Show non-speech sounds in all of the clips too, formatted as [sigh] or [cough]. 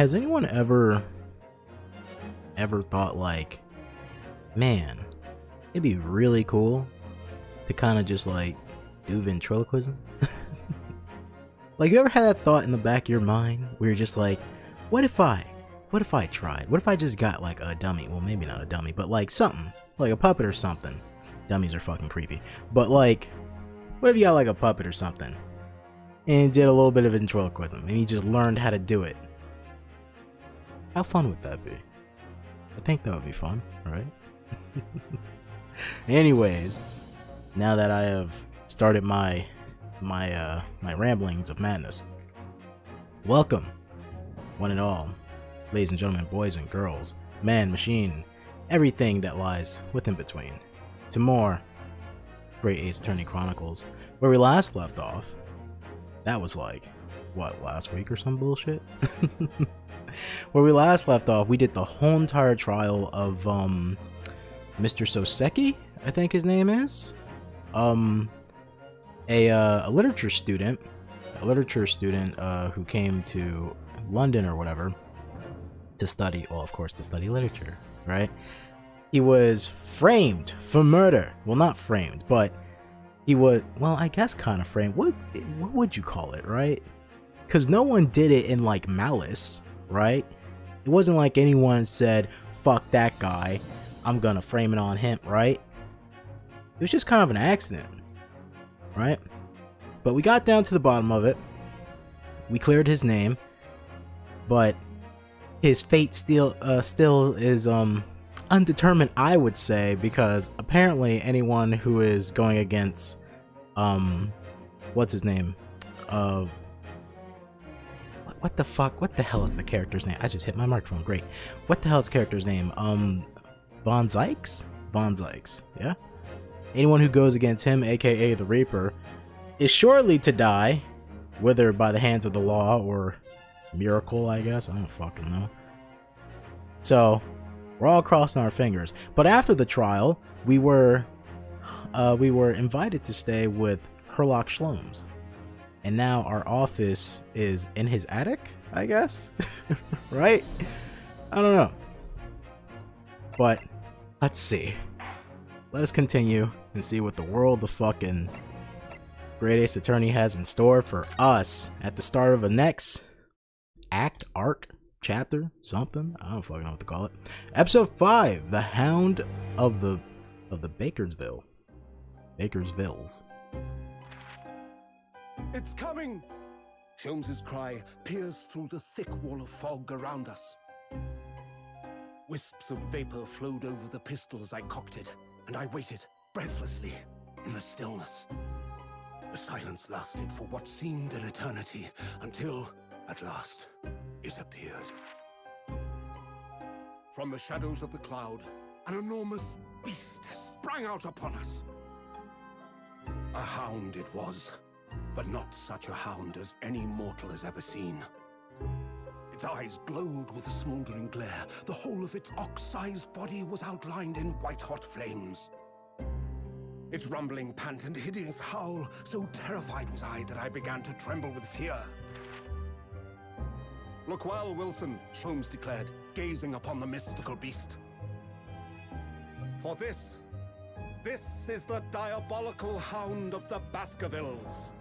Has anyone ever ever thought like, man, it'd be really cool to kind of just like do ventriloquism? [laughs] like you ever had that thought in the back of your mind where you're just like, what if I what if I tried? What if I just got like a dummy? Well, maybe not a dummy, but like something, like a puppet or something. Dummies are fucking creepy. But like, what if you got like a puppet or something? And did a little bit of ventriloquism and you just learned how to do it. How fun would that be? I think that would be fun, right? [laughs] Anyways, now that I have started my my uh my ramblings of madness. Welcome, one and all, ladies and gentlemen, boys and girls, man, machine, everything that lies within between, to more Great Ace Attorney Chronicles, where we last left off. That was like, what, last week or some bullshit? [laughs] [laughs] where we last left off, we did the whole entire trial of um, Mr. Soseki, I think his name is. Um, a, uh, a literature student, a literature student uh, who came to London or whatever to study, well, of course, to study literature, right? He was framed for murder. Well, not framed, but he was, well, I guess kind of framed. What, what would you call it, right? Because no one did it in like malice, right? It wasn't like anyone said, fuck that guy, I'm gonna frame it on him, right? It was just kind of an accident, right? But we got down to the bottom of it. We cleared his name, but his fate still uh, still is um undetermined, I would say, because apparently anyone who is going against um what's his name? Uh what the fuck? What the hell is the character's name? I just hit my microphone. Great. What the hell's character's name? Um, Von Zieks? Von Zieks. Yeah. Anyone who goes against him, aka the Reaper, is surely to die, whether by the hands of the law or miracle. I guess I don't fucking know. So, we're all crossing our fingers. But after the trial, we were, uh, we were invited to stay with Herlock Sholmes and now our office is in his attic, I guess. [laughs] right? I don't know. But let's see. Let us continue and see what the world the fucking Great Ace Attorney has in store for us at the start of the next act, arc, chapter, something. I don't fucking know what to call it. Episode five, The Hound of the of the Bakersville. Bakersvilles. It's coming! Sholmes's cry pierced through the thick wall of fog around us. Wisps of vapor flowed over the pistol as I cocked it, and I waited, breathlessly, in the stillness. The silence lasted for what seemed an eternity, until, at last, it appeared. From the shadows of the cloud, an enormous beast sprang out upon us. A hound it was, but not such a hound as any mortal has ever seen. Its eyes glowed with a smoldering glare. The whole of its ox-sized body was outlined in white-hot flames. Its rumbling pant and hideous howl, so terrified was I that I began to tremble with fear. Look well, Wilson, Sholmes declared, gazing upon the mystical beast. For this, this is the diabolical hound of the Baskervilles.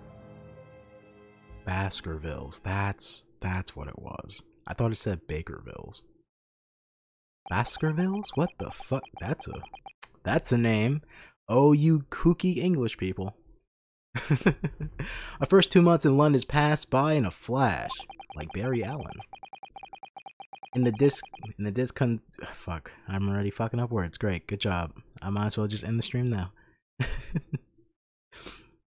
Baskervilles. That's that's what it was. I thought it said Bakervilles. Baskervilles? What the fuck? That's a that's a name. Oh, you kooky English people. [laughs] Our first two months in London's passed by in a flash, like Barry Allen. In the disc, in the disc, fuck, I'm already fucking up words. Great, good job. I might as well just end the stream now. [laughs]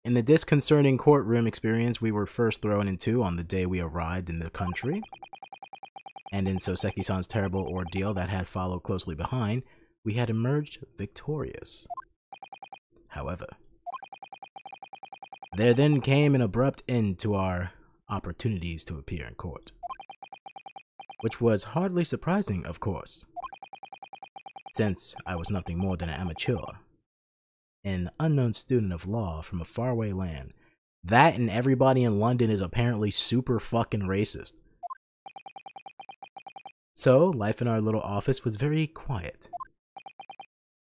In the disconcerting courtroom experience we were first thrown into on the day we arrived in the country, and in Soseki-san's terrible ordeal that had followed closely behind, we had emerged victorious. However, there then came an abrupt end to our opportunities to appear in court. Which was hardly surprising, of course, since I was nothing more than an amateur an unknown student of law from a faraway land. That and everybody in London is apparently super fucking racist. So, life in our little office was very quiet.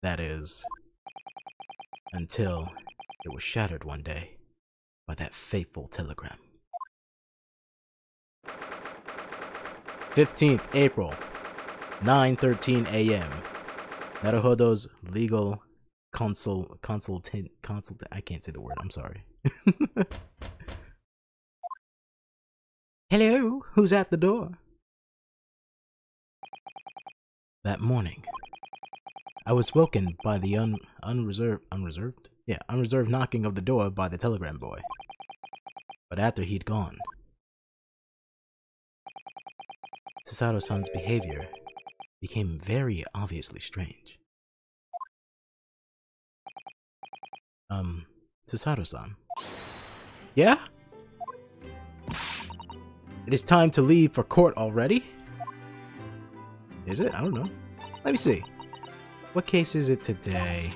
That is, until it was shattered one day by that fateful telegram. 15th April, 9:13 a.m. Naruhodo's legal consul consultant consultant I can't say the word, I'm sorry. [laughs] Hello, who's at the door? That morning, I was woken by the un unreserved unreserved? Yeah, unreserved knocking of the door by the telegram boy. But after he'd gone, Susato-san's behavior became very obviously strange. Um, Susato-san. Yeah? It is time to leave for court already? Is it? I don't know. Let me see. What case is it today?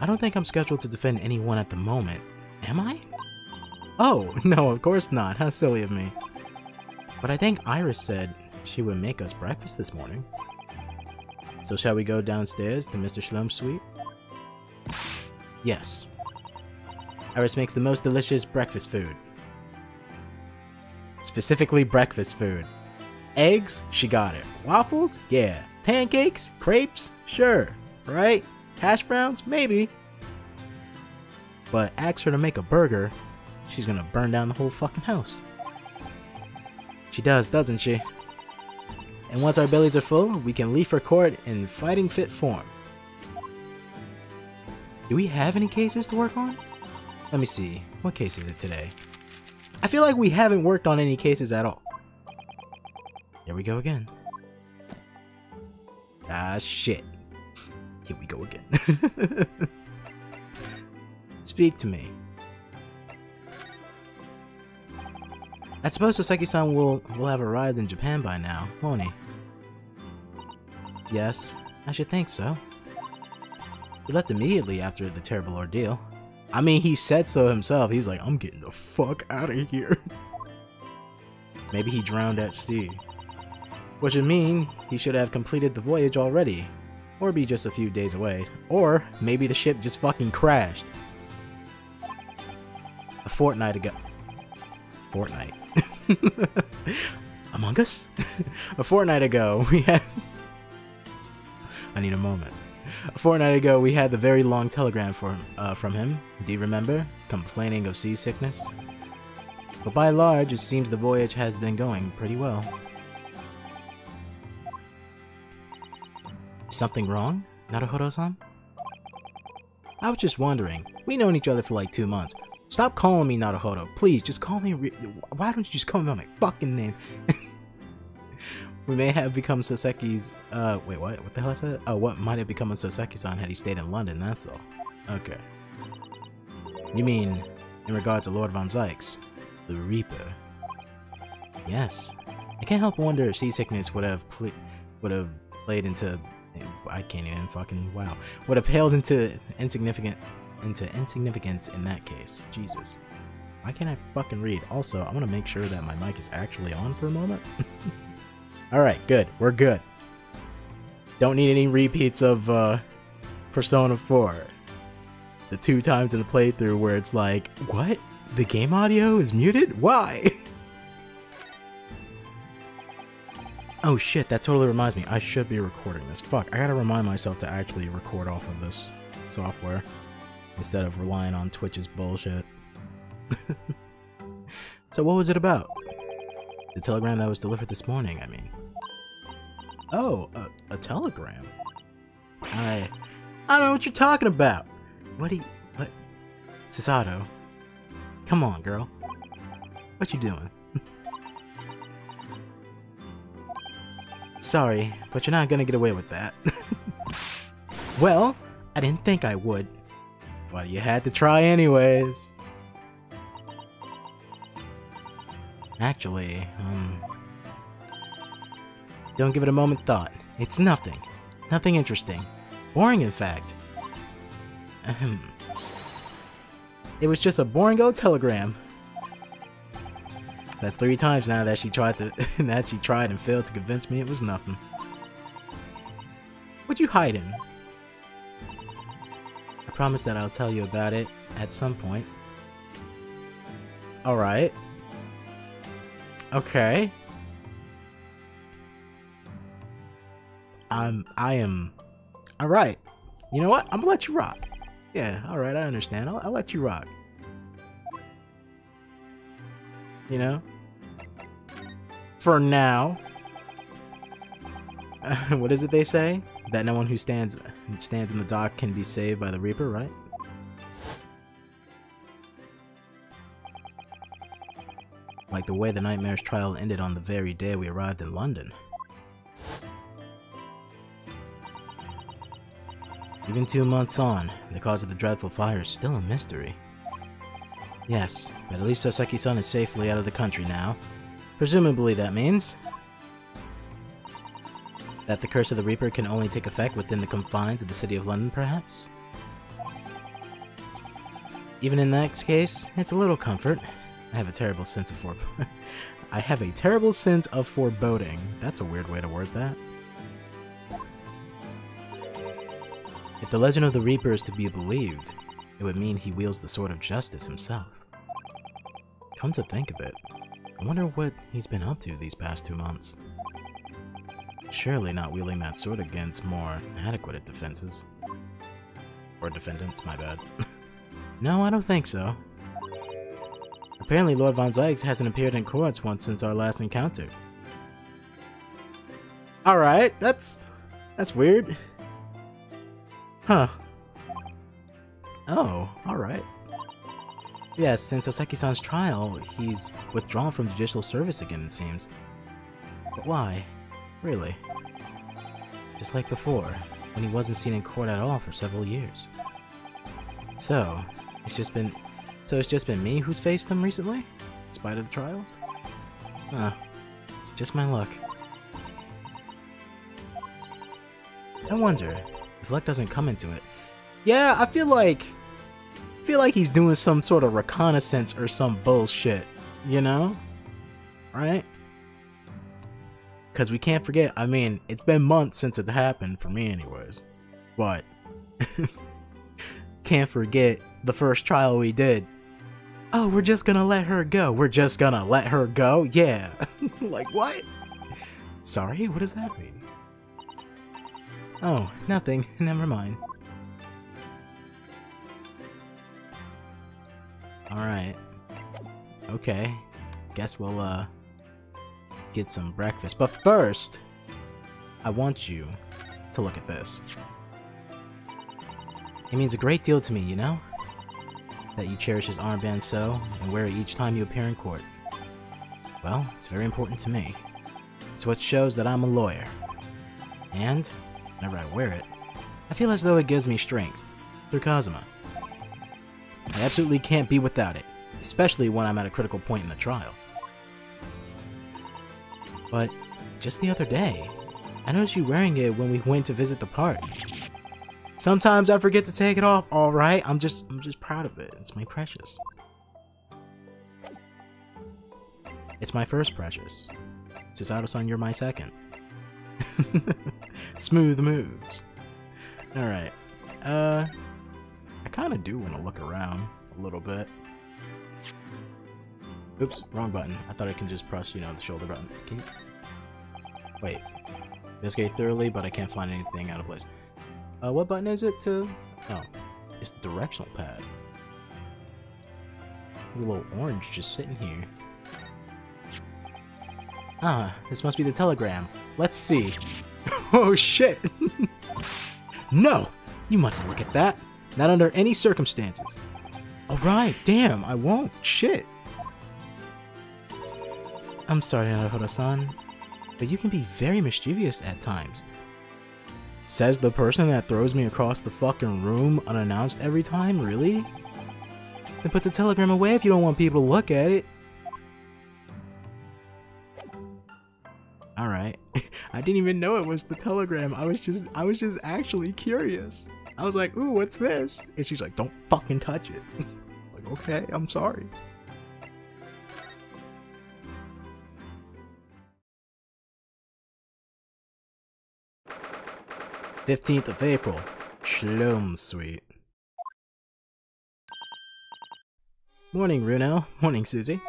I don't think I'm scheduled to defend anyone at the moment. Am I? Oh, [laughs] no, of course not. How silly of me. But I think Iris said she would make us breakfast this morning. So shall we go downstairs to Mr. Shlom's suite? Yes. Iris makes the most delicious breakfast food. Specifically breakfast food. Eggs? She got it. Waffles? Yeah. Pancakes? Crepes? Sure. Right? Hash browns? Maybe. But ask her to make a burger, she's gonna burn down the whole fucking house. She does, doesn't she? And once our bellies are full, we can leave for court in fighting fit form. Do we have any cases to work on? Let me see. What case is it today? I feel like we haven't worked on any cases at all. Here we go again. Ah, shit. Here we go again. [laughs] Speak to me. I suppose Soseki-san will, will have arrived in Japan by now, won't he? Yes, I should think so. He left immediately after the terrible ordeal. I mean, he said so himself. He was like, I'm getting the fuck out of here. [laughs] Maybe he drowned at sea. Which would mean he should have completed the voyage already. Or be just a few days away. Or maybe the ship just fucking crashed. A fortnight ago. Fortnight. [laughs] Among Us? [laughs] a fortnight ago, we had. I need a moment. [laughs] A fortnight ago, we had the very long telegram for, uh, from him. Do you remember? Complaining of seasickness. But by large, it seems the voyage has been going pretty well. Something wrong, Naruhodo-san? I was just wondering. We known each other for like two months. Stop calling me Naruhodo. Please, just call me. Why don't you just call me by my fucking name? [laughs] we may have become Soseki's. Uh, wait, what? What the hell is that? Oh, what might have become a Soseki-san had he stayed in London? That's all. Okay. You mean in regard to Lord von Zieks, the Reaper? Yes. I can't help wonder if seasickness would have would have played into. I can't even fucking wow. Would have paled into insignificant into insignificance in that case. Jesus. Why can't I fucking read? Also, I want to make sure that my mic is actually on for a moment. [laughs] Alright, good. We're good. Don't need any repeats of uh, Persona 4. The two times in the playthrough where it's like, what? The game audio is muted? Why? [laughs] oh shit, that totally reminds me. I should be recording this. Fuck, I gotta remind myself to actually record off of this software instead of relying on Twitch's bullshit. [laughs] so what was it about? The telegram that was delivered this morning, I mean. Oh, a, a telegram? I... I don't know what you're talking about! What do you... What? Susato. Come on, girl. What you doing? Sorry, but you're not gonna get away with that. [laughs] well, I didn't think I would. But you had to try anyways. Actually, um... Don't give it a moment thought. It's nothing. Nothing interesting. Boring, in fact. Ahem. It was just a boring old telegram. That's three times now that she tried to [laughs] that she tried and failed to convince me it was nothing. What'd you hiding? I promise that I'll tell you about it at some point. Alright. Okay. I'm I am alright. You know what? I'm gonna let you rock. Yeah, alright, I understand. I'll, I'll let you rock. You know? For now. [laughs] what is it they say? That no one who stands stands in the dock can be saved by the Reaper, right? Like the way the Nightmare's trial ended on the very day we arrived in London. Even two months on, the cause of the dreadful fire is still a mystery. Yes, but at least Soseki-san is safely out of the country now. Presumably that means... That the Curse of the Reaper can only take effect within the confines of the City of London, perhaps? Even in that case, it's a little comfort. I have a terrible sense of fore... [laughs] I have a terrible sense of foreboding. That's a weird way to word that. If the legend of the Reaper is to be believed, it would mean he wields the Sword of Justice himself. Come to think of it, I wonder what he's been up to these past two months. Surely not wielding that sword against more adequate defenses. Or defendants, my bad. [laughs] no, I don't think so. Apparently Lord Von Zieks hasn't appeared in courts once since our last encounter. Alright, that's... that's weird. Huh. Oh, alright. Yes, since Soseki-san's trial, he's withdrawn from judicial service again, it seems. But why? Really? Just like before, when he wasn't seen in court at all for several years. So, it's just been... So it's just been me who's faced him recently? In spite of the trials? Huh. Just my luck. I wonder, if luck doesn't come into it. Yeah, I feel like feel like he's doing some sort of reconnaissance or some bullshit, you know? Right? Cuz we can't forget, I mean, it's been months since it happened for me anyways. But [laughs] can't forget the first trial we did. Oh, we're just gonna let her go. We're just gonna let her go? Yeah. [laughs] like what? Sorry, what does that mean? Oh, nothing. [laughs] Never mind. Alright. Okay. Guess we'll, uh, get some breakfast. But first, I want you to look at this. It means a great deal to me, you know? That you cherish his armband so, and wear it each time you appear in court. Well, it's very important to me. It's what shows that I'm a lawyer. And, whenever I wear it, I feel as though it gives me strength, through Kazuma. I absolutely can't be without it, especially when I'm at a critical point in the trial. But just the other day, I noticed you wearing it when we went to visit the park. Sometimes I forget to take it off, alright? I'm just I'm just proud of it. It's my precious. It's my first precious. Susato-san, you're my second. [laughs] Smooth moves. Alright. Uh I kind of do want to look around a little bit. Oops, wrong button. I thought I can just press, you know, the shoulder button. Can you... Wait. Investigate thoroughly, but I can't find anything out of place. Uh, what button is it to... Oh, it's the directional pad. There's a little orange just sitting here. Ah, this must be the telegram. Let's see. [laughs] oh shit! [laughs] no! You mustn't look at that. Not under any circumstances. Alright, damn, I won't. Shit. I'm sorry, Naruhodo-san, but you can be very mischievous at times. Says the person that throws me across the fucking room unannounced every time, really? Then put the telegram away if you don't want people to look at it. All right. [laughs] I didn't even know it was the telegram. I was just I was just actually curious. I was like, "Ooh, what's this?" And she's like, "Don't fucking touch it." [laughs] like, "Okay, I'm sorry." Fifteenth of April, Shlum Suite. Morning, Runo. Morning, Susie.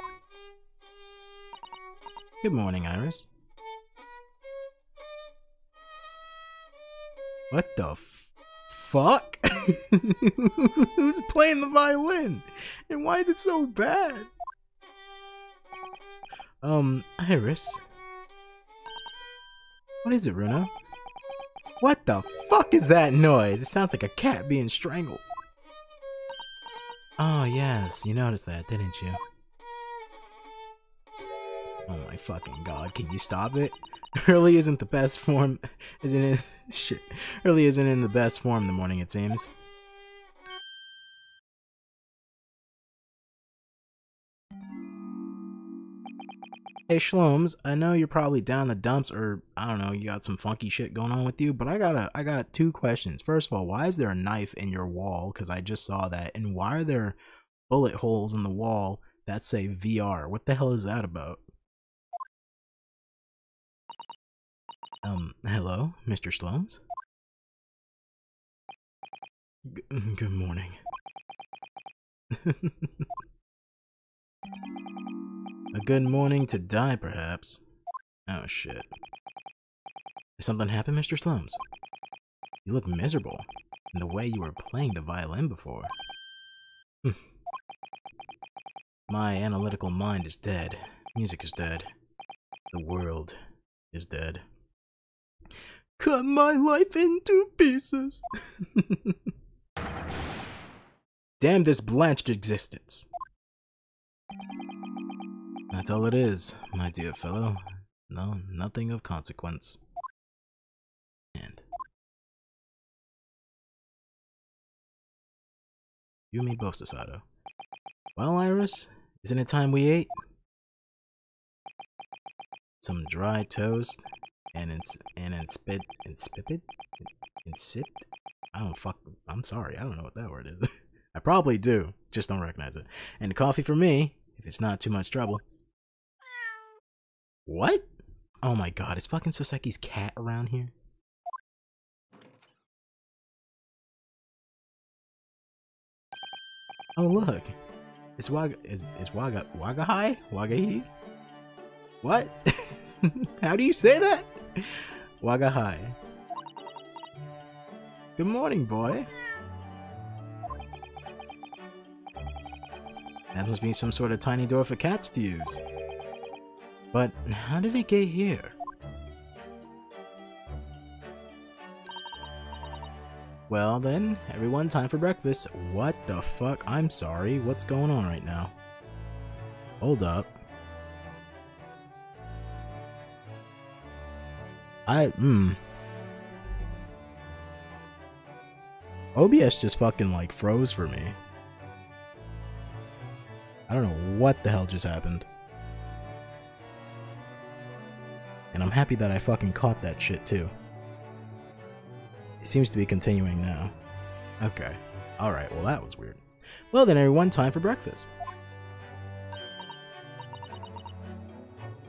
Good morning, Iris. What the fuck? [laughs] Who's playing the violin? And why is it so bad? Um, Iris. What is it, Runa? What the fuck is that noise? It sounds like a cat being strangled. Oh, yes, you noticed that, didn't you? Oh my fucking god, can you stop it? [laughs] Early isn't the best form, isn't it? [laughs] Shit. Early isn't in the best form the morning, it seems. Hey Shlomes, I know you're probably down the dumps or I don't know, you got some funky shit going on with you, but I got a I got two questions. First of all, why is there a knife in your wall? Cuz I just saw that. And why are there bullet holes in the wall that say VR? What the hell is that about? Um, hello, Mr. Shlomes? G good morning. [laughs] A good morning to die, perhaps. Oh, shit. Something happened, Mr. Slums? You look miserable, in the way you were playing the violin before. Hmm. My analytical mind is dead. Music is dead. The world is dead. Cut my life into pieces! [laughs] Damn this blanched existence. That's all it is, my dear fellow. No, nothing of consequence. And you and me both, Susato. Well, Iris, isn't it time we ate? Some dry toast and ins and inspid inspipid insipid. I don't fuck. I'm sorry. I don't know what that word is. [laughs] I probably do, just don't recognize it. And coffee for me, if it's not too much trouble. What? Oh my god, is fucking Soseki's cat around here? Oh look. It's Waga is is Waga Wagahai? What? [laughs] How do you say that? [laughs] Wagahai. Good morning, boy. That must be some sort of tiny door for cats to use. But how did it get here? Well then, everyone, time for breakfast. What the fuck? I'm sorry, what's going on right now? Hold up. I, hmm. OBS just fucking like froze for me. I don't know what the hell just happened. And I'm happy that I fucking caught that shit too. It seems to be continuing now. Okay. Alright, well that was weird. Well then everyone, time for breakfast.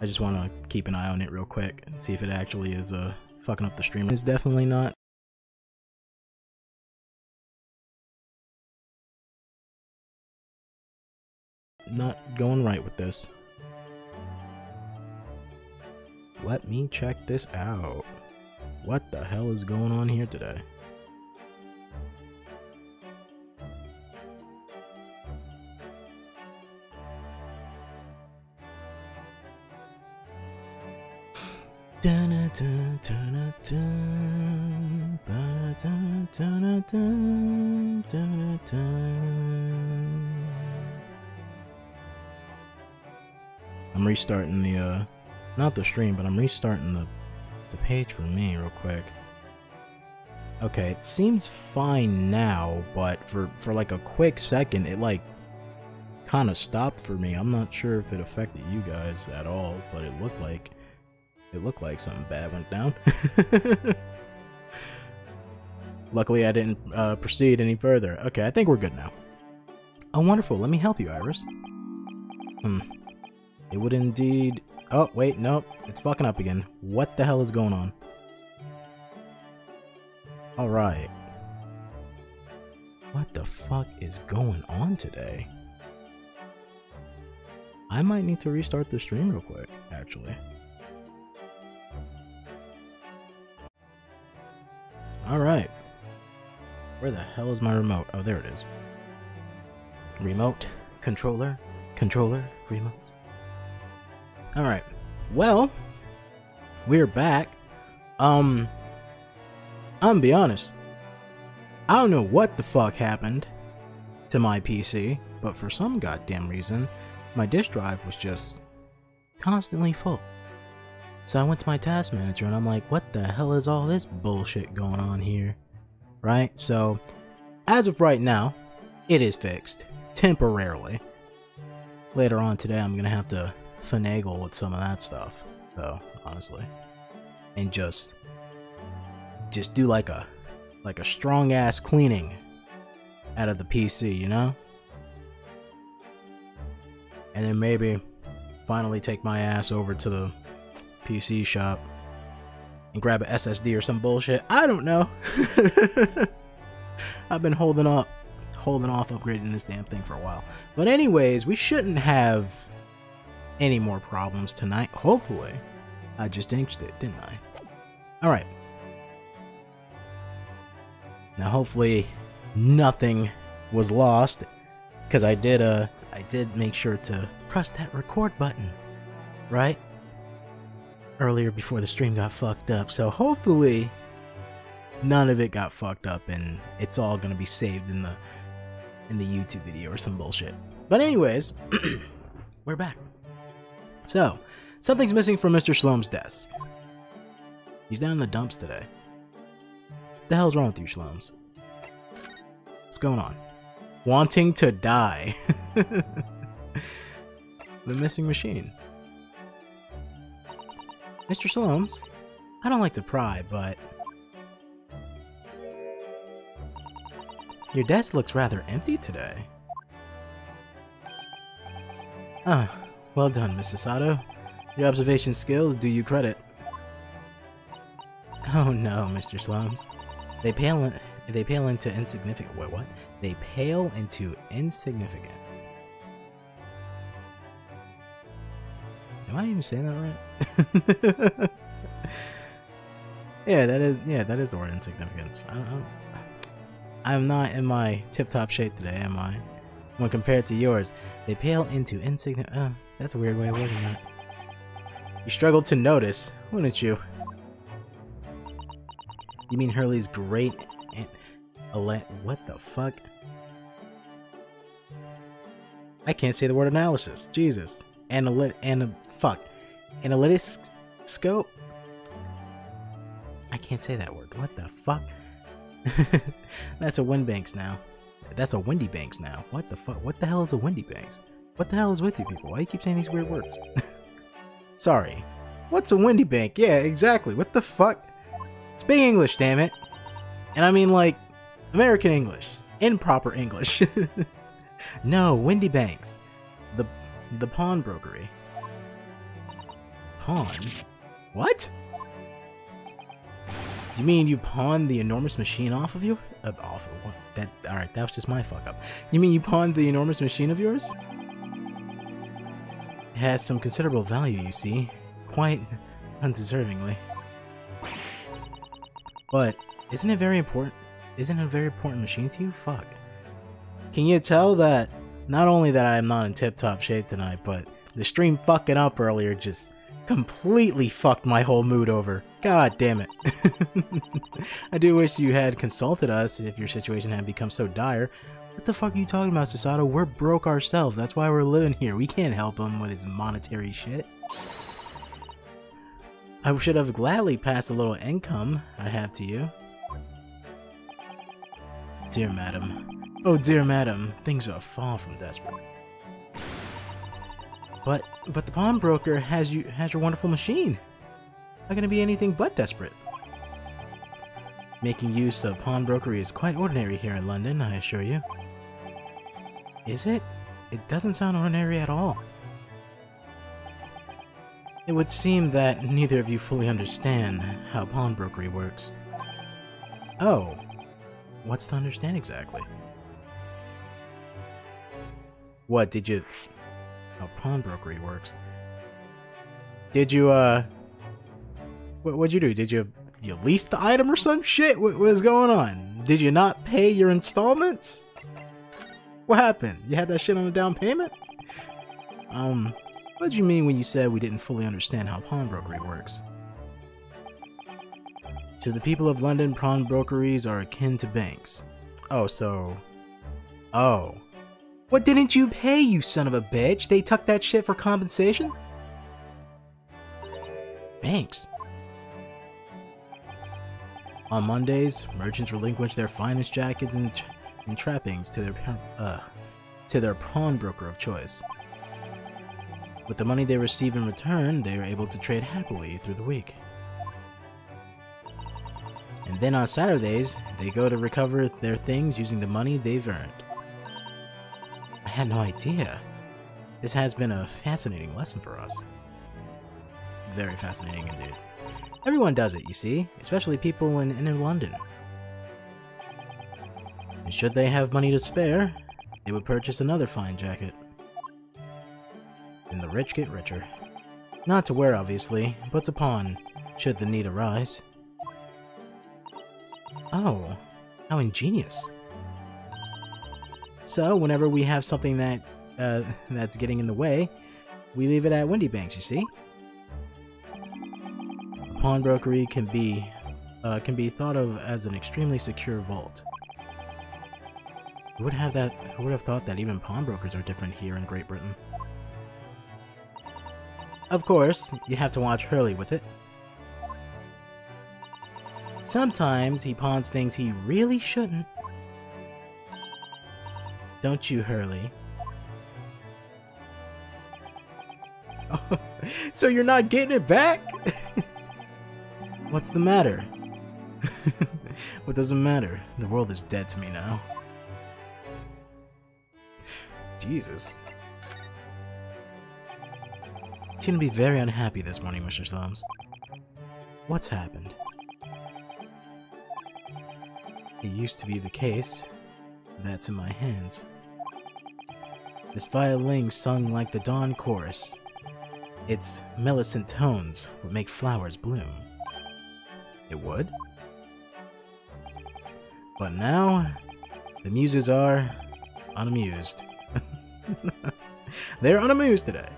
I just want to keep an eye on it real quick, and see if it actually is uh, fucking up the stream. It's definitely not. Not going right with this. Let me check this out. What the hell is going on here today? I'm restarting the uh not the stream, but I'm restarting the, the page for me real quick. Okay, it seems fine now, but for, for like a quick second, it like kind of stopped for me. I'm not sure if it affected you guys at all, but it looked like it looked like something bad went down. [laughs] Luckily, I didn't uh, proceed any further. Okay, I think we're good now. Oh, wonderful. Let me help you, Iris. Hmm. It would indeed Oh, wait, nope. It's fucking up again. What the hell is going on? Alright. What the fuck is going on today? I might need to restart the stream real quick, actually. Alright. Where the hell is my remote? Oh, there it is. Remote, controller, controller, remote. Alright. Well, we're back. Um, I'm be honest. I don't know what the fuck happened to my PC, but for some goddamn reason, my disk drive was just constantly full. So I went to my task manager and I'm like, what the hell is all this bullshit going on here? Right? So, as of right now, it is fixed. Temporarily. Later on today, I'm gonna have to finagle with some of that stuff, though, honestly. And just just do like a like a strong ass cleaning out of the PC, you know? And then maybe finally take my ass over to the PC shop and grab an SSD or some bullshit. I don't know. [laughs] I've been holding up holding off upgrading this damn thing for a while. But anyways, we shouldn't have any more problems tonight. Hopefully. I just inked it, didn't I? Alright. Now hopefully nothing was lost because I did uh I did make sure to press that record button, right? Earlier before the stream got fucked up. So hopefully none of it got fucked up and it's all going to be saved in the in the YouTube video or some bullshit. But anyways, [clears throat] we're back. So, something's missing from Mr. Shlom's desk. He's down in the dumps today. What The hell's wrong with you, Shloms? What's going on? Wanting to die. [laughs] the missing machine. Mr. Shloms, I don't like to pry, but... Your desk looks rather empty today. Ah, well done, Mrs. Sato. Your observation skills do you credit. Oh no, Mr. Slums. They pale in, they pale into insignificant wait what? They pale into insignificance. Am I even saying that right? [laughs] yeah, that is yeah, that is the word insignificance. I, I, I'm not in my tip-top shape today, am I? When compared to yours, they pale into insignificant. Uh, that's a weird way of wording that. You struggled to notice, wouldn't you? You mean Hurley's great and what the fuck? I can't say the word analysis. Jesus. Analyt and fuck. Analytics scope? I can't say that word. What the fuck? [laughs] That's a Winbanks now. That's a Windibanks now. What the fuck? What the hell is a Windibanks? What the hell is with you people? Why do you keep saying these weird words? [laughs] Sorry. What's a Windibank? Yeah, exactly. What the fuck? Speak English, damn it. And I mean like American English. In proper English. [laughs] no, Windibanks. The the pawnbrokery. Pawn? What? You mean you pawned the enormous machine off of you? Uh, off of what? That alright, that was just my fuck up. You mean you pawned the enormous machine of yours? It has some considerable value, you see. Quite undeservingly. But isn't it very important? Isn't it a very important machine to you? Fuck. Can you tell that not only that I am not in tip-top shape tonight, but the stream fucking up earlier just completely fucked my whole mood over. God damn it. [laughs] I do wish you had consulted us if your situation had become so dire. What the fuck are you talking about, Susato? We're broke ourselves. That's why we're living here. We can't help him with his monetary shit. I should have gladly passed a little income I have to you. Dear madam. Oh dear madam, things are far from desperate. But but the pawnbroker has you has your wonderful machine. I'm not gonna be anything but desperate. Making use of pawnbrokery is quite ordinary here in London, I assure you. Is it? It doesn't sound ordinary at all. It would seem that neither of you fully understand how pawnbrokery works. Oh. What's to understand exactly? What, did you... How pawnbrokery works. Did you, uh... What, what'd you do? Did you, you lease the item or some shit? What was going on? Did you not pay your installments? What happened? You had that shit on a down payment? Um, what did you mean when you said we didn't fully understand how pawnbrokery works? To the people of London, pawnbrokeries are akin to banks. Oh, so... Oh. What didn't you pay, you son of a bitch? They took that shit for compensation? Banks. On Mondays, merchants relinquish their finest jackets and, and trappings to their uh, to their pawnbroker of choice. With the money they receive in return, they are able to trade happily through the week. And then on Saturdays, they go to recover their things using the money they've earned. I had no idea. This has been a fascinating lesson for us. Very fascinating indeed. Everyone does it, you see, especially people in, in London. Should they have money to spare, they would purchase another fine jacket. And the rich get richer. Not to wear, obviously, but to pawn, should the need arise. Oh, how ingenious. So, whenever we have something that uh, that's getting in the way, we leave it at Windibanks, you see? Pawnbrokery can be uh, can be thought of as an extremely secure vault. Who would have that? Who would have thought that even pawnbrokers are different here in Great Britain? Of course, you have to watch Hurley with it. Sometimes he pawns things he really shouldn't. Don't you, Hurley? [laughs] so you're not getting it back? [laughs] What's the matter? [laughs] what doesn't matter? The world is dead to me now. Jesus. You're gonna be very unhappy this morning, Mr. Slums. What's happened? It used to be the case. That's in my hands. This violin sung like the dawn chorus. Its mellicent tones would make flowers bloom. It would? But now, the muses are unamused. [laughs] They're unamused today.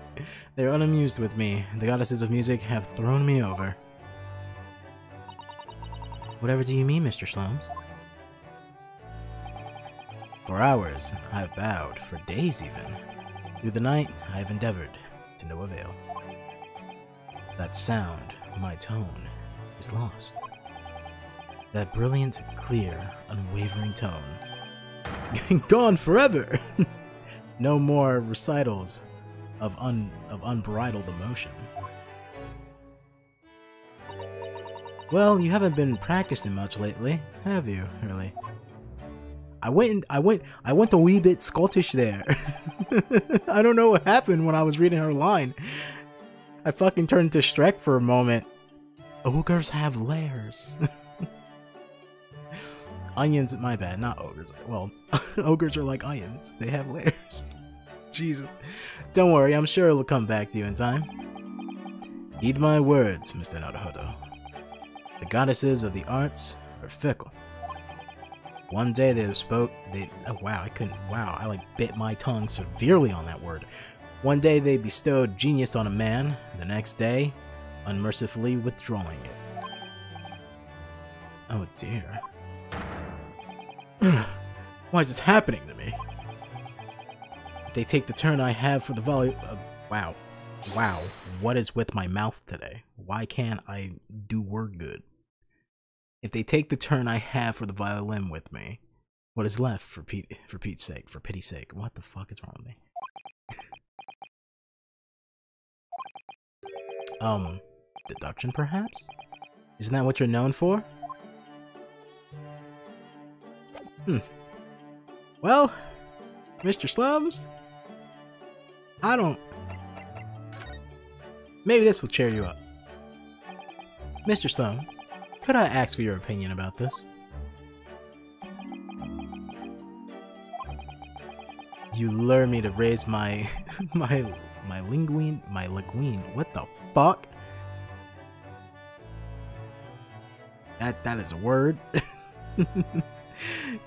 They're unamused with me. The goddesses of music have thrown me over. Whatever do you mean, Mr. Slums? For hours, I have bowed, for days even. Through the night, I have endeavored, to no avail. That sound, my tone, is lost. That brilliant, clear, unwavering tone. [laughs] Gone forever! [laughs] no more recitals of, un of unbridled emotion. Well, you haven't been practicing much lately, have you, Hurley? I went I went I went a wee bit Scottish there. [laughs] I don't know what happened when I was reading her line. I fucking turned to Shrek for a moment. Ogres have layers. [laughs] onions, my bad, not ogres. Well, [laughs] ogres are like onions. They have layers. Jesus. Don't worry, I'm sure it'll come back to you in time. Heed my words, Mr. Naruhodo. The goddesses of the arts are fickle. One day they spoke. They oh, wow, I couldn't. Wow, I like bit my tongue severely on that word. One day they bestowed genius on a man. The next day, unmercifully withdrawing it. Oh dear. [sighs] Why is this happening to me? They take the turn I have for the volley. Uh, wow. Wow. What is with my mouth today? Why can't I do word good? If they take the turn I have for the violin with me, what is left for Pete for Pete's sake, for pity's sake? What the fuck is wrong with me? um, deduction perhaps? Isn't that what you're known for? Hmm. Well, Mr. Slums, I don't... Maybe this will cheer you up. Mr. Slums, could I ask for your opinion about this? You lure me to raise my [laughs] my my linguine my linguine. What the fuck? That that is a word. [laughs]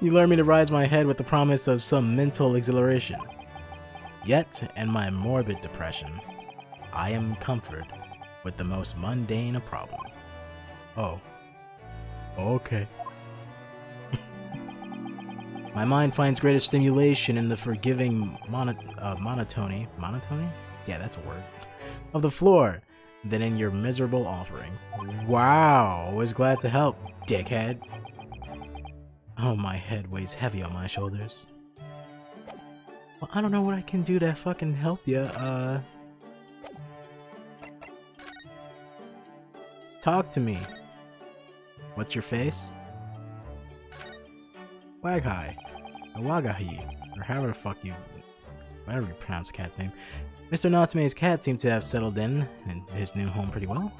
you lure me to rise my head with the promise of some mental exhilaration. Yet, in my morbid depression, I am comforted with the most mundane of problems. Oh, Okay. My mind finds greater stimulation in the forgiving mono uh, monotony. Monotony? Yeah, that's a word. Of the floor than in your miserable offering. Wow, was glad to help, dickhead. Oh, my head weighs heavy on my shoulders. Well, I don't know what I can do to fucking help you, uh... Talk to me. What's your face? Waghai. Wagahi. Or however the fuck you... Whatever you pronounce the cat's name. Mr. Natsume's cat seems to have settled in in his new home pretty well.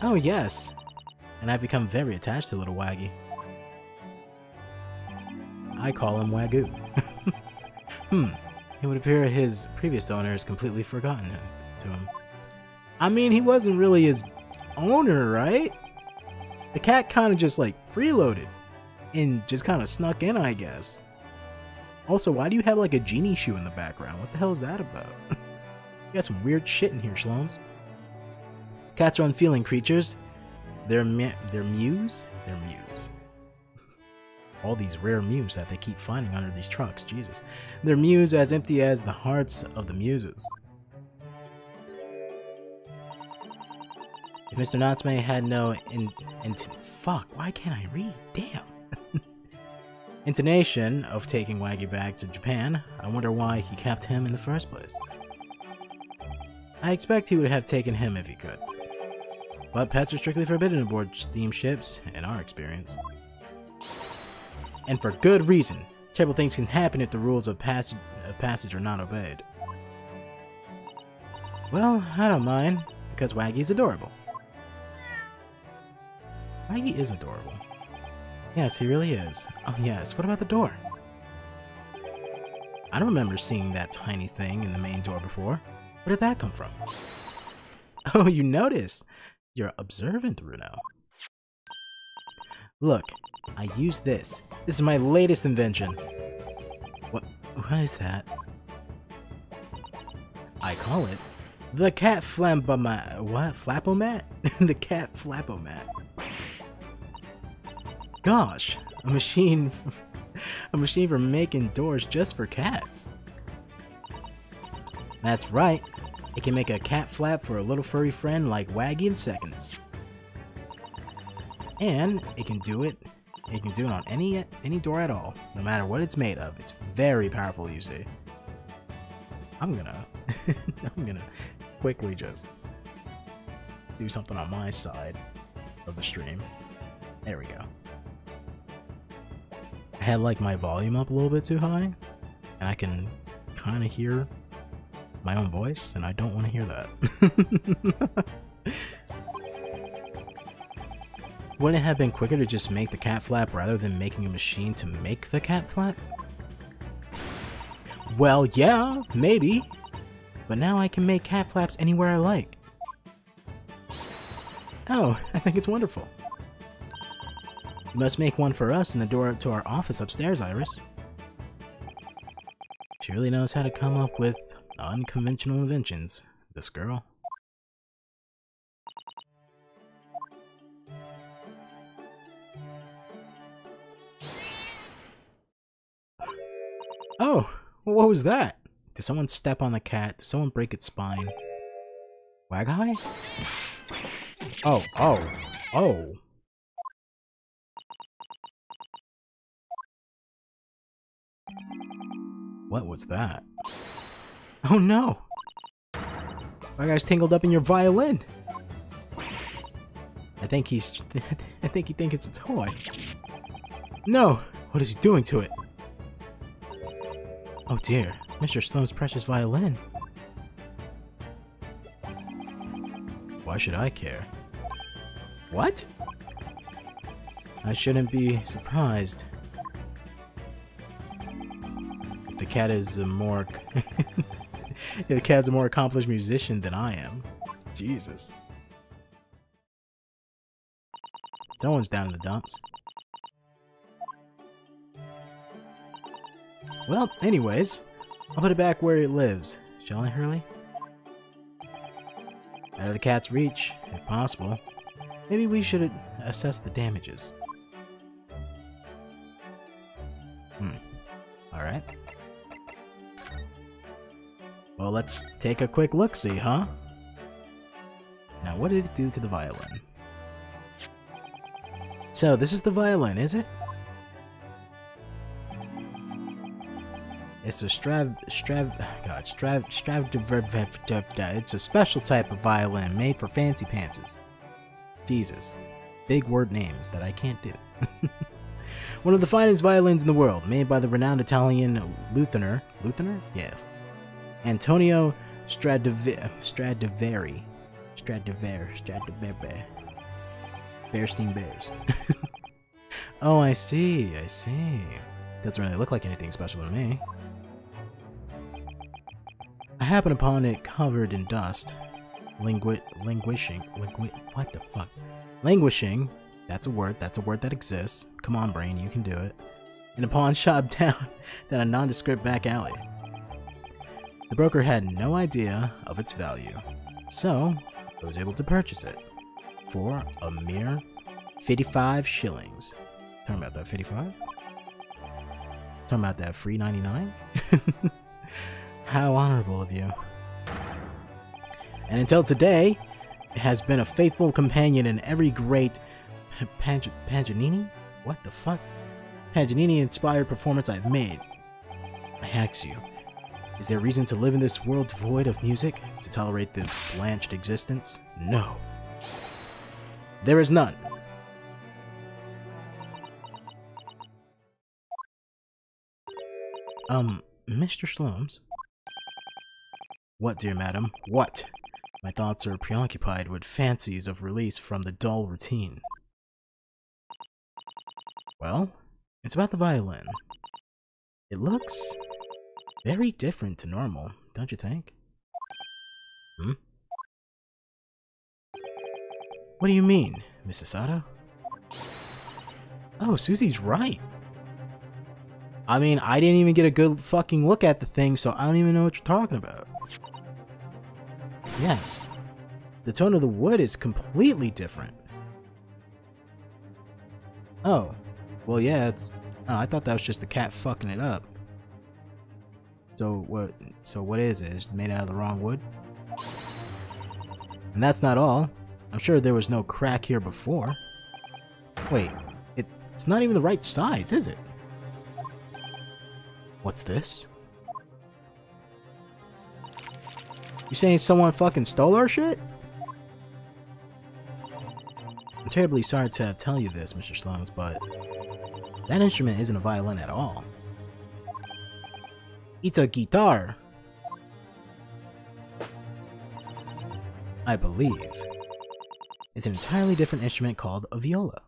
Oh yes, and I've become very attached to little Waggy. I call him Wagyu. [laughs] hmm, it would appear his previous owner has completely forgotten him, to him. I mean, he wasn't really his owner, right? The cat kind of just like freeloaded and just kind of snuck in, I guess. Also, why do you have like a genie shoe in the background? What the hell is that about? [laughs] you got some weird shit in here, Shlomes. Cats are unfeeling creatures. They're they're mews. They're mews. [laughs] All these rare mews that they keep finding under these trucks. Jesus. They're mews as empty as the hearts of the muses. If Mr. Natsume had no in, in fuck, why can't I read? Damn [laughs] intonation of taking Waggy back to Japan, I wonder why he kept him in the first place. I expect he would have taken him if he could. But pets are strictly forbidden aboard steamships, in our experience. And for good reason. Terrible things can happen if the rules of passage, of passage are not obeyed. Well, I don't mind, because Waggy's adorable. Waggy is adorable. Yes, he really is. Oh yes, what about the door? I don't remember seeing that tiny thing in the main door before. Where did that come from? [laughs] Oh, you noticed! You're observant, Runo. Look, I use this. This is my latest invention. What, what is that? I call it the cat flambomat. What? Flapomat? [laughs] the cat flapomat. Gosh, a machine, [laughs] a machine for making doors just for cats. That's right, it can make a cat flap for a little furry friend like Waggy in seconds. And it can do it, it can do it on any any door at all, no matter what it's made of. It's very powerful, you see. I'm gonna, [laughs] I'm gonna quickly just do something on my side of the stream. There we go had like my volume up a little bit too high, and I can kind of hear my own voice, and I don't want to hear that. [laughs] Wouldn't it have been quicker to just make the cat flap rather than making a machine to make the cat flap? Well, yeah, maybe. But now I can make cat flaps anywhere I like. Oh, [laughs] I think it's wonderful. You must make one for us in the door to our office upstairs, Iris. She really knows how to come up with unconventional inventions, this girl. Oh, what was that? Did someone step on the cat? Did someone break its spine? Wagahai? Oh, oh, oh. What was that? Oh no! My guy's tangled up in your violin! I think he's... [laughs] I think he thinks it's a toy. No! What is he doing to it? Oh dear, Mr. Sloane's precious violin. Why should I care? What? I shouldn't be surprised cat is a more [laughs] the cat's a more accomplished musician than I am. Jesus. Someone's down in the dumps. Well, anyways, I'll put it back where it lives, shall I, Hurley? Out of the cat's reach, if possible. Maybe we should assess the damages. Hmm. Alright. Well, let's take a quick look-see, huh? Now, what did it do to the violin? So, this is the violin, is it? It's a Strav... Strav... God, Strav... Strav... It's a special type of violin made for fancy pantses. Jesus. Big word names that I can't do. [laughs] One of the finest violins in the world, made by the renowned Italian Luthener... Luthener? Yeah. Antonio Stradivari. Stradivari. Stradivari. Stradivari. Bearstein Bears. [laughs] oh, I see, I see. Doesn't really look like anything special to me. I happened upon it covered in dust. Lingu languishing. Lingu what the fuck? Languishing. That's a word. That's a word that exists. Come on, brain, you can do it. In a pawn shop down down a nondescript back alley. The broker had no idea of its value, so I was able to purchase it for a mere 55 shillings. Talking about that 55? Talking about that free 99? [laughs] How honorable of you. And until today, it has been a faithful companion in every great Pag Paganini? What the fuck? Paganini-inspired performance I've made. I ask you, is there reason to live in this world devoid of music? To tolerate this blanched existence? No. There is none. Um, Mr. Slomes? What, dear madam? What? My thoughts are preoccupied with fancies of release from the dull routine. Well, it's about the violin. It looks very different to normal, don't you think? Hmm? What do you mean, Mrs. Sato? Oh, Susie's right. I mean, I didn't even get a good fucking look at the thing, so I don't even know what you're talking about. Yes. The tone of the wood is completely different. Oh. Well, yeah, it's... Oh, I thought that was just the cat fucking it up. So what? So what is it? Made out of the wrong wood? And that's not all. I'm sure there was no crack here before. Wait, it, it's not even the right size, is it? What's this? You saying someone fucking stole our shit? I'm terribly sorry to tell you this, Mr. Slomes, but that instrument isn't a violin at all. It's a guitar. I believe. It's an entirely different instrument called a viola.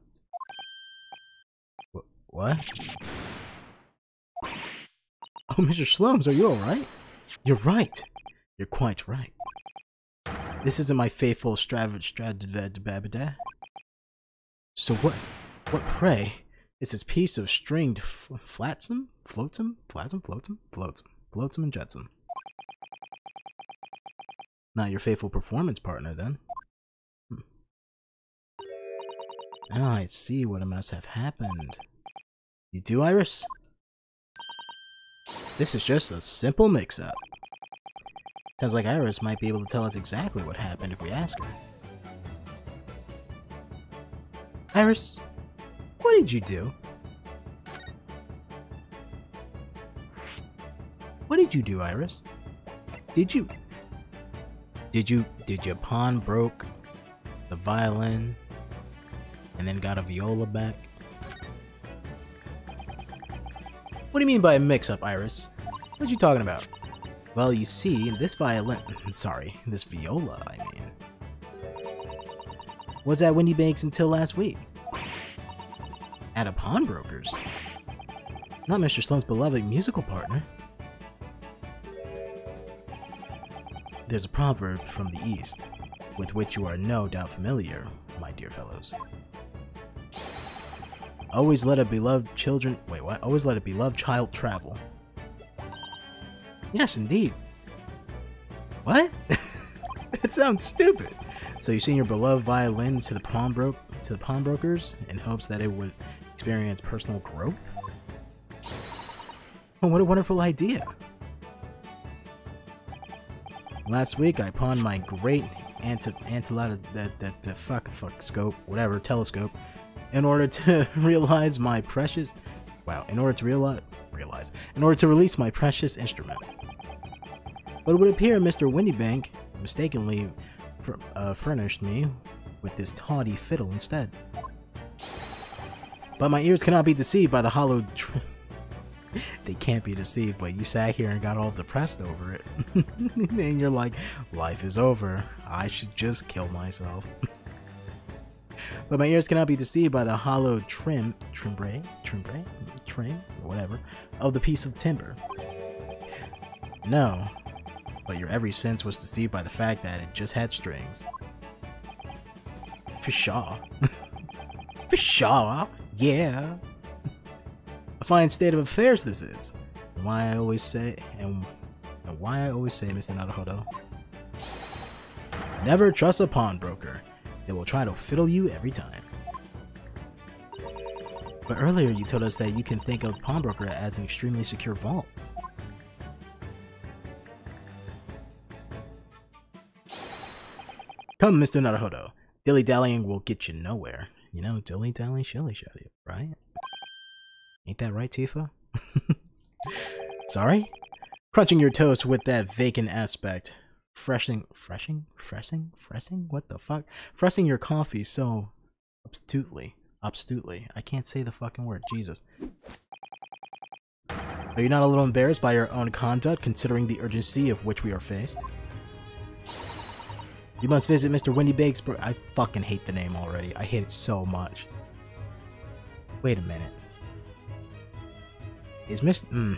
Wh what? Oh, Mr. Slomes, are you alright? You're right. You're quite right. This isn't my faithful Stradivabada. So what, what pray, is this piece of stringed flotsam, flotsam, flotsam, flotsam, flotsam, flotsam and jetsam? Not your faithful performance partner, then. Hmm. Oh, I see what must have happened. You do, Iris? This is just a simple mix-up. Sounds like Iris might be able to tell us exactly what happened if we ask her. Iris, what did you do? What did you do, Iris? Did you... Did you... Did your pawn broke the violin and then got a viola back? What do you mean by a mix-up, Iris? What are you talking about? Well, you see, this violin, [laughs] sorry, this viola, I mean, was at Windibanks until last week. At a pawnbroker's? Not Mr. Sloan's beloved musical partner. There's a proverb from the East, with which you are no doubt familiar, my dear fellows. Always let a beloved children- wait, what? Always let a beloved child travel. Yes, indeed. What? [laughs] that sounds stupid. So you send your beloved violin to the pawnbroker to the pawnbrokers in hopes that it would experience personal growth? Oh, what a wonderful idea. Last week I pawned my great anti that that that fuck fuck scope, whatever, telescope, in order to [laughs] realize my precious wow, in order to realize realize in order to release my precious instrument. But it would appear Mr. Windibank mistakenly fur uh, furnished me with this tawdy fiddle instead. But my ears cannot be deceived by the hollow. [laughs] they can't be deceived, but you sat here and got all depressed over it. [laughs] and you're like, life is over. I should just kill myself. [laughs] but my ears cannot be deceived by the hollow trim, trimbre, trimbre, trim, whatever, of the piece of timber. No, but your every sense was deceived by the fact that it just had strings. For sure. Yeah. A fine state of affairs this is. And why I always say and, and why I always say, Mr. Naruhodo. Never trust a pawnbroker. They will try to fiddle you every time. But earlier you told us that you can think of pawnbroker as an extremely secure vault. Come, Mr. Naruhodo. Dilly dallying will get you nowhere. You know, dilly dally shilly shilly, right? Ain't that right, Tifa? [laughs] Sorry? Crunching your toast with that vacant aspect. Freshing, freshing, freshing, freshing? What the fuck? Freshing your coffee so obstutely. Obstutely. I can't say the fucking word. Jesus. Are you not a little embarrassed by your own conduct, considering the urgency of which we are faced? You must visit Mr. Wendy Bakes. I fucking hate the name already. I hate it so much. Wait a minute. Is Mr. Mm,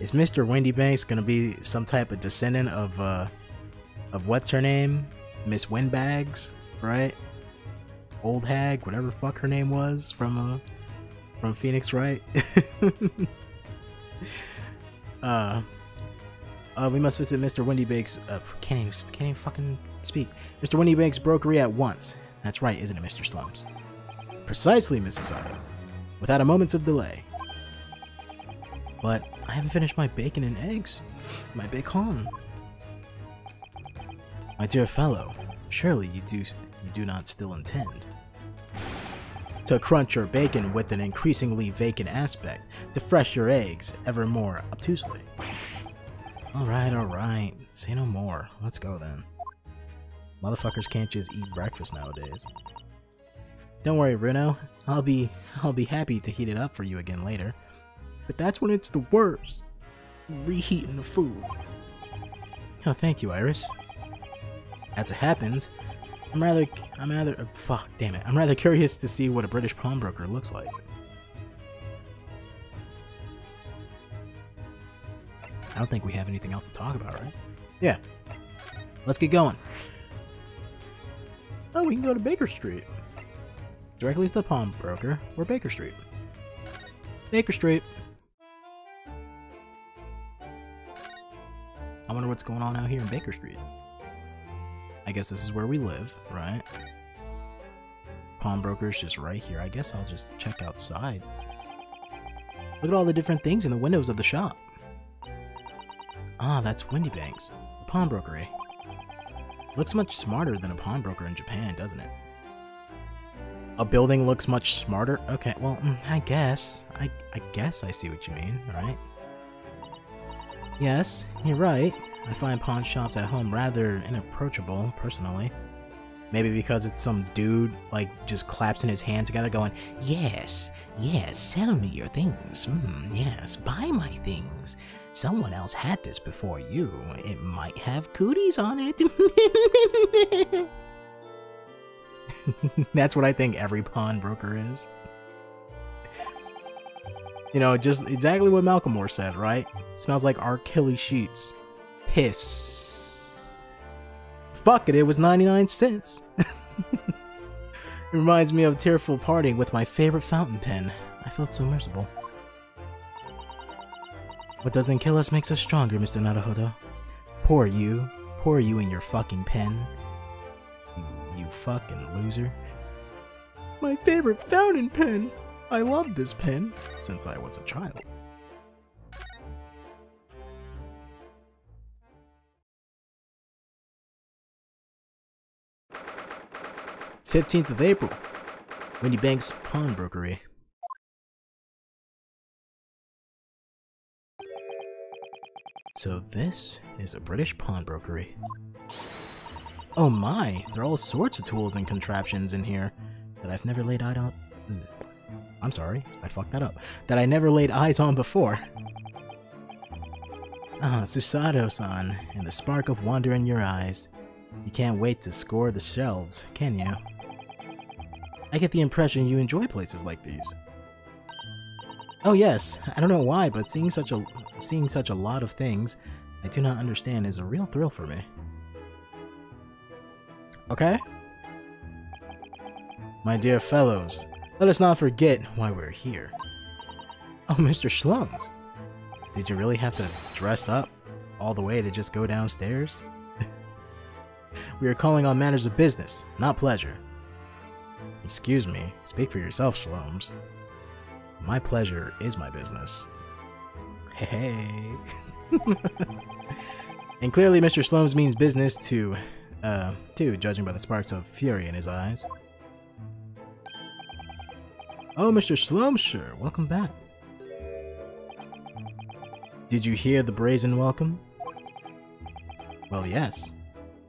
is Mr. Wendy Banks gonna be some type of descendant of uh of what's her name? Miss Windbags, right? Old hag, whatever fuck her name was from uh from Phoenix, right? [laughs] uh uh, we must visit Mr. Windybake's. Uh, can't even, can't even fucking speak. Mr. Wendy Windybake's brokery at once. That's right, isn't it, Mr. Slums? Precisely, Mrs. Otto. Without a moment of delay. But I haven't finished my bacon and eggs. [laughs] My bacon. My dear fellow, surely you do you do not still intend to crunch your bacon with an increasingly vacant aspect, to fresh your eggs ever more obtusely. Alright, alright. Say no more. Let's go then. Motherfuckers can't just eat breakfast nowadays. Don't worry, Runo. I'll be I'll be happy to heat it up for you again later. But that's when it's the worst. Reheating the food. Oh, thank you, Iris. As it happens, I'm rather I'm rather uh, fuck, damn it. I'm rather curious to see what a British pawnbroker looks like. I don't think we have anything else to talk about, right? Yeah. Let's get going. Oh, we can go to Baker Street. Directly to the pawnbroker or Baker Street. Baker Street. I wonder what's going on out here in Baker Street. I guess this is where we live, right? Pawnbroker's just right here. I guess I'll just check outside. Look at all the different things in the windows of the shop. Ah, that's Windibanks, a pawnbroker, eh? Looks much smarter than a pawnbroker in Japan, doesn't it? A building looks much smarter? Okay, well, mm, I guess. I, I guess I see what you mean, right? Yes, you're right. I find pawn shops at home rather inapproachable, personally. Maybe because it's some dude, like, just claps in his hand together going, Yes, yes, sell me your things. Mm, yes, buy my things. Someone else had this before you. It might have cooties on it. [laughs] That's what I think every pawnbroker is. You know, just exactly what Malcolm Moore said, right? Smells like R. Kelly sheets. Piss. fuck it, it was 99 cents. it [laughs] reminds me of tearful parting with my favorite fountain pen. I felt so merciful. What doesn't kill us makes us stronger, Mr. Naruhodo. Poor you. Poor you and your fucking pen. You, you fucking loser. My favorite fountain pen! I love this pen since I was a child. 15th of April, Windibanks Pawnbrokery. So this is a British pawnbrokery. Oh my, there are all sorts of tools and contraptions in here that I've never laid eyes on. I'm sorry, I fucked that up. That I never laid eyes on before. Ah, Susato-san, and the spark of wonder in your eyes. You can't wait to score the shelves, can you? I get the impression you enjoy places like these. Oh yes, I don't know why, but seeing such a seeing such a lot of things I do not understand is a real thrill for me. Okay? My dear fellows, let us not forget why we're here. Oh, [laughs] Mr. Shlums, did you really have to dress up all the way to just go downstairs? [laughs] we are calling on matters of business, not pleasure. Excuse me, speak for yourself, Shaloms. My pleasure is my business. Hey. [laughs] and clearly Mr. Shlomes means business to, uh, too, judging by the sparks of fury in his eyes. Oh, Mr. Sure, welcome back. Did you hear the brazen welcome? Well, yes.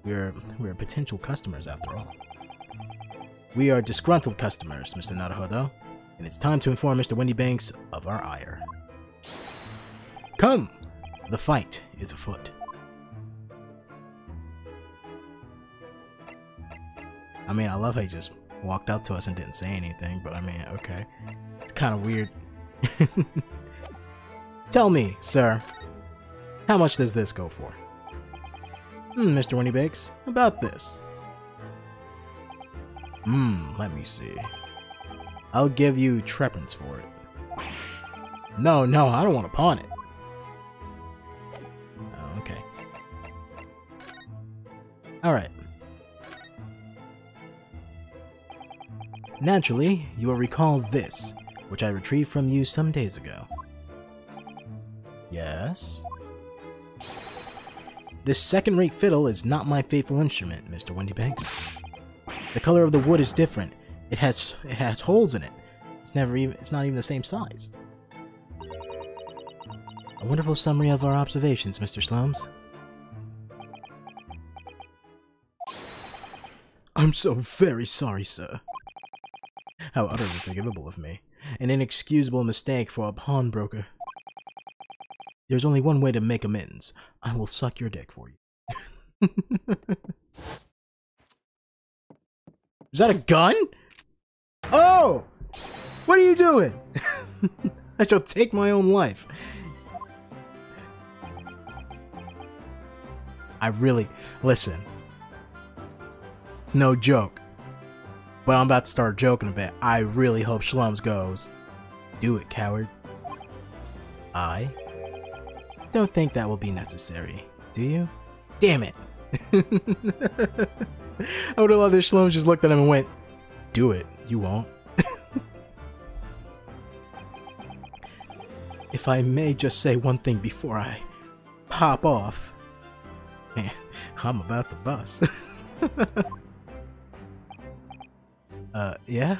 We're, we're potential customers after all. We are disgruntled customers, Mr. Naruhodo, and it's time to inform Mr. Windibanks of our ire. Come! The fight is afoot. I mean, I love how he just walked up to us and didn't say anything, but I mean, okay. It's kind of weird. [laughs] Tell me, sir, how much does this go for? Hmm, Mr. Windibanks, about this. Hmm, let me see. I'll give you treppence for it. No, no, I don't want to pawn it. Alright. Naturally, you will recall this, which I retrieved from you some days ago. Yes? This second-rate fiddle is not my faithful instrument, Mr. Windibanks. The color of the wood is different. It has it has holes in it. It's never even it's not even the same size. A wonderful summary of our observations, Mr. Slomes. I'm so very sorry, sir. How utterly forgivable of me. An inexcusable mistake for a pawnbroker. There's only one way to make amends. I will suck your dick for you. [laughs] Is that a gun? Oh! What are you doing? [laughs] I shall take my own life. I really, listen. It's no joke. But I'm about to start joking a bit. I really hope Shlums goes. Do it, coward. I don't think that will be necessary. Do you? Damn it. [laughs] I would have loved if Shlomo just looked at him and went, Do it. You won't. [laughs] if I may just say one thing before I pop off. Man, [laughs] I'm about to bust. Uh, yeah?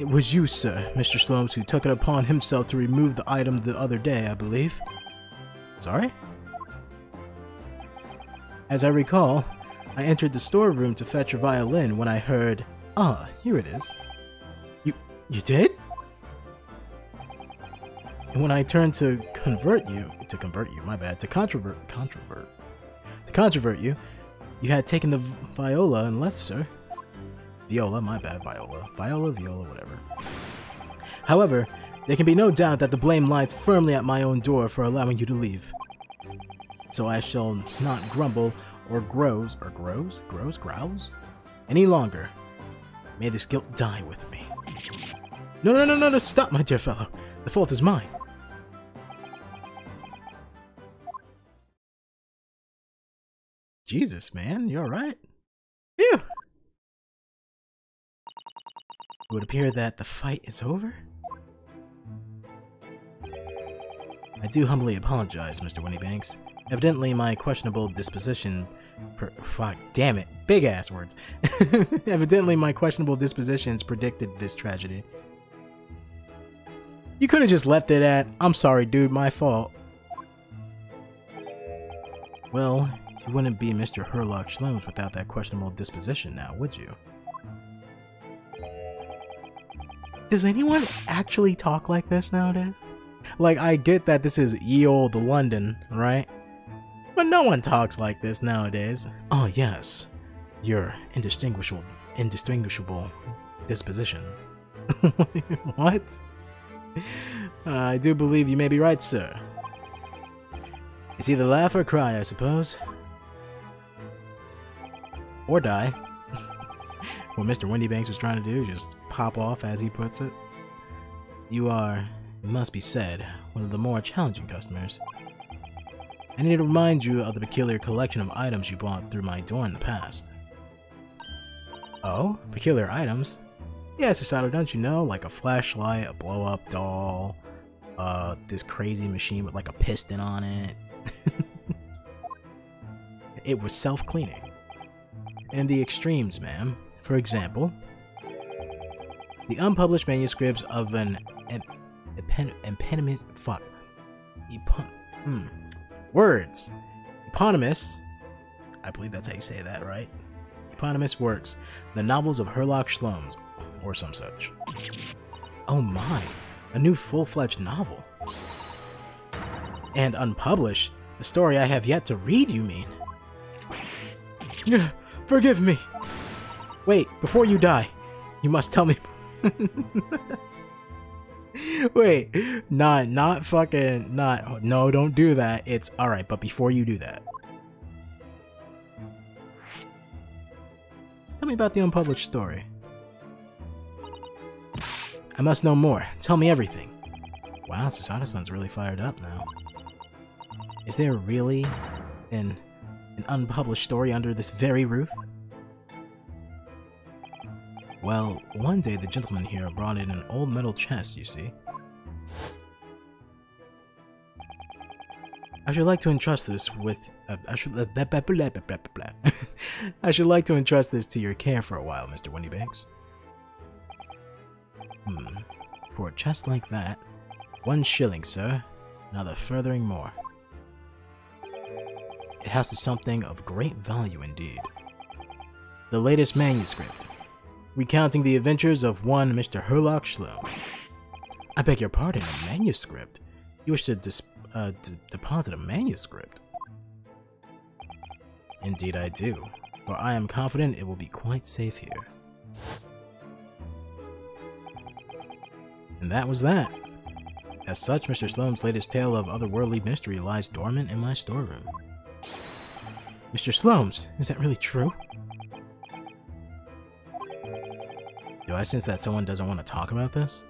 It was you, sir, Mr. Slomes, who took it upon himself to remove the item the other day, I believe. Sorry? As I recall, I entered the storeroom to fetch a violin when I heard, ah, here it is. You, you did? And when I turned to convert you, to convert you, my bad, to controvert, controvert, to controvert you, you had taken the viola and left, sir. Viola, my bad, viola. Viola, viola, whatever. However, there can be no doubt that the blame lies firmly at my own door for allowing you to leave. so I shall not grumble or grows, or grows, grows, growls, any longer. May this guilt die with me. No, no, no, no, no, stop, my dear fellow. The fault is mine. Jesus, man, you're alright? Phew! It would appear that the fight is over? I do humbly apologize, Mr. Winniebanks. Evidently, my questionable disposition. Per fuck, damn it, big ass words. [laughs] Evidently, my questionable dispositions predicted this tragedy. You could have just left it at, I'm sorry, dude, my fault. Well, you wouldn't be Mr. Herlock Sholmes without that questionable disposition now, would you? Does anyone actually talk like this nowadays? Like, I get that this is ye the London, right? But no one talks like this nowadays. Oh yes, your indistinguishable, indistinguishable disposition. [laughs] what? Uh, I do believe you may be right, sir. It's either laugh or cry, I suppose. Or die. what Mr. Winniebanks was trying to do, just pop off, as he puts it. You are, it must be said, one of the more challenging customers. I need to remind you of the peculiar collection of items you bought through my door in the past. Oh? Peculiar items? Yes, Susato, don't you know? Like a flashlight, a blow-up doll, uh, this crazy machine with like a piston on it. [laughs] it was self-cleaning. And the extremes, ma'am. For example, the unpublished manuscripts of an impediment. Fuck. Epon hmm. Words. Eponymous. I believe that's how you say that, right? Eponymous works. The novels of Herlock Sholmes, or some such. Oh my, a new full-fledged novel. And unpublished? A story I have yet to read, you mean? Forgive me. Wait, before you die, you must tell me. [laughs] Wait, not not fucking not no, don't do that. It's alright, but before you do that. Tell me about the unpublished story. I must know more. Tell me everything. Wow, Susato-san's really fired up now. Is there really an, an unpublished story under this very roof? Well, one day the gentleman here brought in an old metal chest, you see. I should like to entrust this with. Uh, I should. Uh, blah, blah, blah. [laughs] I should like to entrust this to your care for a while, Mr. Winniebanks. Hmm. For a chest like that, one shilling, sir. Neither furthering more. It has something of great value indeed. The latest manuscript, recounting the adventures of one Mr. Herlock Sholmes. I beg your pardon, a manuscript? You wish to uh, deposit a manuscript? Indeed I do, for I am confident it will be quite safe here. And that was that. As such, Mr. Sholmes' latest tale of otherworldly mystery lies dormant in my storeroom. Mr. Sholmes, is that really true? Do I sense that someone doesn't want to talk about this?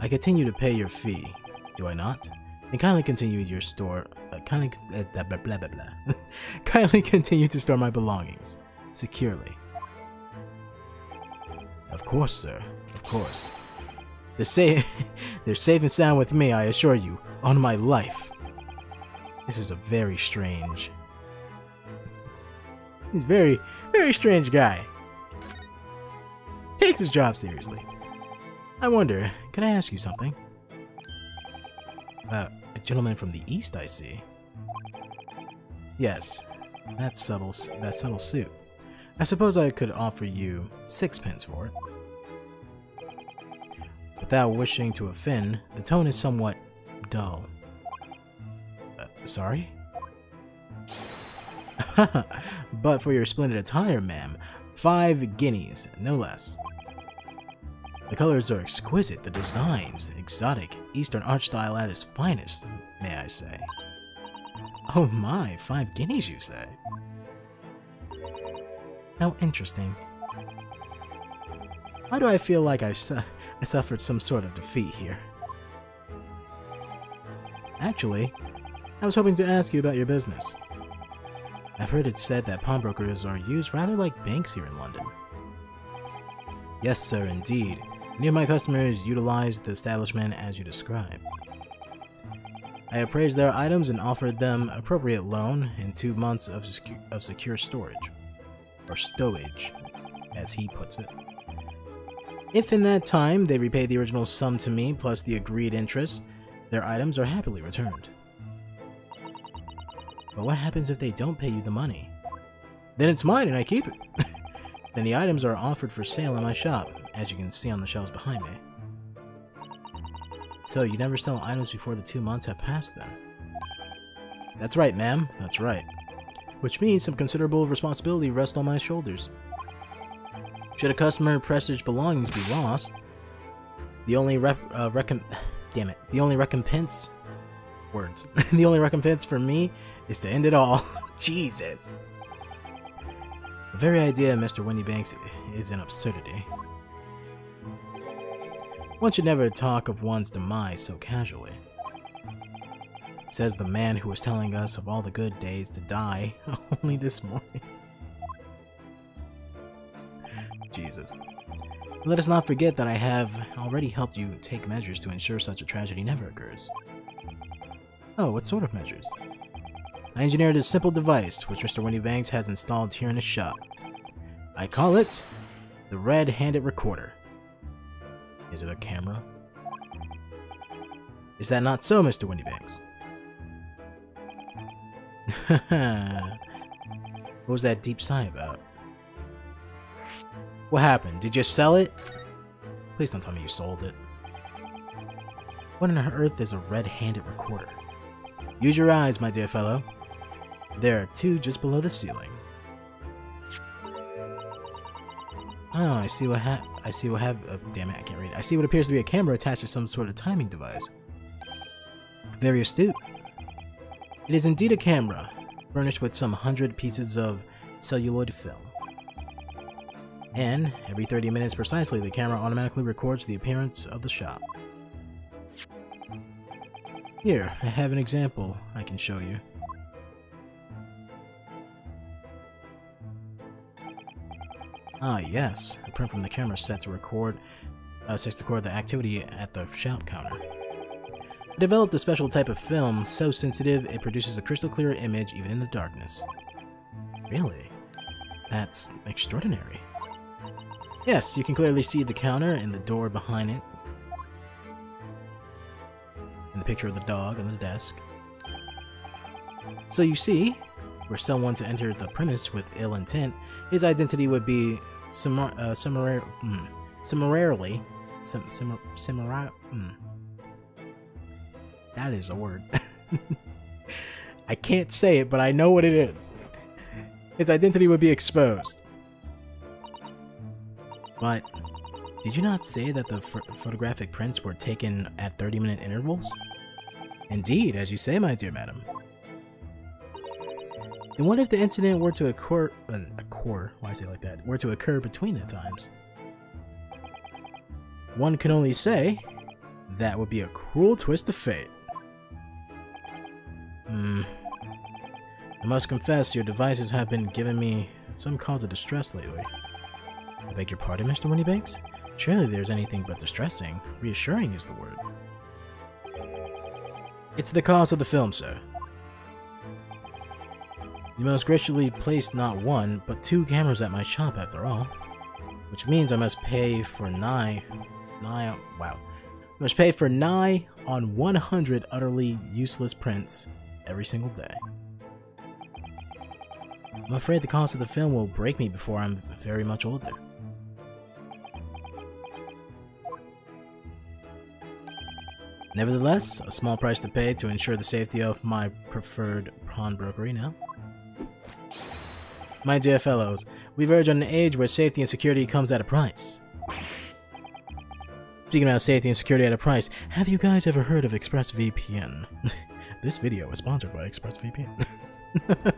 I continue to pay your fee, do I not? And kindly continue your store. Uh, kindly, uh, blah blah blah blah. [laughs] kindly continue to store my belongings securely. Of course, sir. Of course. They're safe. [laughs] they're safe and sound with me. I assure you, on my life. This is a very strange. He's very, very strange guy takes his job seriously. I wonder, can I ask you something? Uh, a gentleman from the east, I see. Yes, that subtle, that subtle suit. I suppose I could offer you sixpence for it. Without wishing to offend, the tone is somewhat dull. Uh, sorry? [laughs] but for your splendid attire, ma'am, five guineas, no less. The colors are exquisite, the designs exotic, Eastern art style at its finest, may I say. Oh my, five guineas you say? How interesting. Why do I feel like I, su I suffered some sort of defeat here? Actually, I was hoping to ask you about your business. I've heard it said that pawnbrokers are used rather like banks here in London. Yes, sir, indeed. Many of my customers utilize the establishment as you describe. I appraised their items and offered them appropriate loan and two months of, secu of secure storage. Or stowage, as he puts it. If in that time they repay the original sum to me plus the agreed interest, their items are happily returned. But what happens if they don't pay you the money? Then it's mine and I keep it. [laughs] then the items are offered for sale in my shop, as you can see on the shelves behind me. So, you never sell items before the two months have passed then? That's right, ma'am. That's right. Which means some considerable responsibility rests on my shoulders. Should a customer prestige belongings be lost, the only rep, uh, recom- damn it, the only recompense, words, [laughs] the only recompense for me is to end it all. [laughs] Jesus. The very idea of Mr. Wendy Banks is an absurdity. One should never talk of one's demise so casually. Says the man who was telling us of all the good days to die [laughs] only this morning. Jesus. Let us not forget that I have already helped you take measures to ensure such a tragedy never occurs. Oh, what sort of measures? I engineered a simple device which Mr. Windibanks has installed here in his shop. I call it the Red-Handed Recorder. Is it a camera? Is that not so, Mr. Windibanks? [laughs] what was that deep sigh about? What happened? Did you sell it? Please don't tell me you sold it. What on earth is a red-handed recorder? Use your eyes, my dear fellow. There are two just below the ceiling. Oh, I see what ha- I see what have- oh, damn it, I can't read. I see what appears to be a camera attached to some sort of timing device. Very astute. It is indeed a camera, furnished with some hundred pieces of celluloid film. And, every 30 minutes precisely, the camera automatically records the appearance of the shop. Here, I have an example I can show you. Ah, yes. A print from the camera set to record, uh, sets to record the activity at the shop counter. Developed a special type of film so sensitive it produces a crystal clear image even in the darkness. Really? That's extraordinary. Yes, you can clearly see the counter and the door behind it. And the picture of the dog on the desk. So you see, were someone to enter the premise with ill intent, his identity would be summar uh, summarar mm, summarily sim simmar mm. That is a word. [laughs] I can't say it, but I know what it is. His identity would be exposed. But did you not say that the photographic prints were taken at 30 minute intervals? Indeed, as you say, my dear madam. And what if the incident were to occur, uh, occur, why say like that, were to occur between the times? One can only say, that would be a cruel twist of fate. Hmm. I must confess, your devices have been giving me some cause of distress lately. I beg your pardon, Mr. Windibanks? Surely there's anything but distressing. Reassuring is the word. It's the cause of the film, sir. You most graciously placed not one, but two cameras at my shop after all. Which means I must pay for nigh... nigh... wow. I must pay for nigh on 100 utterly useless prints every single day. I'm afraid the cost of the film will break me before I'm very much older. Nevertheless, a small price to pay to ensure the safety of my preferred pawnbrokery now. My dear fellows, we verge on an age where safety and security comes at a price. Speaking about safety and security at a price, have you guys ever heard of ExpressVPN? [laughs] This video is sponsored by ExpressVPN. [laughs]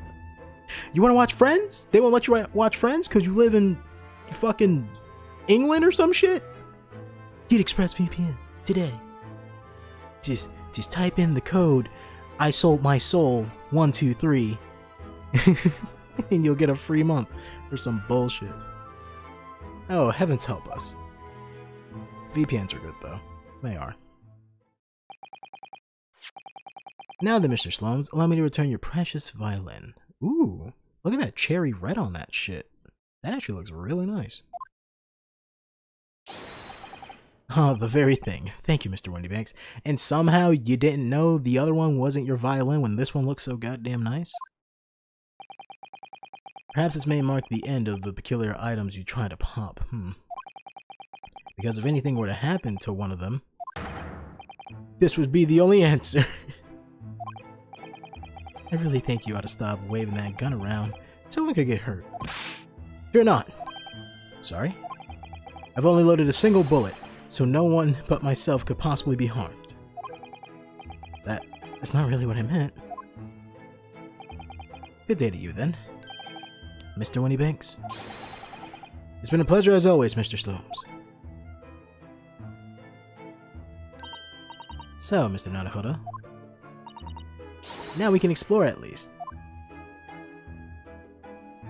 you want to watch Friends? They won't let you watch Friends because you live in fucking England or some shit? Get ExpressVPN today. Just just type in the code I sold my soul 123 [laughs] and you'll get a free month for some bullshit. Oh, heavens help us. VPNs are good though. They are. Now then, Mr. Sholmes, allow me to return your precious violin. Ooh, look at that cherry red on that shit. That actually looks really nice. Oh, the very thing. Thank you, Mr. Windibanks. And somehow you didn't know the other one wasn't your violin when this one looks so goddamn nice? Perhaps this may mark the end of the peculiar items you try to pop. Hmm. Because if anything were to happen to one of them, this would be the only [laughs] answer. I really think you ought to stop waving that gun around. Someone could get hurt. Fear not. Sorry? I've only loaded a single bullet so no one but myself could possibly be harmed. That, that's not really what I meant. Good day to you, then. Mr. Windibanks. It's been a pleasure as always, Mr. Sholmes. So, Mr. Naruhodo. Now we can explore at least.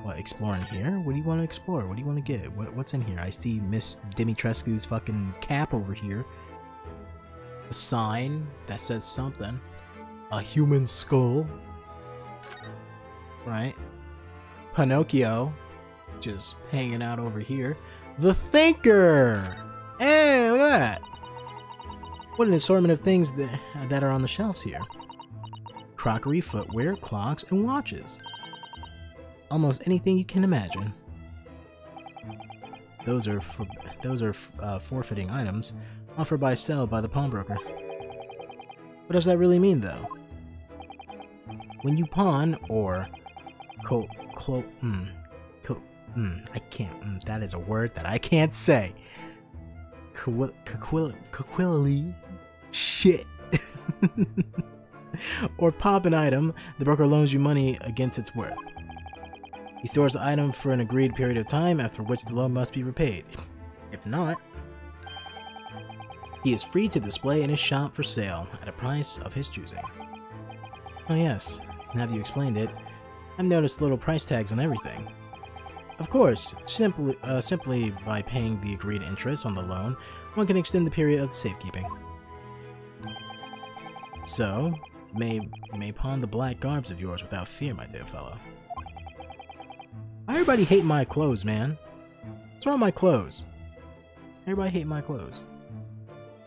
What, exploring here? What do you want to explore? What do you want to get? What, what's in here? I see Miss Dimitrescu's fucking cap over here. A sign that says something. A human skull. Right? Pinocchio. Just hanging out over here. The Thinker! Hey, look at that! What an assortment of things that, that are on the shelves here. Crockery, footwear, clocks, and watches almost anything you can imagine. Those are for, those are uh, forfeiting items offered by sale by the pawnbroker. What does that really mean, though? When you pawn or co clo mm, co mm, I can't mm, that is a word that I can't say. Coquillily shit. [laughs] or pop an item, the broker loans you money against its worth. He stores the item for an agreed period of time, after which the loan must be repaid. If not, he is free to display in his shop for sale at a price of his choosing. Oh yes, now that you explained it, I've noticed little price tags on everything. Of course, simply, uh, simply by paying the agreed interest on the loan, one can extend the period of the safekeeping. So, may, may pawn the black garbs of yours without fear, my dear fellow. Everybody hate my clothes, man. What's wrong with my clothes? Everybody hate my clothes.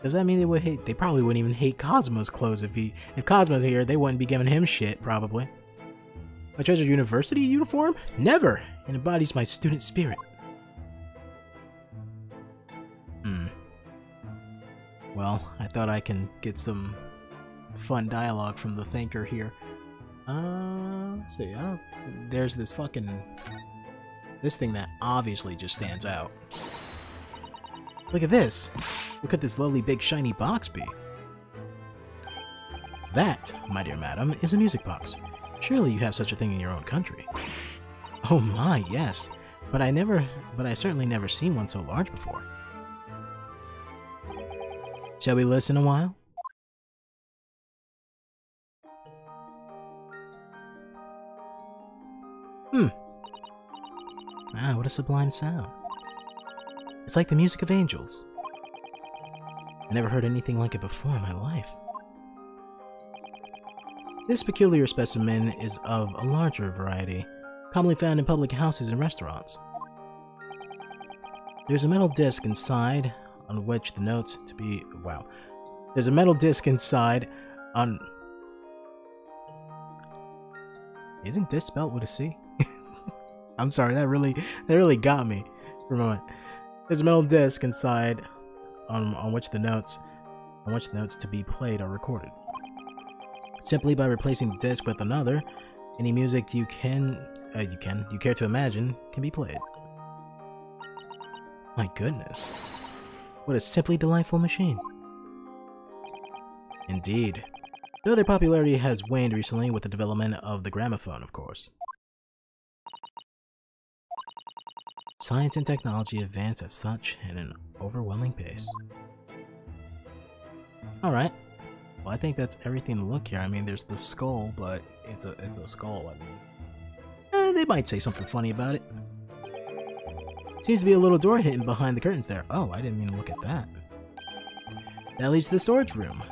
Does that mean they would hate? They probably wouldn't even hate Kazuma's clothes if he if Kazuma's here. They wouldn't be giving him shit probably. My treasure university uniform? Never. It embodies my student spirit. Hmm. Well, I thought I can get some fun dialogue from the thinker here. Uh, let's see. I don't. There's this fucking this thing that obviously just stands out. Look at this. What could this lovely big shiny box be? That, my dear madam, is a music box. Surely you have such a thing in your own country. Oh my, yes. But I never, but I certainly never seen one so large before. Shall we listen a while? Hmm, Ah, what a sublime sound. It's like the music of angels. I never heard anything like it before in my life. This peculiar specimen is of a larger variety, commonly found in public houses and restaurants. There's a metal disc inside on which the notes to be wow. There's a metal disc inside on Isn't this spelled with a C? [laughs] I'm sorry, that really that really got me for a moment. There's a metal disc inside on, on which the notes on which the notes to be played are recorded. Simply by replacing the disc with another, any music you can uh, you can you care to imagine can be played. My goodness. What a simply delightful machine. Indeed. Though their popularity has waned recently with the development of the gramophone, of course. Science and technology advance at such in an overwhelming pace. Alright. I think that's everything to look here. I mean, there's the skull, but it's a it's a skull. I mean, eh, they might say something funny about it. Seems to be a little door hidden behind the curtains there. Oh, I didn't mean to look at that. That leads to the storage room,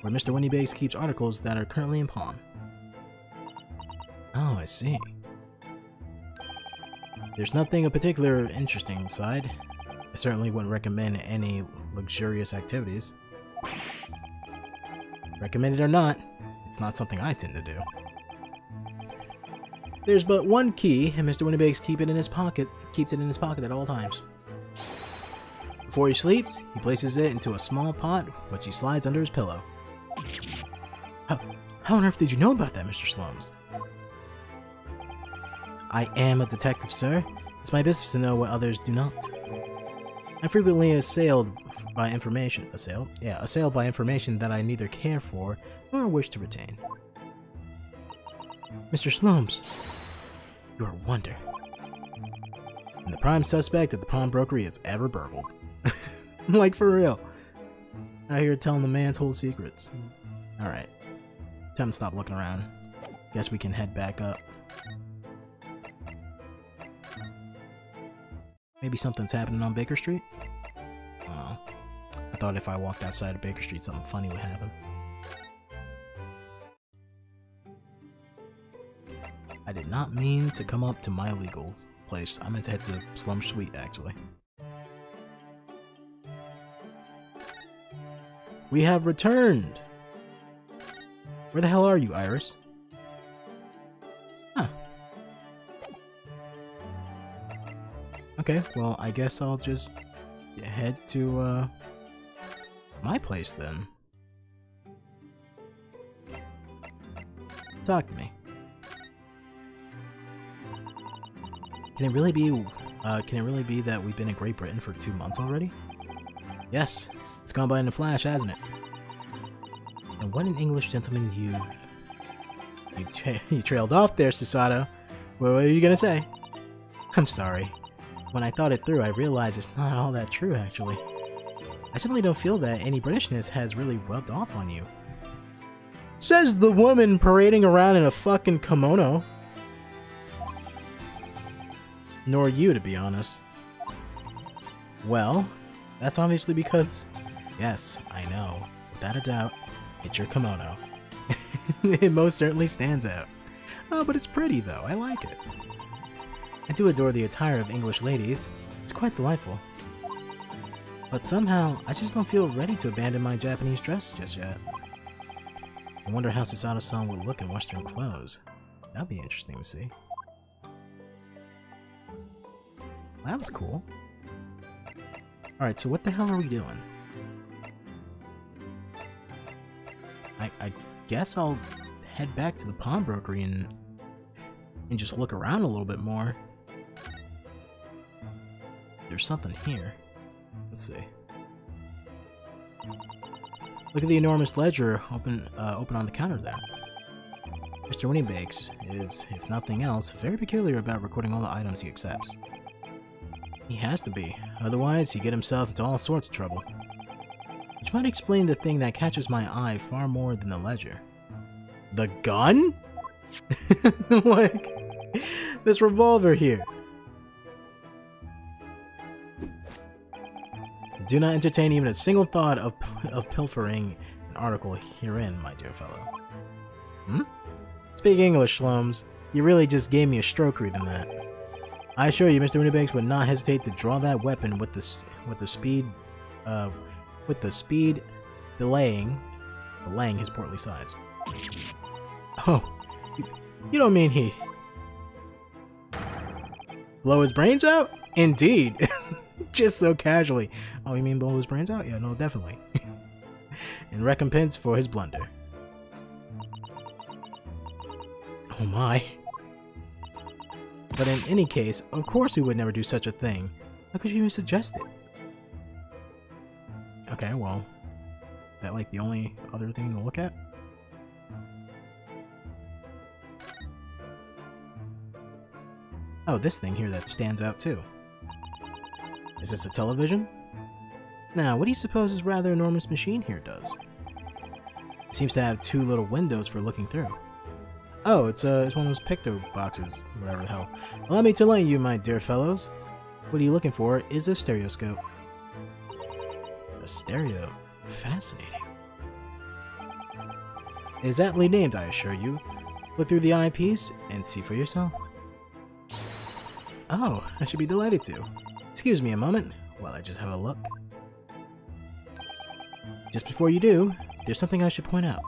where Mr. Windybags keeps articles that are currently in pawn. Oh, I see. There's nothing of particular interesting inside. I certainly wouldn't recommend any luxurious activities. Recommended or not, it's not something I tend to do. There's but one key, and Mr. Windybags keep it in his pocket, keeps it in his pocket at all times. Before he sleeps, he places it into a small pot, which he slides under his pillow. How, how on earth did you know about that, Mr. Sholmes? I am a detective, sir. It's my business to know what others do not. I'm frequently assailed by information. Assailed? Yeah, assailed by information that I neither care for nor wish to retain. Mr. Sholmes, you're a wonder. And the prime suspect at the pawnbrokery has ever burgled. [laughs] like, for real. Out here telling the man's whole secrets. Alright. Time to stop looking around. Guess we can head back up. Maybe something's happening on Baker Street? Oh. I thought if I walked outside of Baker Street, something funny would happen. I did not mean to come up to my legal place. I meant to head to Slum Suite, actually. We have returned! Where the hell are you, Iris? Huh. Okay, well, I guess I'll just head to, uh, my place then. Talk to me. Can it really be, uh, can it really be that we've been in Great Britain for two months already? Yes, it's gone by in a flash, hasn't it? And what an English gentleman you... You, tra [laughs] you trailed off there, Susato. What were you gonna say? I'm sorry. When I thought it through, I realized it's not all that true, actually. I simply don't feel that any Britishness has really rubbed off on you. Says the woman parading around in a fucking kimono. Nor you, to be honest. Well, that's obviously because, yes, I know, without a doubt, it's your kimono. [laughs] it most certainly stands out. Oh, but it's pretty though, I like it. I do adore the attire of English ladies, it's quite delightful. But somehow, I just don't feel ready to abandon my Japanese dress just yet. I wonder how Susato-san would look in Western clothes. That'd be interesting to see. That was cool. Alright, so what the hell are we doing? I, I guess I'll head back to the pawnbrokery and, and just look around a little bit more. There's something here. Let's see. Look at the enormous ledger open uh, open on the counter there. Mr. Windybags is, if nothing else, very peculiar about recording all the items he accepts. He has to be, otherwise he'd get himself into all sorts of trouble. Which might explain the thing that catches my eye far more than the ledger. The gun? [laughs] like, this revolver here. Do not entertain even a single thought of, of pilfering an article herein, my dear fellow. Hmm? Speak English, Sholmes. You really just gave me a stroke reading that. I assure you, Mr. Windibanks would not hesitate to draw that weapon with the with the speed, uh, with the speed delaying, delaying his portly size. Oh, you don't mean he blow his brains out? Indeed, [laughs] just so casually. Oh, you mean blow his brains out? Yeah, no, definitely. [laughs] In recompense for his blunder. Oh my. But in any case, of course we would never do such a thing. How could you even suggest it? Okay, well, is that like the only other thing to look at? Oh, this thing here that stands out too. Is this a television? Now, what do you suppose this rather enormous machine here does? It seems to have two little windows for looking through. Oh, it's, uh, it's one of those picto boxes, whatever the hell. Allow me to enlighten you, my dear fellows. What are you looking for is a stereoscope. A stereo? Fascinating. Exactly named, I assure you. Look through the eyepiece and see for yourself. Oh, I should be delighted to. Excuse me a moment while I just have a look. Just before you do, there's something I should point out.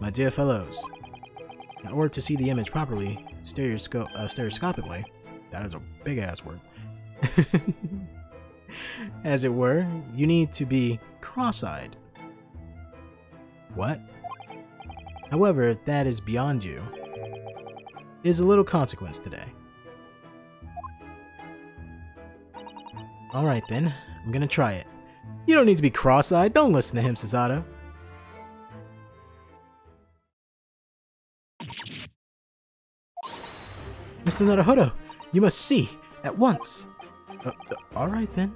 My dear fellows, in order to see the image properly, stereoscope, uh, stereoscopically, that is a big ass word, [laughs] as it were, you need to be cross-eyed. What? However, that is beyond you. It is a little consequence today. Alright then, I'm gonna try it. You don't need to be cross-eyed, don't listen to him, Susato. Mr. Naruhodo, you must see, at once. Uh, uh, Alright then.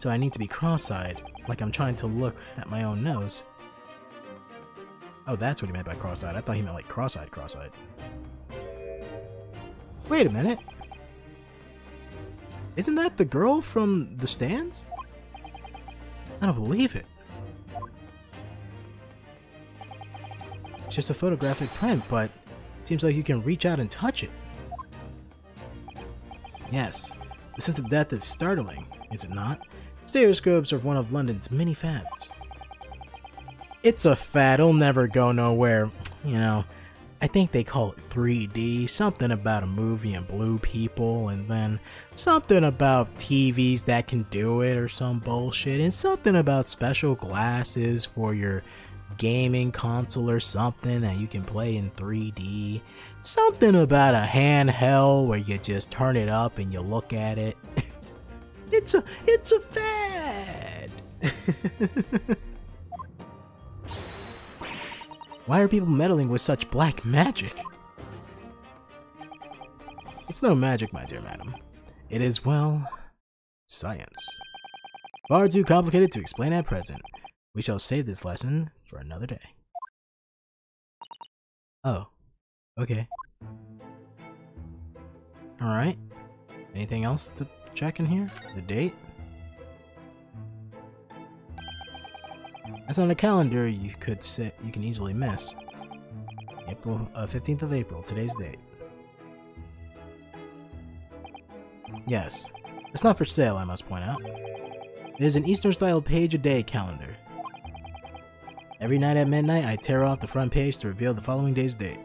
So I need to be cross-eyed, like I'm trying to look at my own nose. Oh, that's what he meant by cross-eyed. I thought he meant like cross-eyed, cross-eyed. Wait a minute. Isn't that the girl from the stands? I don't believe it. It's just a photographic print, but seems like you can reach out and touch it. Yes, the sense of death is startling, is it not? Stereoscopes are one of London's many fads. It's a fad, it'll never go nowhere. You know, I think they call it 3D, something about a movie and blue people, and then something about TVs that can do it or some bullshit, and something about special glasses for your gaming console or something that you can play in 3D. Something about a handheld where you just turn it up and you look at it. [laughs] it's a it's a fad. [laughs] Why are people meddling with such black magic? It's no magic, my dear madam. It is, well, science. Far too complicated to explain at present. We shall save this lesson for another day. Oh, okay. Alright. Anything else to check in here? The date? That's on a calendar you could sit you can easily miss. April uh, 15th of April, today's date. Yes, it's not for sale, I must point out. It is an Eastern style page a day calendar. Every night at midnight, I tear off the front page to reveal the following day's date.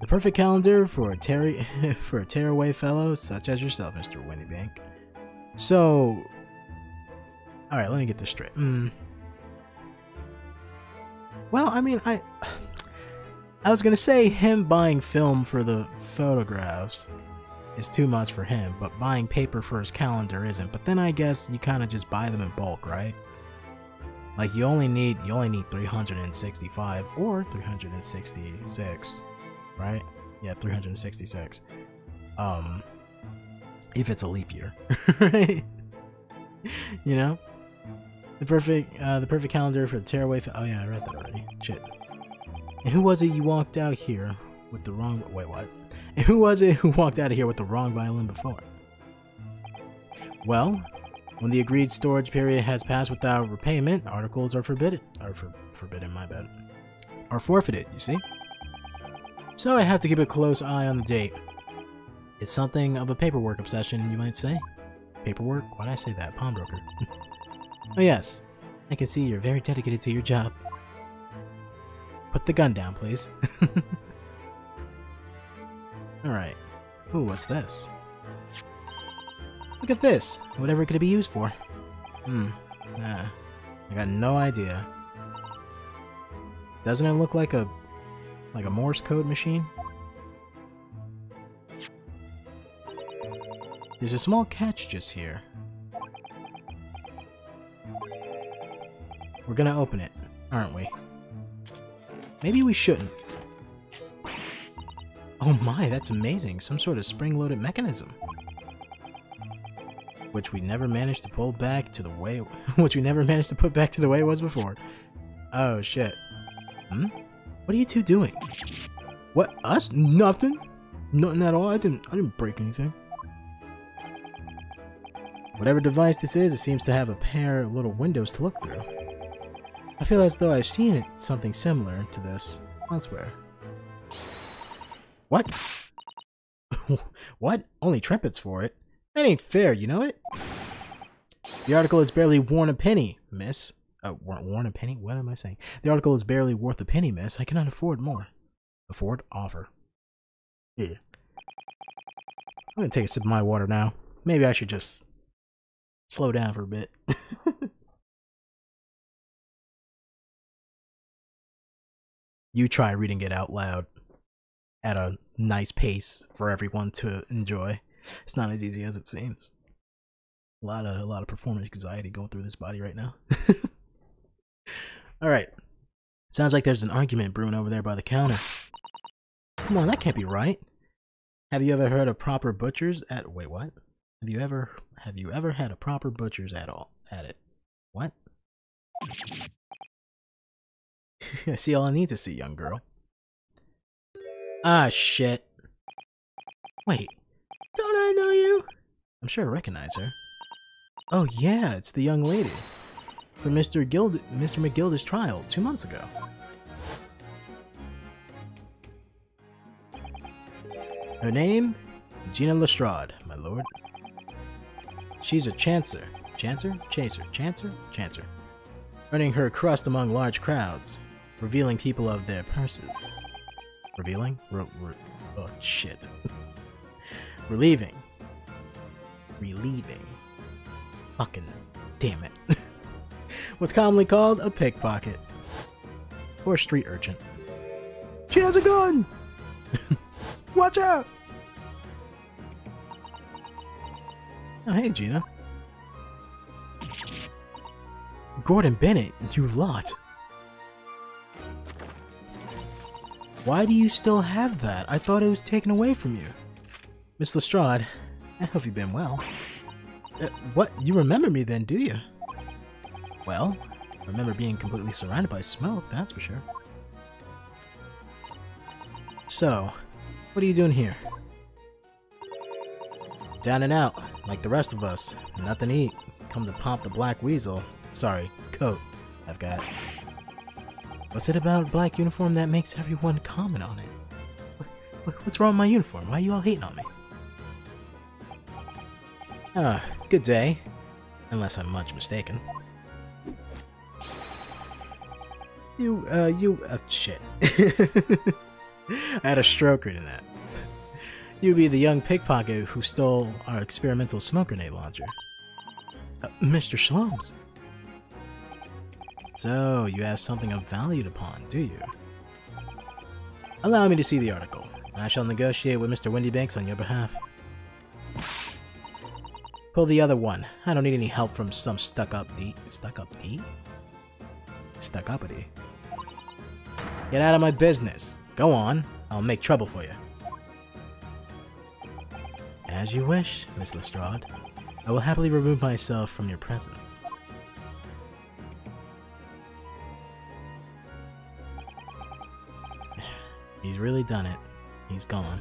The perfect calendar for a tear [laughs] for a tearaway fellow such as yourself, Mr. Windibank. So, all right, let me get this straight. Mm. Well, I mean, I I was gonna say him buying film for the photographs is too much for him, but buying paper for his calendar isn't. But then I guess you kind of just buy them in bulk, right? Like you only need you only need 365 or 366, right? Yeah, 366. Um, if it's a leap year, [laughs] right? you know. The perfect, uh, the perfect calendar for the tearaway. oh yeah, I read that already. Shit. And who was it you walked out here with the wrong? Wait, what? And who was it who walked out of here with the wrong violin before? Well, when the agreed storage period has passed without repayment, articles are forbidden. Are for, forbidden, my bad. Are forfeited. You see. So I have to keep a close eye on the date. It's something of a paperwork obsession, you might say. Paperwork? Why'd I say that? Pawnbroker. [laughs] Oh yes, I can see you're very dedicated to your job. Put the gun down, please. [laughs] Alright. Ooh, what's this? Look at this! Whatever could it be used for? Hmm. Nah. I got no idea. Doesn't it look like a... like a Morse code machine? There's a small catch just here. We're gonna open it, aren't we? Maybe we shouldn't. Oh my, that's amazing. Some sort of spring-loaded mechanism. Which we never managed to pull back to the way- [laughs] which we never managed to put back to the way it was before. Oh shit. Hmm? What are you two doing? What? Us? Nothing? Nothing at all? I didn't- I didn't break anything. Whatever device this is, it seems to have a pair of little windows to look through. I feel as though I've seen it, something similar to this elsewhere. What? [laughs] what? Only trinkets for it? That ain't fair, you know it? The article is barely worn a penny, miss. Uh, worn a penny? What am I saying? The article is barely worth a penny, miss. I cannot afford more. Afford? Offer. Yeah. I'm gonna take a sip of my water now. Maybe I should just slow down for a bit. [laughs] you try reading it out loud at a nice pace for everyone to enjoy. It's not as easy as it seems. A lot of a lot of performance anxiety going through this body right now. [laughs] All right. Sounds like there's an argument brewing over there by the counter. Come on, that can't be right. Have you ever heard of proper butchers at wait what? Have you ever have you ever had a proper butchers at all at it? What? [laughs] I see all I need to see, young girl. Ah shit. Wait, don't I know you? I'm sure I recognize her. Oh yeah, it's the young lady from Mr. Gild Mr. McGilded's trial two months ago. Her name? Gina Lestrade, my lord. She's a chancer. Chancer? Chaser. Chancer? Chancer. Earning her crust among large crowds, revealing people of their purses. Revealing? Re re oh, shit. [laughs] Relieving. Relieving. Fucking damn it. [laughs] What's commonly called a pickpocket. Or a street urchin. She has a gun! [laughs] Watch out! Oh, hey, Gina. Gordon Bennett, you lot. Why do you still have that? I thought it was taken away from you. Miss Lestrade, I hope you've been well. Uh, what? You remember me then, do you? Well, I remember being completely surrounded by smoke, that's for sure. So, what are you doing here? Down and out, like the rest of us. Nothing to eat. Come to pop the black weasel. Sorry, coat I've got. What's it about black uniform that makes everyone comment on it? What's wrong with my uniform? Why are you all hating on me? Ah, good day. Unless I'm much mistaken. You, uh, you, uh, shit. [laughs] I had a stroke reading that. You be the young pickpocket who stole our experimental smoke grenade launcher. Uh, Mr. Sholmes. So, you have something of value to pawn, do you? Allow me to see the article. I shall negotiate with Mr. Windibanks on your behalf. Pull the other one. I don't need any help from some stuck-up D. Stuck-up D? Stuck-uppity. Get out of my business. Go on. I'll make trouble for you. As you wish, Miss Lestrade. I will happily remove myself from your presence. He's really done it. He's gone.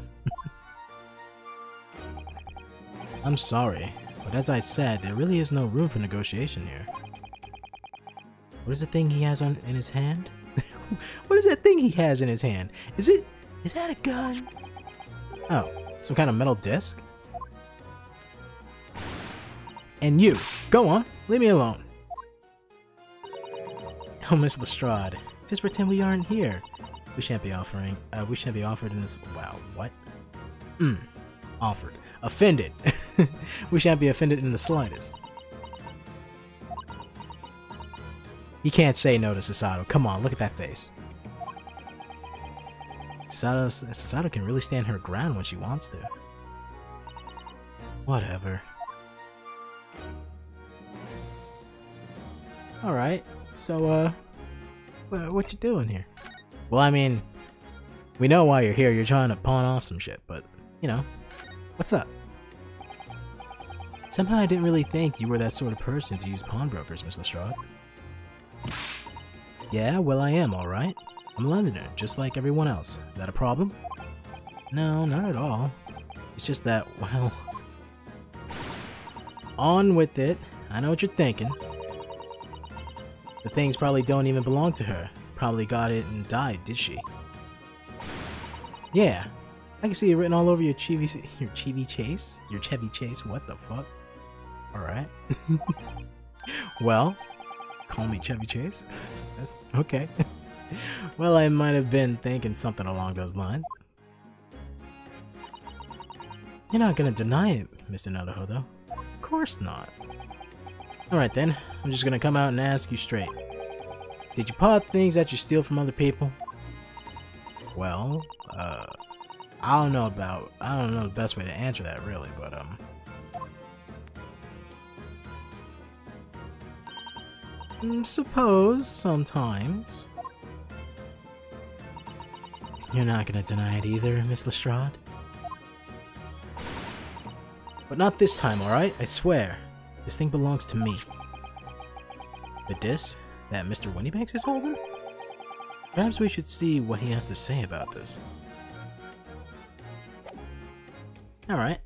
I'm sorry, but as I said, there really is no room for negotiation here. What is the thing he has on in his hand? [laughs] what is that thing he has in his hand? Is it is that a gun? Oh, some kind of metal disc? And you, go on, leave me alone. Oh, Miss Lestrade, just pretend we aren't here. We shan't be offering, uh, we shan't be offered in this, wow, what? Hmm, offered. Offended. [laughs] we shan't be offended in the slightest. You can't say no to Susato. Come on, look at that face. Susato can really stand her ground when she wants to. Whatever. Alright, so, uh, what you doing here? Well, I mean, We know why you're here. You're trying to pawn off some shit, but, you know, what's up? Somehow I didn't really think you were that sort of person to use pawnbrokers, Miss Lestrade. Yeah, well I am, alright. I'm a Londoner, just like everyone else. Is that a problem? No, not at all. It's just that, [laughs] well... On with it. I know what you're thinking. The things probably don't even belong to her. Probably got it and died, did she? Yeah. I can see it written all over your Chevy, [laughs] your Chevy Chase? Your Chevy Chase, what the fuck? Alright. [laughs] well, call me Chevy Chase? That's okay. [laughs] well, I might have been thinking something along those lines. You're not gonna deny it, Mr. Naruhodo. Of course not. Alright then, I'm just gonna come out and ask you straight. Did you pot things that you steal from other people? Well, uh, I don't know about, I don't know the best way to answer that really, but um, Mm, suppose, sometimes. You're not gonna deny it either, Miss Lestrade? But not this time, alright? I swear. This thing belongs to me. The disc that Mr. Windibanks is holding? Perhaps we should see what he has to say about this. Alright.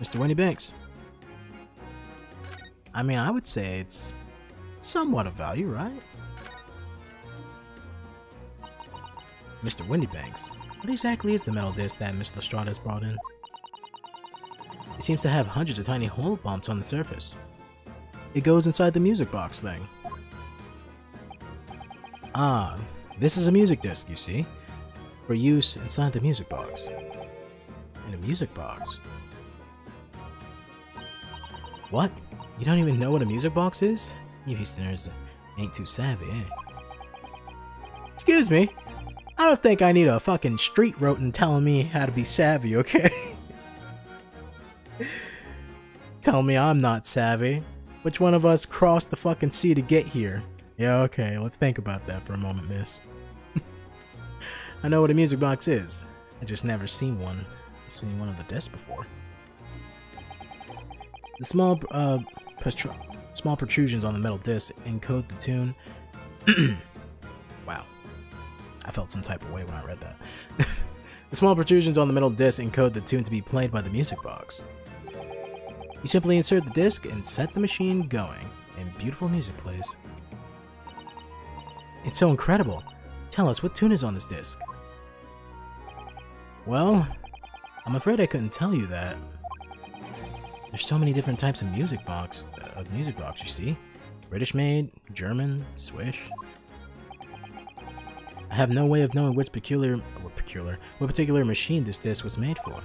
Mr. Windibanks. I mean, I would say it's somewhat of value, right? Mr. Windibanks, what exactly is the metal disc that Miss Lestrade has brought in? It seems to have hundreds of tiny hole bumps on the surface. It goes inside the music box thing. Ah, this is a music disc, you see, for use inside the music box. In a music box? What? You don't even know what a music box is? You Easterners ain't too savvy, eh? Excuse me. I don't think I need a fucking street rodent telling me how to be savvy, okay? [laughs] Tell me I'm not savvy. Which one of us crossed the fucking sea to get here? Yeah, okay, let's think about that for a moment, miss. [laughs] I know what a music box is. I just never seen one. Seen one of the discs before. The small, uh, Small protrusions on the metal disc encode the tune. [clears throat] wow. I felt some type of way when I read that. [laughs] the small protrusions on the metal disc encode the tune to be played by the music box. You simply insert the disc and set the machine going, and beautiful music plays. It's so incredible. Tell us, what tune is on this disc? Well, I'm afraid I couldn't tell you that. There's so many different types of music box, uh, of music box, you see. British made, German, Swiss. I have no way of knowing which peculiar, what peculiar, what particular machine this disc was made for.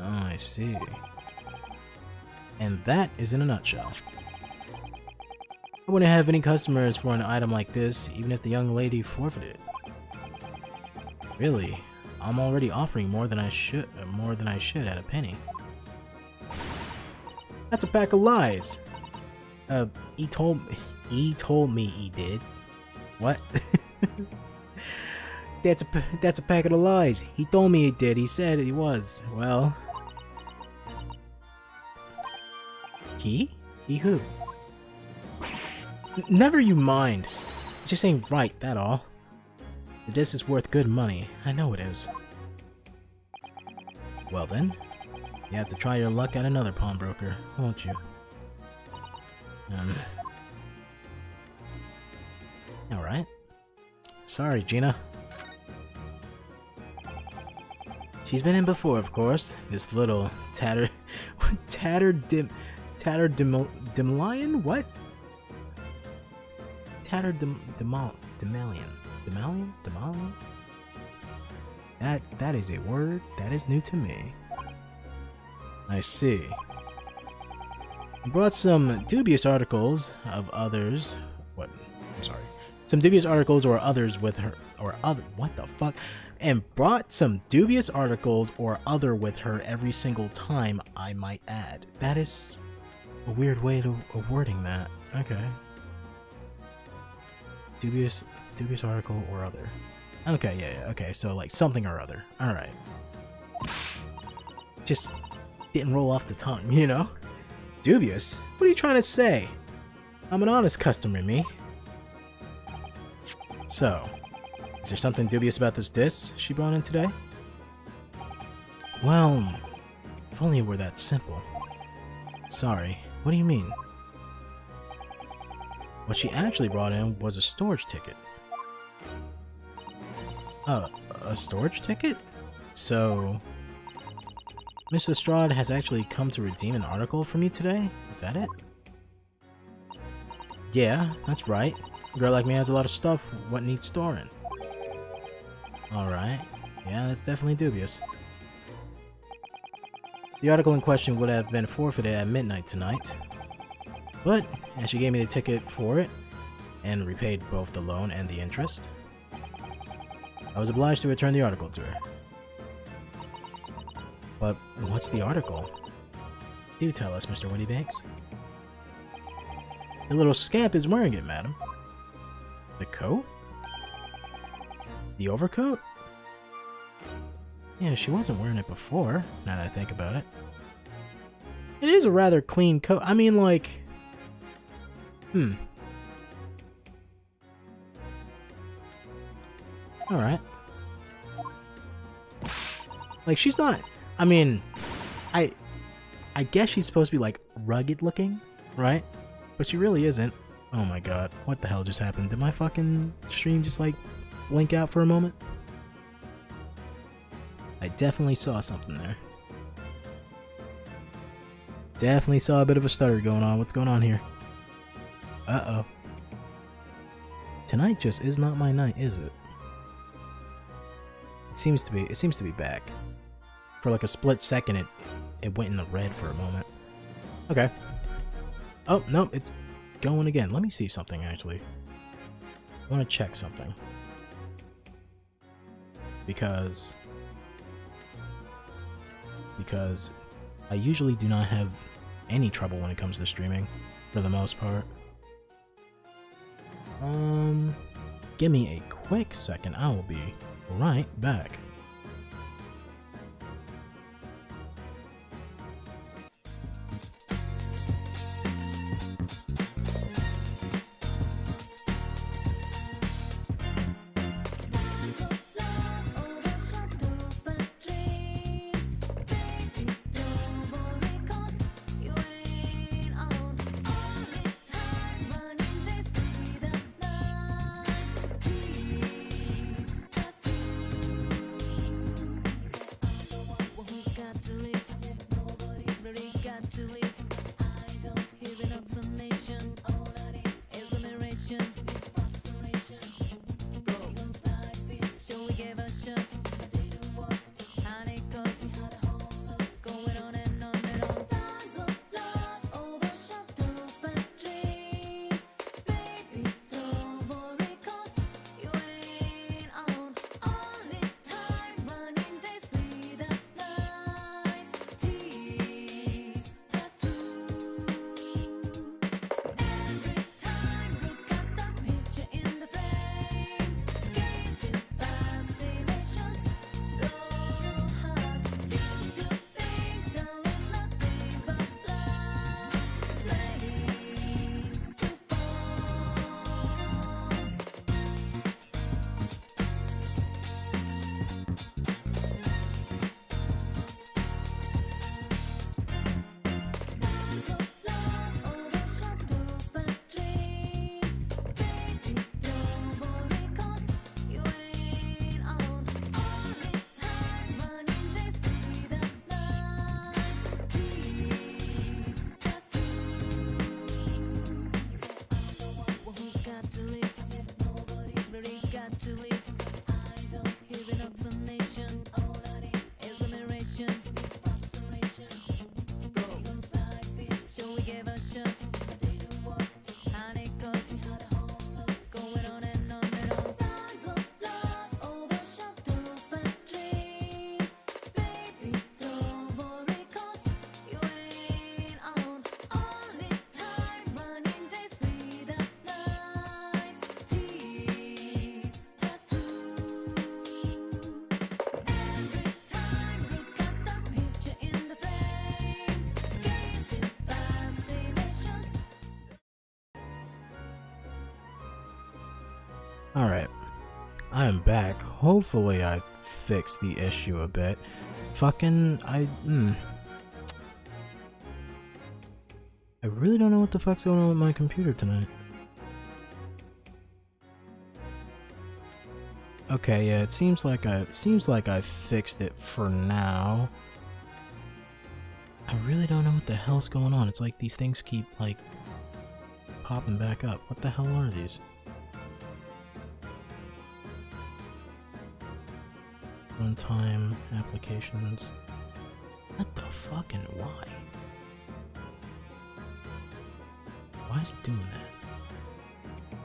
Oh, I see. And that is in a nutshell. I wouldn't have any customers for an item like this, even if the young lady forfeited. Really, I'm already offering more than I should, uh, more than I should at a penny. That's a pack of lies. Uh, he told me. He told me he did. What? [laughs] that's a that's a packet of lies. He told me he did. He said he was. Well, he? He who? Never you mind. It just ain't right. That all. This is worth good money. I know it is. Well then, you have to try your luck at another pawnbroker, won't you? Um. Alright. Sorry, Gina. She's been in before, of course. This little tattered... [laughs] tattered dim... Tattered dim... Dimlion? What? Dim... Demal... Demalion. Demalion? Demalion? That... That is a word that is new to me. I see. I brought some dubious articles of others. What? I'm sorry. Some dubious articles or others with her, or other. What the fuck? And brought some dubious articles or other with her every single time, I might add. That is a weird way to, of wording that. Okay. Dubious, dubious article or other. Okay, yeah, yeah, okay, so like something or other. Alright. Just didn't roll off the tongue, you know? Dubious? What are you trying to say? I'm an honest customer, me. So, is there something dubious about this disc she brought in today? Well, if only it were that simple. Sorry, what do you mean? What she actually brought in was a storage ticket. Uh, a storage ticket? So, Mr. Lestrade has actually come to redeem an article for me today? Is that it? Yeah, that's right. A girl like me has a lot of stuff what needs storing. Alright. Yeah, that's definitely dubious. The article in question would have been forfeited at midnight tonight. But, as she gave me the ticket for it, and repaid both the loan and the interest, I was obliged to return the article to her. But what's the article? Do tell us, Mr. Windibanks. The little scamp is wearing it, madam. The coat? The overcoat? Yeah, she wasn't wearing it before, now that I think about it. It is a rather clean coat. I mean, like... Hmm. Alright. Like, she's not... I mean, I... I guess she's supposed to be, like, rugged looking, right? But she really isn't. Oh my god, what the hell just happened? Did my fucking stream just, like, blink out for a moment? I definitely saw something there. Definitely saw a bit of a stutter going on. What's going on here? Uh-oh. Tonight just is not my night, is it? It seems to be. It seems to be back. For like a split second, it it went in the red for a moment. Okay. Oh, no, it's going again. Let me see something, actually. I want to check something. Because because I usually do not have any trouble when it comes to streaming, for the most part. Um, give me a quick second, I will be right back. Alright. I am back. Hopefully I fixed the issue a bit. Fucking, I, hmm. I really don't know what the fuck's going on with my computer tonight. Okay, yeah, it seems like I seems like I fixed it for now. I really don't know what the hell's going on. It's like these things keep like popping back up. What the hell are these? Runtime applications. What the fucking why? Why is it doing that?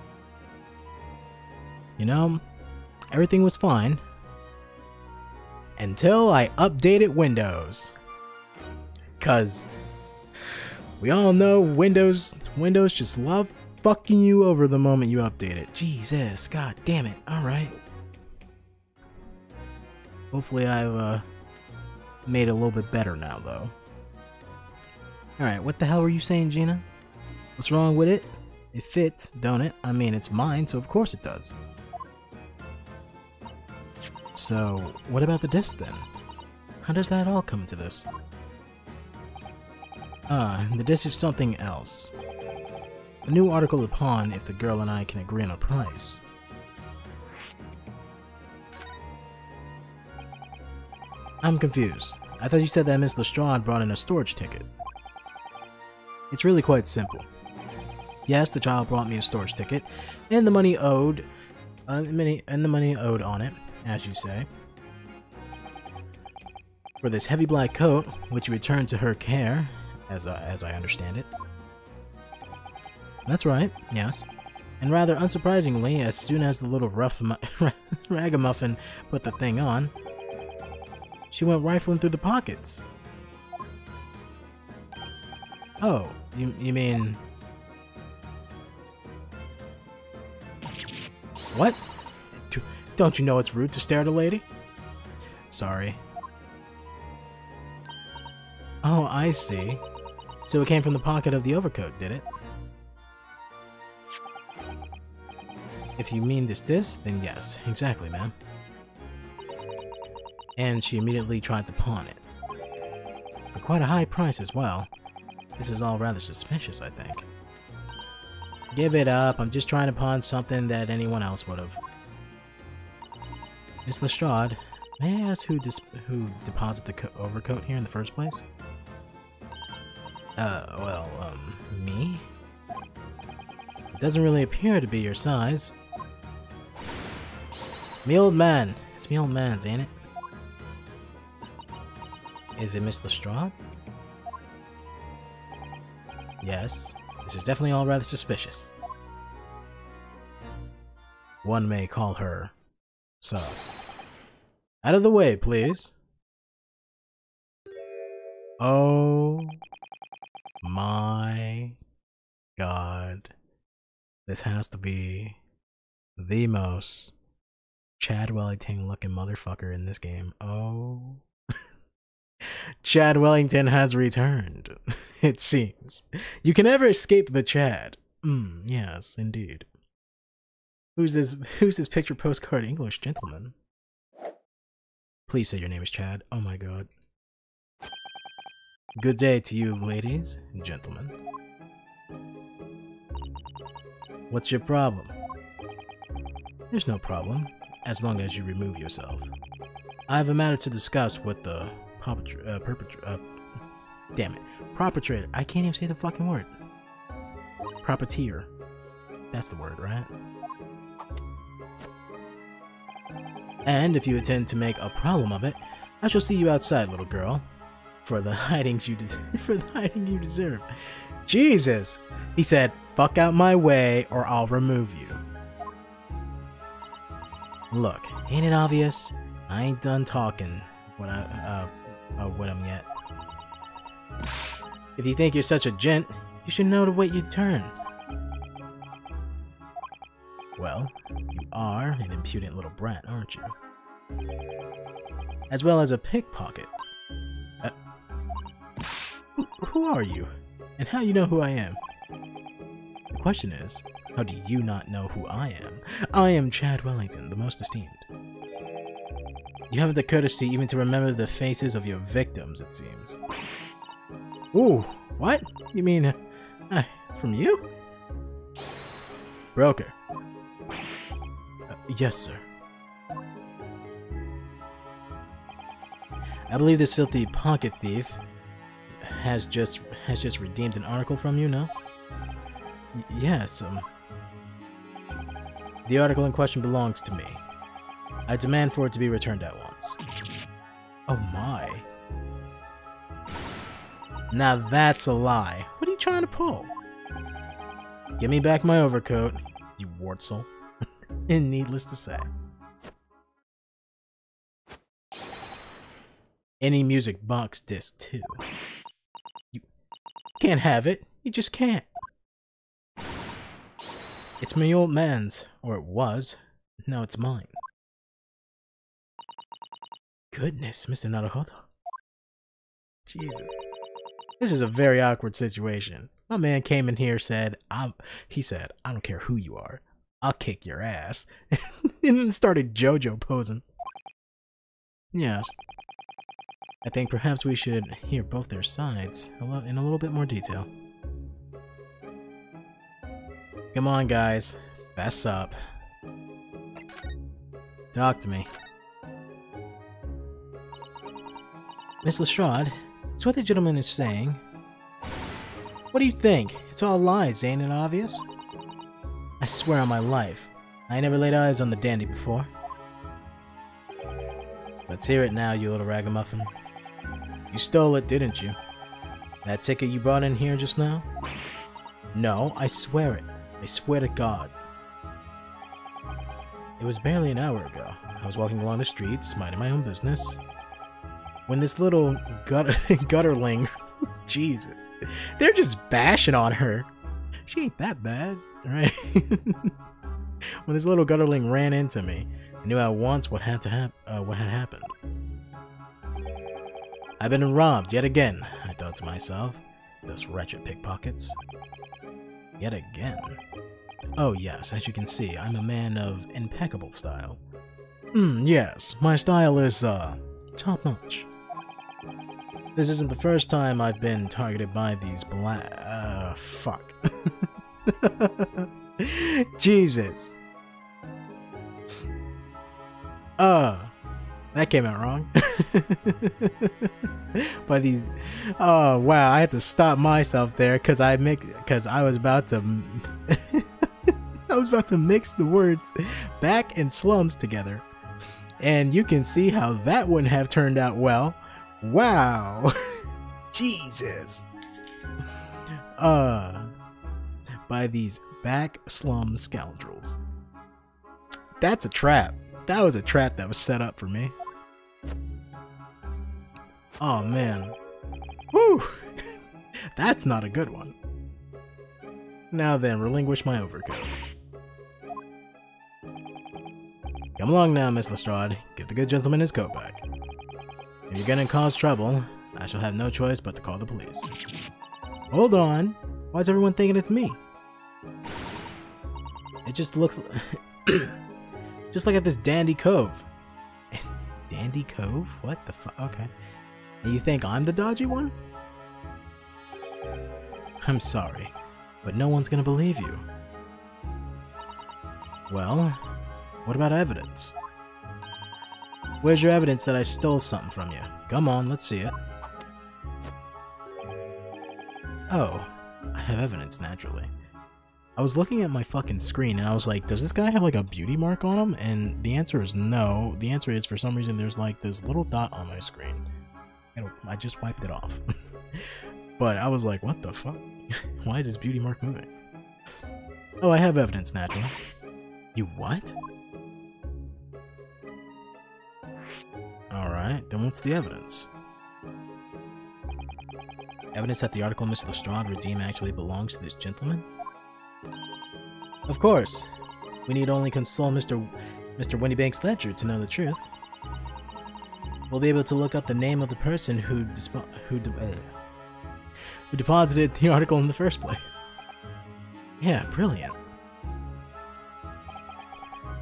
You know, everything was fine until I updated Windows. Cause we all know Windows Windows just love fucking you over the moment you update it. Jesus, god damn it. Alright. Hopefully I've uh, made it a little bit better now though. Alright, what the hell were you saying, Gina? What's wrong with it? It fits, don't it? I mean, it's mine, so of course it does. So, what about the disc then? How does that all come to this? Ah, the disc is something else. A new article upon if the girl and I can agree on a price. I'm confused. I thought you said that Miss Lestrade brought in a storage ticket. It's really quite simple. Yes, the child brought me a storage ticket, and the money owed, uh, and the money owed on it, as you say. For this heavy black coat, which you returned to her care, as, uh, as I understand it. That's right, yes. And rather unsurprisingly, as soon as the little rough [laughs] ragamuffin put the thing on, she went rifling through the pockets. Oh, you, you mean... What? Don't you know it's rude to stare at a lady? Sorry. Oh, I see. So it came from the pocket of the overcoat, did it? If you mean this disc, then yes, exactly, ma'am. And she immediately tried to pawn it. For quite a high price as well. This is all rather suspicious, I think. Give it up, I'm just trying to pawn something that anyone else would have. Miss Lestrade, may I ask who who deposited the overcoat here in the first place? Uh, well, um, me? It doesn't really appear to be your size. Me old man. It's me old man's, ain't it? Is it Miss Lestrade? Yes. This is definitely all rather suspicious. One may call her sauce. Out of the way, please. Oh my god. This has to be the most Chad Wellington looking motherfucker in this game. Oh. Chad Wellington has returned, [laughs] it seems. You can never escape the Chad. Mm, yes, indeed. Who's this who's this picture postcard English gentleman? Please say your name is Chad. Oh my god. Good day to you, ladies and gentlemen. What's your problem? There's no problem, as long as you remove yourself. I have a matter to discuss with the uh, perpetrator. Uh, damn it. Perpetrator. I can't even say the fucking word. Propertier. That's the word, right? And if you intend to make a problem of it, I shall see you outside, little girl. For the [laughs] hidings you deserve. [laughs] for the hiding you deserve. Jesus! He said, fuck out my way or I'll remove you. Look, ain't it obvious? I ain't done talking what I, uh, uh, with him yet. If you think you're such a gent, you should know to wait your turn. Well, you are an impudent little brat, aren't you? As well as a pickpocket. Uh, who, who are you? And how you know who I am? The question is, How do you not know who I am? I am Chad Wellington, the most esteemed. You haven't the courtesy even to remember the faces of your victims, it seems. Ooh, what? You mean, uh, uh, from you? Broker. Uh, yes, sir. I believe this filthy pocket thief has just has just redeemed an article from you, no? Y yes, um... The article in question belongs to me. I demand for it to be returned at once. Oh my. Now that's a lie. What are you trying to pull? Give me back my overcoat, you wartsel. [laughs] and needless to say. Any music box disc too. You can't have it. You just can't. It's my old man's, or it was. Now it's mine. Goodness, Mr. Naruhodo. Jesus. This is a very awkward situation. My man came in here said, I'm he said, I don't care who you are. I'll kick your ass. [laughs] and then started JoJo posing. Yes. I think perhaps we should hear both their sides in a little bit more detail. Come on, guys. Fess up. Talk to me. Miss Lestrade, it's what the gentleman is saying. What do you think? It's all lies, ain't it obvious? I swear on my life, I never laid eyes on the dandy before. Let's hear it now, you little ragamuffin. You stole it, didn't you? That ticket you brought in here just now? No, I swear it. I swear to God. It was barely an hour ago. I was walking along the streets, minding my own business, when this little gutter [laughs] gutterling, [laughs] Jesus, they're just bashing on her. She ain't that bad, right? [laughs] when this little gutterling ran into me, I knew at once what had to hap uh, what had happened. I've been robbed yet again, I thought to myself. Those wretched pickpockets. Yet again. Oh yes, as you can see, I'm a man of impeccable style. Hmm, yes, my style is, uh, top-notch. This isn't the first time I've been targeted by these black... Uh, fuck. [laughs] Jesus. Uh, that came out wrong. [laughs] by these... Oh, wow, I had to stop myself there because I make... Because I was about to... [laughs] I was about to mix the words back and slums together. And you can see how that wouldn't have turned out well. Wow. [laughs] Jesus. Uh by these back slum scoundrels. That's a trap. That was a trap that was set up for me. Oh man. Woo! [laughs] That's not a good one. Now then, relinquish my overcoat. Come along now, Miss Lestrade. Get the good gentleman his coat back. If you're gonna cause trouble, I shall have no choice but to call the police. Hold on. Why is everyone thinking it's me? It just looks... [coughs] just like at this Dandy Cove. [laughs] Dandy Cove? What the fuck? Okay. And you think I'm the dodgy one? I'm sorry, but no one's gonna believe you. Well, what about evidence? Where's your evidence that I stole something from you? Come on, let's see it. Oh, I have evidence, naturally. I was looking at my fucking screen and I was like, does this guy have like a beauty mark on him? And the answer is no. The answer is for some reason there's like this little dot on my screen. And I just wiped it off. [laughs] but I was like, what the fuck? [laughs] Why is this beauty mark moving? Oh, I have evidence, naturally. You what? Alright, then what's the evidence? Evidence that the article Miss Lestrade redeem actually belongs to this gentleman? Of course. We need only consult Mr. Mr. Windibank's ledger to know the truth. We'll be able to look up the name of the person who who, de uh, who deposited the article in the first place. Yeah, brilliant.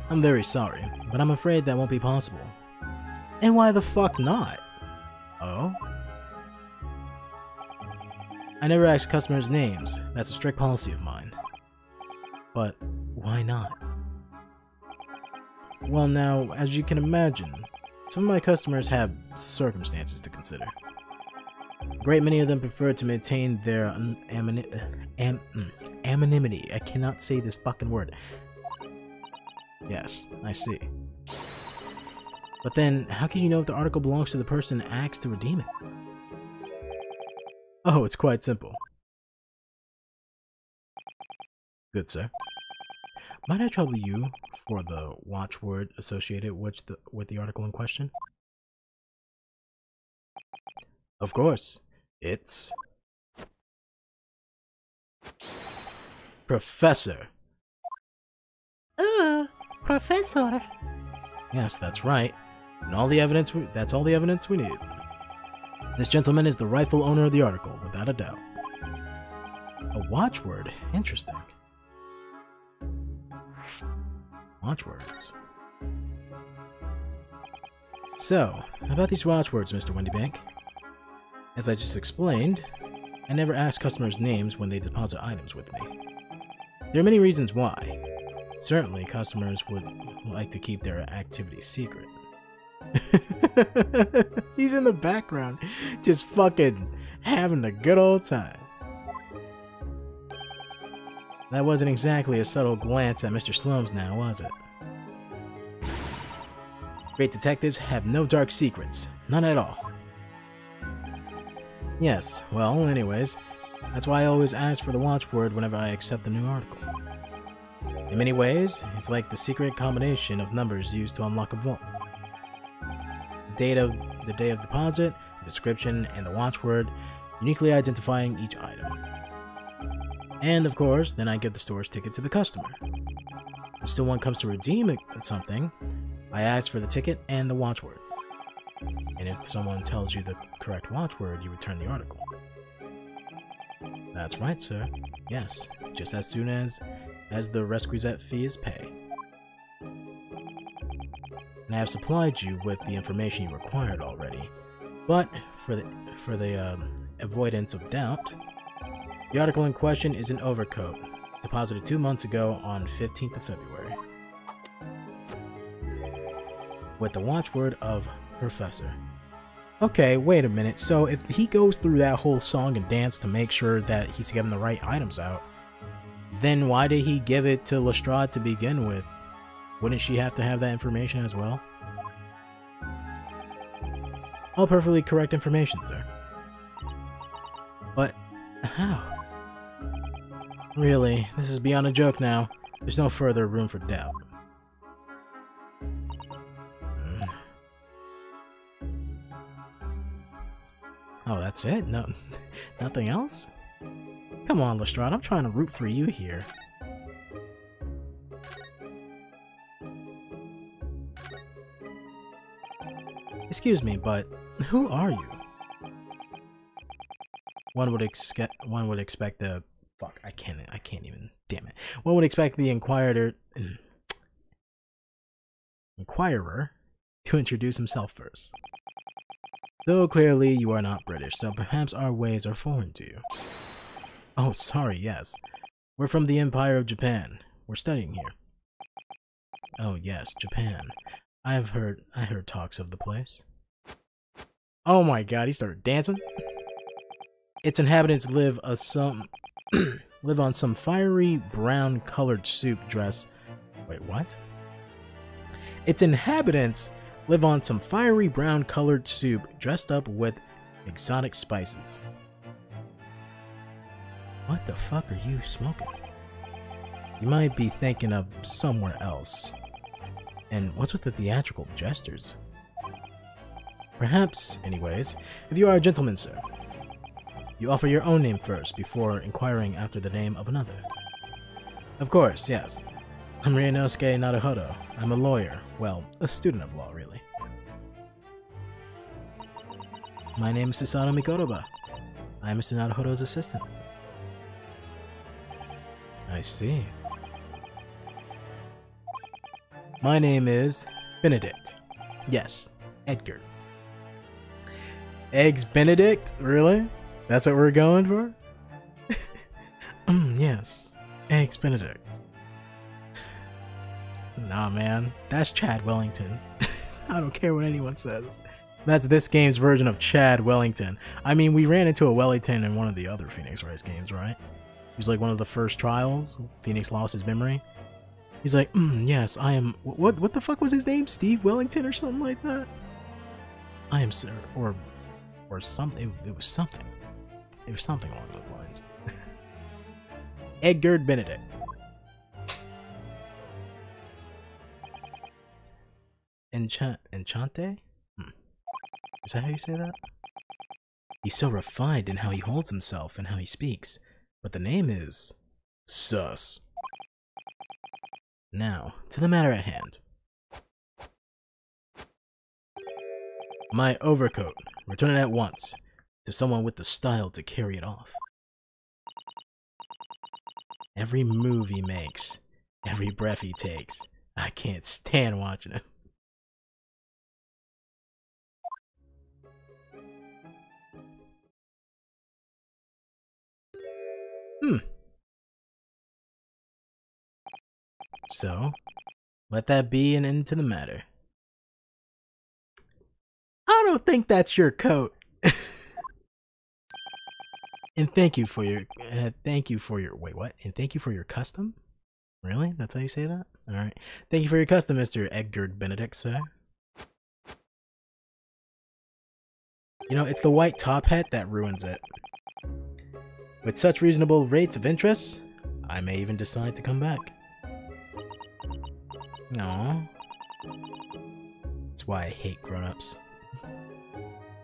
I'm very sorry, but I'm afraid that won't be possible. And why the fuck not? Oh? I never ask customers' names. That's a strict policy of mine. But why not? Well now, as you can imagine, some of my customers have circumstances to consider. A great many of them prefer to maintain their am mm, anonymity. I cannot say this fucking word. Yes, I see. But then, how can you know if the article belongs to the person asked to redeem it? Oh, it's quite simple. Good, sir. Might I trouble you for the watchword associated with the, with the article in question? Of course. It's... Professor. Uh, Professor. Yes, that's right. And all the evidence we, that's all the evidence we need. This gentleman is the rightful owner of the article, without a doubt. A watchword? Interesting. Watchwords. So, about these watchwords, Mr. Windibank. As I just explained, I never ask customers' names when they deposit items with me. There are many reasons why. Certainly, customers would like to keep their activities secret. [laughs] He's in the background, just fucking having a good old time. That wasn't exactly a subtle glance at Mr. Sholmes now, was it? Great detectives have no dark secrets. None at all. Yes, well, anyways, that's why I always ask for the watchword whenever I accept a new article. In many ways, it's like the secret combination of numbers used to unlock a vault. Date of the day of deposit, description, and the watchword, uniquely identifying each item. And of course, then I give the store's ticket to the customer. If someone comes to redeem something, I ask for the ticket and the watchword. And if someone tells you the correct watchword, you return the article. That's right, sir. Yes, just as soon as as the requisite fee is paid. And I have supplied you with the information you required already. But for the for the um, avoidance of doubt, the article in question is an overcoat, deposited two months ago on 15th of February, with the watchword of Professor. Okay, wait a minute. So if he goes through that whole song and dance to make sure that he's getting the right items out, then why did he give it to Lestrade to begin with? Wouldn't she have to have that information as well? All perfectly correct information, sir. But how? Really, this is beyond a joke now. There's no further room for doubt. Hmm. Oh, that's it? No, [laughs] nothing else? Come on, Lestrade, I'm trying to root for you here. Excuse me, but who are you? One would expect one would expect the fuck. I can't. I can't even. Damn it. One would expect the inquirer mm, inquirer to introduce himself first. Though clearly you are not British, so perhaps our ways are foreign to you. Oh, sorry, yes. We're from the Empire of Japan. We're studying here. Oh, yes, Japan. I've heard I heard talks of the place. Oh my god, he started dancing. Its inhabitants live a some [clears throat] live on some fiery brown colored soup dress. Wait, what? Its inhabitants live on some fiery brown colored soup dressed up with exotic spices. What the fuck are you smoking? You might be thinking of somewhere else. And what's with the theatrical gestures? Perhaps, anyways, if you are a gentleman, sir, you offer your own name first before inquiring after the name of another. Of course, yes. I'm Ryunosuke Naruhodo. I'm a lawyer. Well, a student of law, really. My name is Susato Mikotoba. I am Mr. Naruhodo's assistant. I see. My name is Benedict. Yes, Edgar. Eggs Benedict? Really? That's what we're going for? [laughs] mm, yes, Eggs Benedict. Nah, man, that's Chad Wellington. [laughs] I don't care what anyone says. That's this game's version of Chad Wellington. I mean, we ran into a Wellington in one of the other Phoenix Wright games, right? He was like one of the first trials. Phoenix lost his memory. He's like, mm, yes, I am. What? What the fuck was his name? Steve Wellington or something like that? I am sir, or, or something. It, it was something. It was something along those lines. [laughs] Edgar Benedict. Enchant, Enchante? Hmm. Is that how you say that? He's so refined in how he holds himself and how he speaks, but the name is Sus. Now, to the matter at hand. My overcoat. Return it at once to someone with the style to carry it off. Every move he makes, every breath he takes, I can't stand watching him. Hmm. So, let that be an end to the matter. I don't think that's your coat. [laughs] and thank you for your uh, thank you for your wait what? And thank you for your custom? Really? That's how you say that? All right. Thank you for your custom, Mr. Edgar Benedict, sir. You know, it's the white top hat that ruins it. With such reasonable rates of interest, I may even decide to come back. No. That's why I hate grown-ups.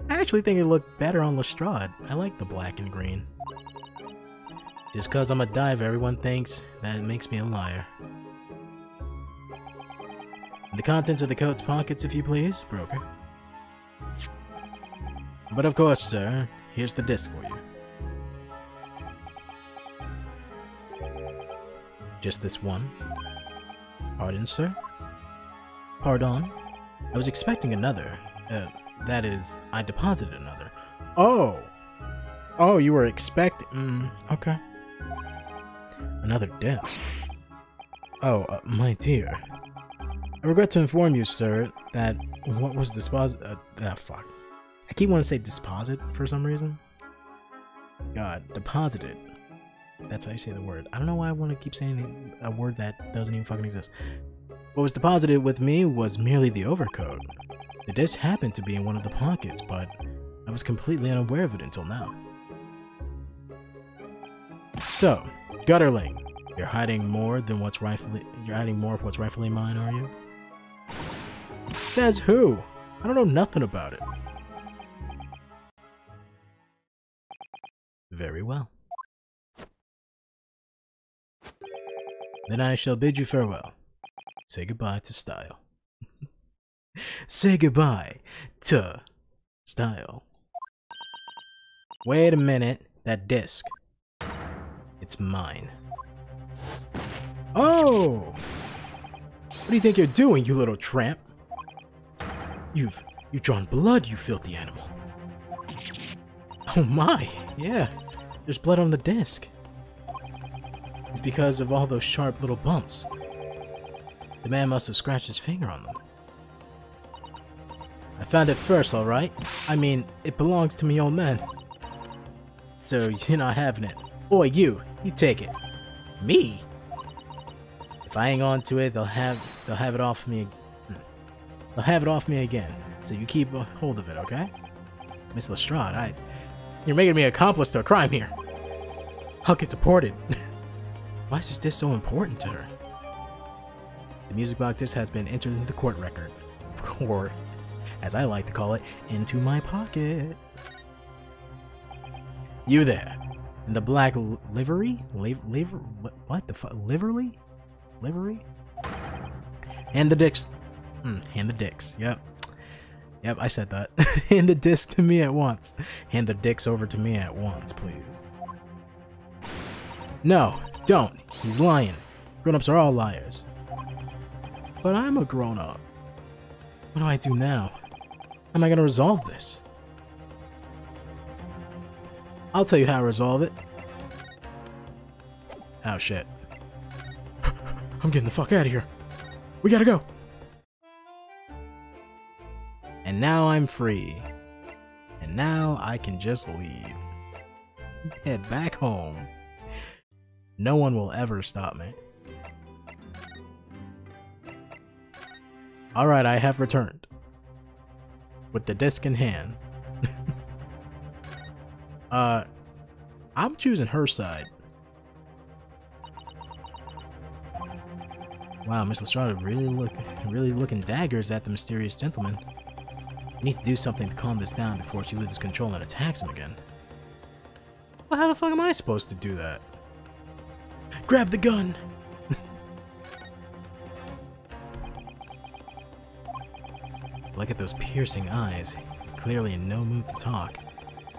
I actually think it looked better on Lestrade. I like the black and green. Just cause I'm a diver, everyone thinks that it makes me a liar. The contents of the coat's pockets, if you please, broker. But of course, sir, here's the disc for you. Just this one? Pardon, sir? Pardon? I was expecting another. Uh, that is, I deposited another. Oh! Oh, you were expecting... Mm, okay. Another desk. Oh, uh, my dear. I regret to inform you, sir, that what was disposited... Uh, ah, fuck. I keep wanting to say deposit for some reason. God, deposited that's how you say the word. I don't know why I want to keep saying a word that doesn't even fucking exist. What was deposited with me was merely the overcoat. The disc happened to be in one of the pockets, but I was completely unaware of it until now. So, Gutterling, you're hiding more than what's rightfully you're hiding more of what's rightfully mine, are you? Says who? I don't know nothing about it. Very well. Then I shall bid you farewell. Say goodbye to style. [laughs] Say goodbye to style. Wait a minute. That disc. It's mine. Oh! What do you think you're doing, you little tramp? You've you've drawn blood, you filthy animal. Oh my, yeah. There's blood on the disc is because of all those sharp little bumps. The man must have scratched his finger on them. I found it first, alright? I mean, it belongs to me old man. So you're not having it. Boy, you, you take it. Me? If I hang on to it, they'll have they'll have it off me. They'll have it off me again. So you keep a hold of it, okay? Miss Lestrade, I you're making me accomplice to a crime here. I'll get deported. [laughs] Why is this so important to her? The music box disc has been entered into the court record. [laughs] Or, as I like to call it, into my pocket. You there. In the black livery? liver, what the fuck? Livery? Livery? Hand the dicks. Hand hmm, the dicks. Yep. Yep, I said that. [laughs] hand the disc to me at once. Hand the dicks over to me at once, please. No, don't. He's lying. Grown-ups are all liars. But I'm a grown up. What do I do now? How am I gonna resolve this? I'll tell you how to resolve it. Oh shit. [laughs] I'm getting the fuck out of here. We gotta go. And now I'm free. And now I can just leave. Head back home. No one will ever stop me. Alright, I have returned. With the disc in hand. [laughs] uh, I'm choosing her side. Wow, Miss Lestrade really look really looking daggers at the mysterious gentleman. I need to do something to calm this down before she loses control and attacks him again. Well, how the fuck am I supposed to do that? Grab the gun! [laughs] Look at those piercing eyes. He's clearly in no mood to talk.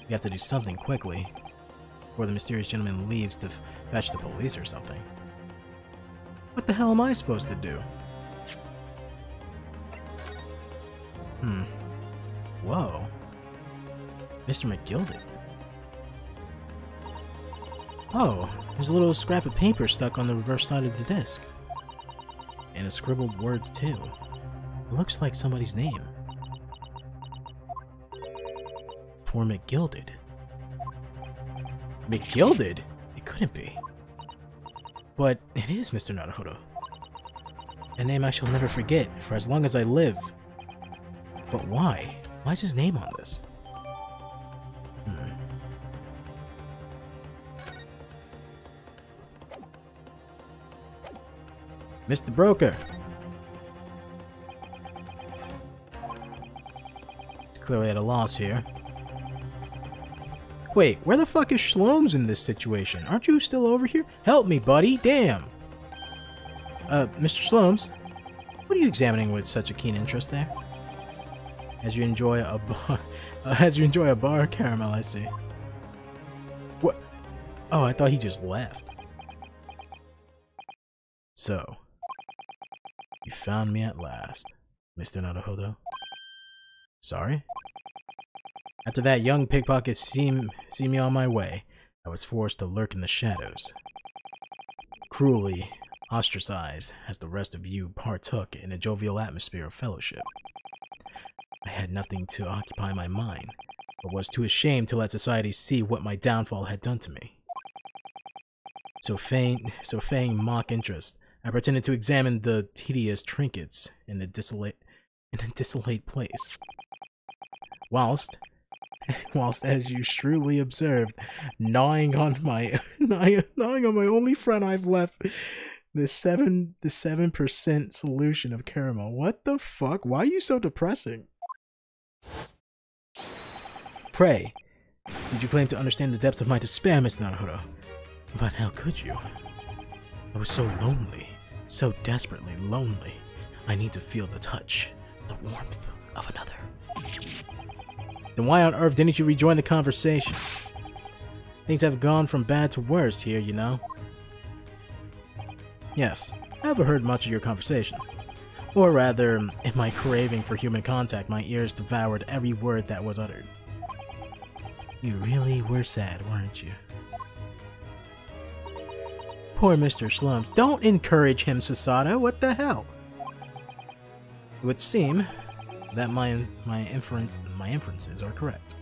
We have to do something quickly, before the mysterious gentleman leaves to fetch the police or something. What the hell am I supposed to do? Hmm. Whoa. Mr. McGilded. Oh, there's a little scrap of paper stuck on the reverse side of the disc. And a scribbled word, too. Looks like somebody's name. For McGilded. McGilded? It couldn't be. But it is Mr. Naruhodo. A name I shall never forget for as long as I live. But why? Why is his name on this? Mr. Broker! Clearly at a loss here. Wait, where the fuck is Sholmes in this situation? Aren't you still over here? Help me, buddy! Damn! Uh, Mr. Sholmes? What are you examining with such a keen interest there? As you enjoy a bar, [laughs] uh, as you enjoy a bar caramel, I see. What? Oh, I thought he just left. So, you found me at last, Mr. Naruhodo. Sorry? After that young pickpocket see, see me on my way, I was forced to lurk in the shadows. Cruelly ostracized as the rest of you partook in a jovial atmosphere of fellowship. I had nothing to occupy my mind, but was too ashamed to let society see what my downfall had done to me. So feign, so feign mock interest, I pretended to examine the tedious trinkets in the desolate, in a desolate place. Whilst, [laughs] whilst as you shrewdly observed, gnawing on my [laughs] gnawing on my only friend I've left, the seven the seven percent solution of caramel. What the fuck? Why are you so depressing? Pray, did you claim to understand the depths of my despair, Miss Naruto? But how could you? I was so lonely, so desperately lonely. I need to feel the touch, the warmth of another. Then why on earth didn't you rejoin the conversation? Things have gone from bad to worse here, you know. Yes, I haven't heard much of your conversation. Or rather, in my craving for human contact, my ears devoured every word that was uttered. You really were sad, weren't you? Poor Mr. Sholmes. Don't encourage him, Susato. What the hell? It would seem that my my inference my inferences are correct.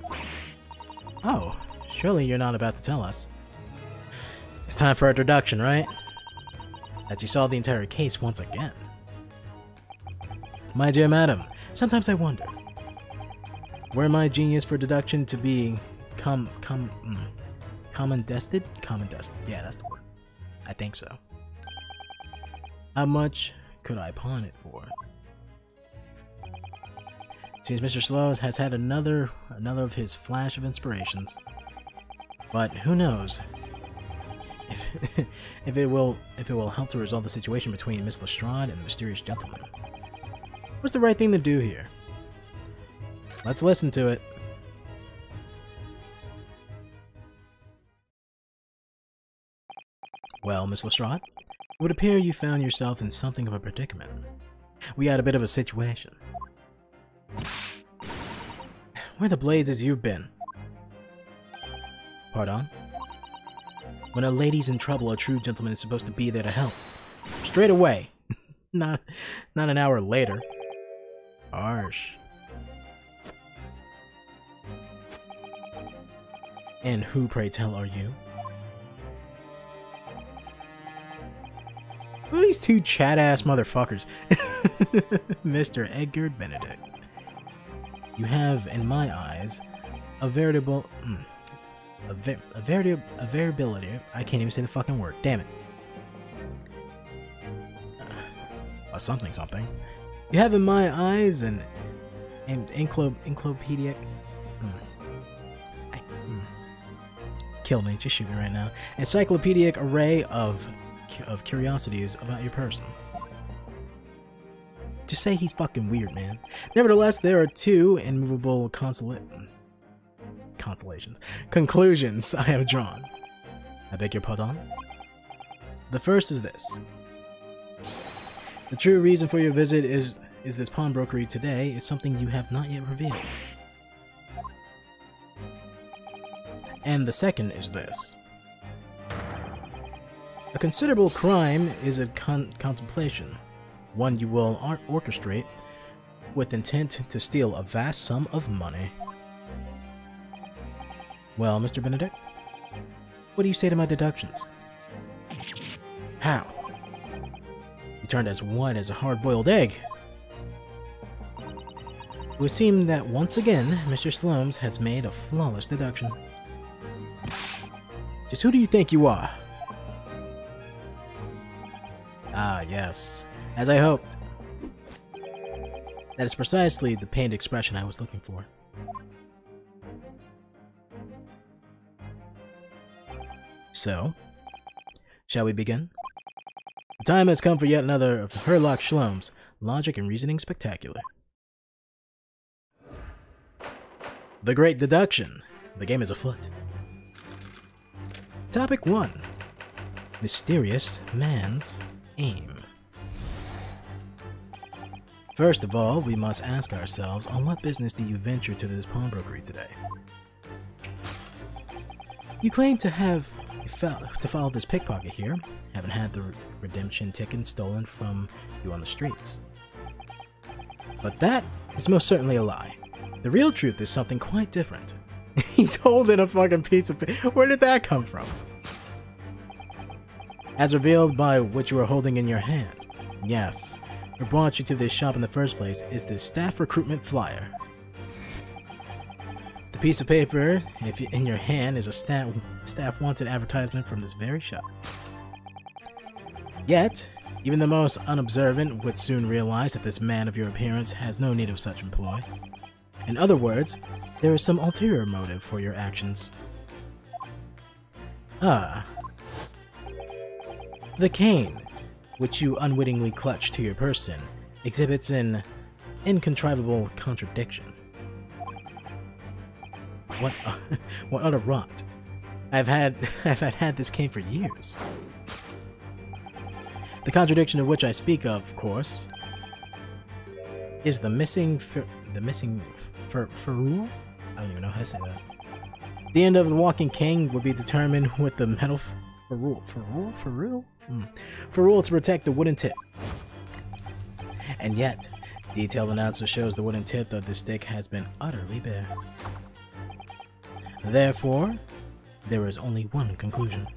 Oh, surely you're not about to tell us. It's time for introduction, right? That you saw the entire case once again. My dear madam, sometimes I wonder, were my genius for deduction to be com com mm, common dested. Yeah, that's the word. I think so. How much could I pawn it for? Seems Mr. Slow has had another another of his flash of inspirations. But who knows? If [laughs] if it will if it will help to resolve the situation between Miss Lestrade and the mysterious gentleman. What's the right thing to do here? Let's listen to it. Well, Miss Lestrade, it would appear you found yourself in something of a predicament. We had a bit of a situation. Where the blazes you've been? Pardon? When a lady's in trouble, a true gentleman is supposed to be there to help. Straight away. [laughs] not not an hour later. Harsh. And who, pray tell, are you? Who are these two chat ass motherfuckers? [laughs] Mr. Edgar Benedict. You have, in my eyes, a veritable. Mm, a, ver a, vari a variability. I can't even say the fucking word. Damn it. Uh, a something something. You have in my eyes an, an enclo encyclopedic. Mm, mm, kill me. Just shoot me right now. Encyclopedic array of of curiosities about your person. To say he's fucking weird, man. Nevertheless, there are two immovable consola consolations, conclusions I have drawn. I beg your pardon? The first is this. The true reason for your visit is is this pawnbrokery today is something you have not yet revealed. And the second is this. A considerable crime is a con contemplation, one you will orchestrate with intent to steal a vast sum of money. Well, Mr. Benedict, what do you say to my deductions? How? You turned as white as a hard-boiled egg. It would seem that once again, Mr. Sholmes has made a flawless deduction. Just who do you think you are? Ah, yes. As I hoped. That is precisely the pained expression I was looking for. So, shall we begin? The time has come for yet another of Herlock Sholmes' logic and reasoning spectacular. The Great Deduction. The game is afoot. Topic 1 Mysterious Man's aim. First of all, we must ask ourselves, on what business do you venture to this pawnbrokery today? You claim to have to follow this pickpocket here, haven't had the redemption ticket stolen from you on the streets. But that is most certainly a lie. The real truth is something quite different. [laughs] He's holding a fucking piece of Where did that come from? As revealed by what you are holding in your hand. Yes, what brought you to this shop in the first place is this staff recruitment flyer. The piece of paper, if in your hand, is a staff, staff wanted advertisement from this very shop. Yet, even the most unobservant would soon realize that this man of your appearance has no need of such employ. In other words, there is some ulterior motive for your actions. Ah, the cane, which you unwittingly clutch to your person, exhibits an incontrivable contradiction. What, uh, [laughs] what utter rot! I've had, [laughs] I've had, had this cane for years. The contradiction of which I speak of, of course, is the missing, the missing ferrule. I don't even know how to say that. The end of the walking cane would be determined with the metal ferrule. Ferrule? Ferrule? Mm. Ferrule to protect the wooden tip. And yet, detailed analysis shows the wooden tip of the stick has been utterly bare. Therefore, there is only one conclusion.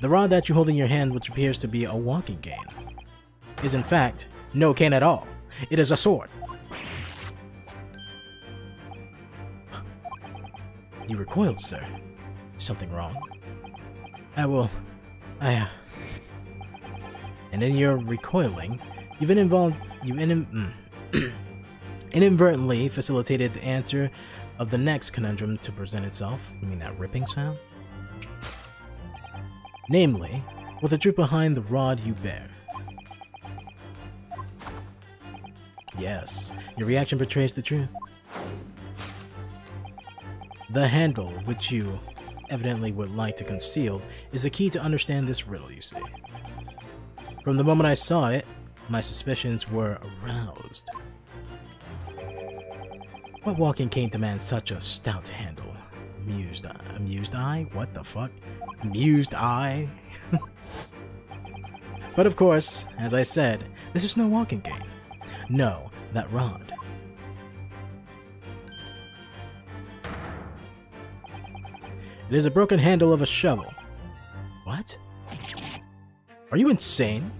The rod that you hold in your hand, which appears to be a walking cane, is in fact no cane at all. It is a sword. You recoiled, sir. Something wrong? I will... I... Uh, and in your recoiling, you've been involved you in, mm, [clears throat] inadvertently facilitated the answer of the next conundrum to present itself. You mean that ripping sound? Namely, with the truth behind the rod you bear. Yes, your reaction betrays the truth. The handle, which you evidently would like to conceal, is the key to understand this riddle, you see. From the moment I saw it, my suspicions were aroused. What walking cane demands such a stout handle? Amused eye? Amused I? What the fuck? Amused I? [laughs] but of course, as I said, this is no walking cane. No, that rod. It is a broken handle of a shovel. What? Are you insane?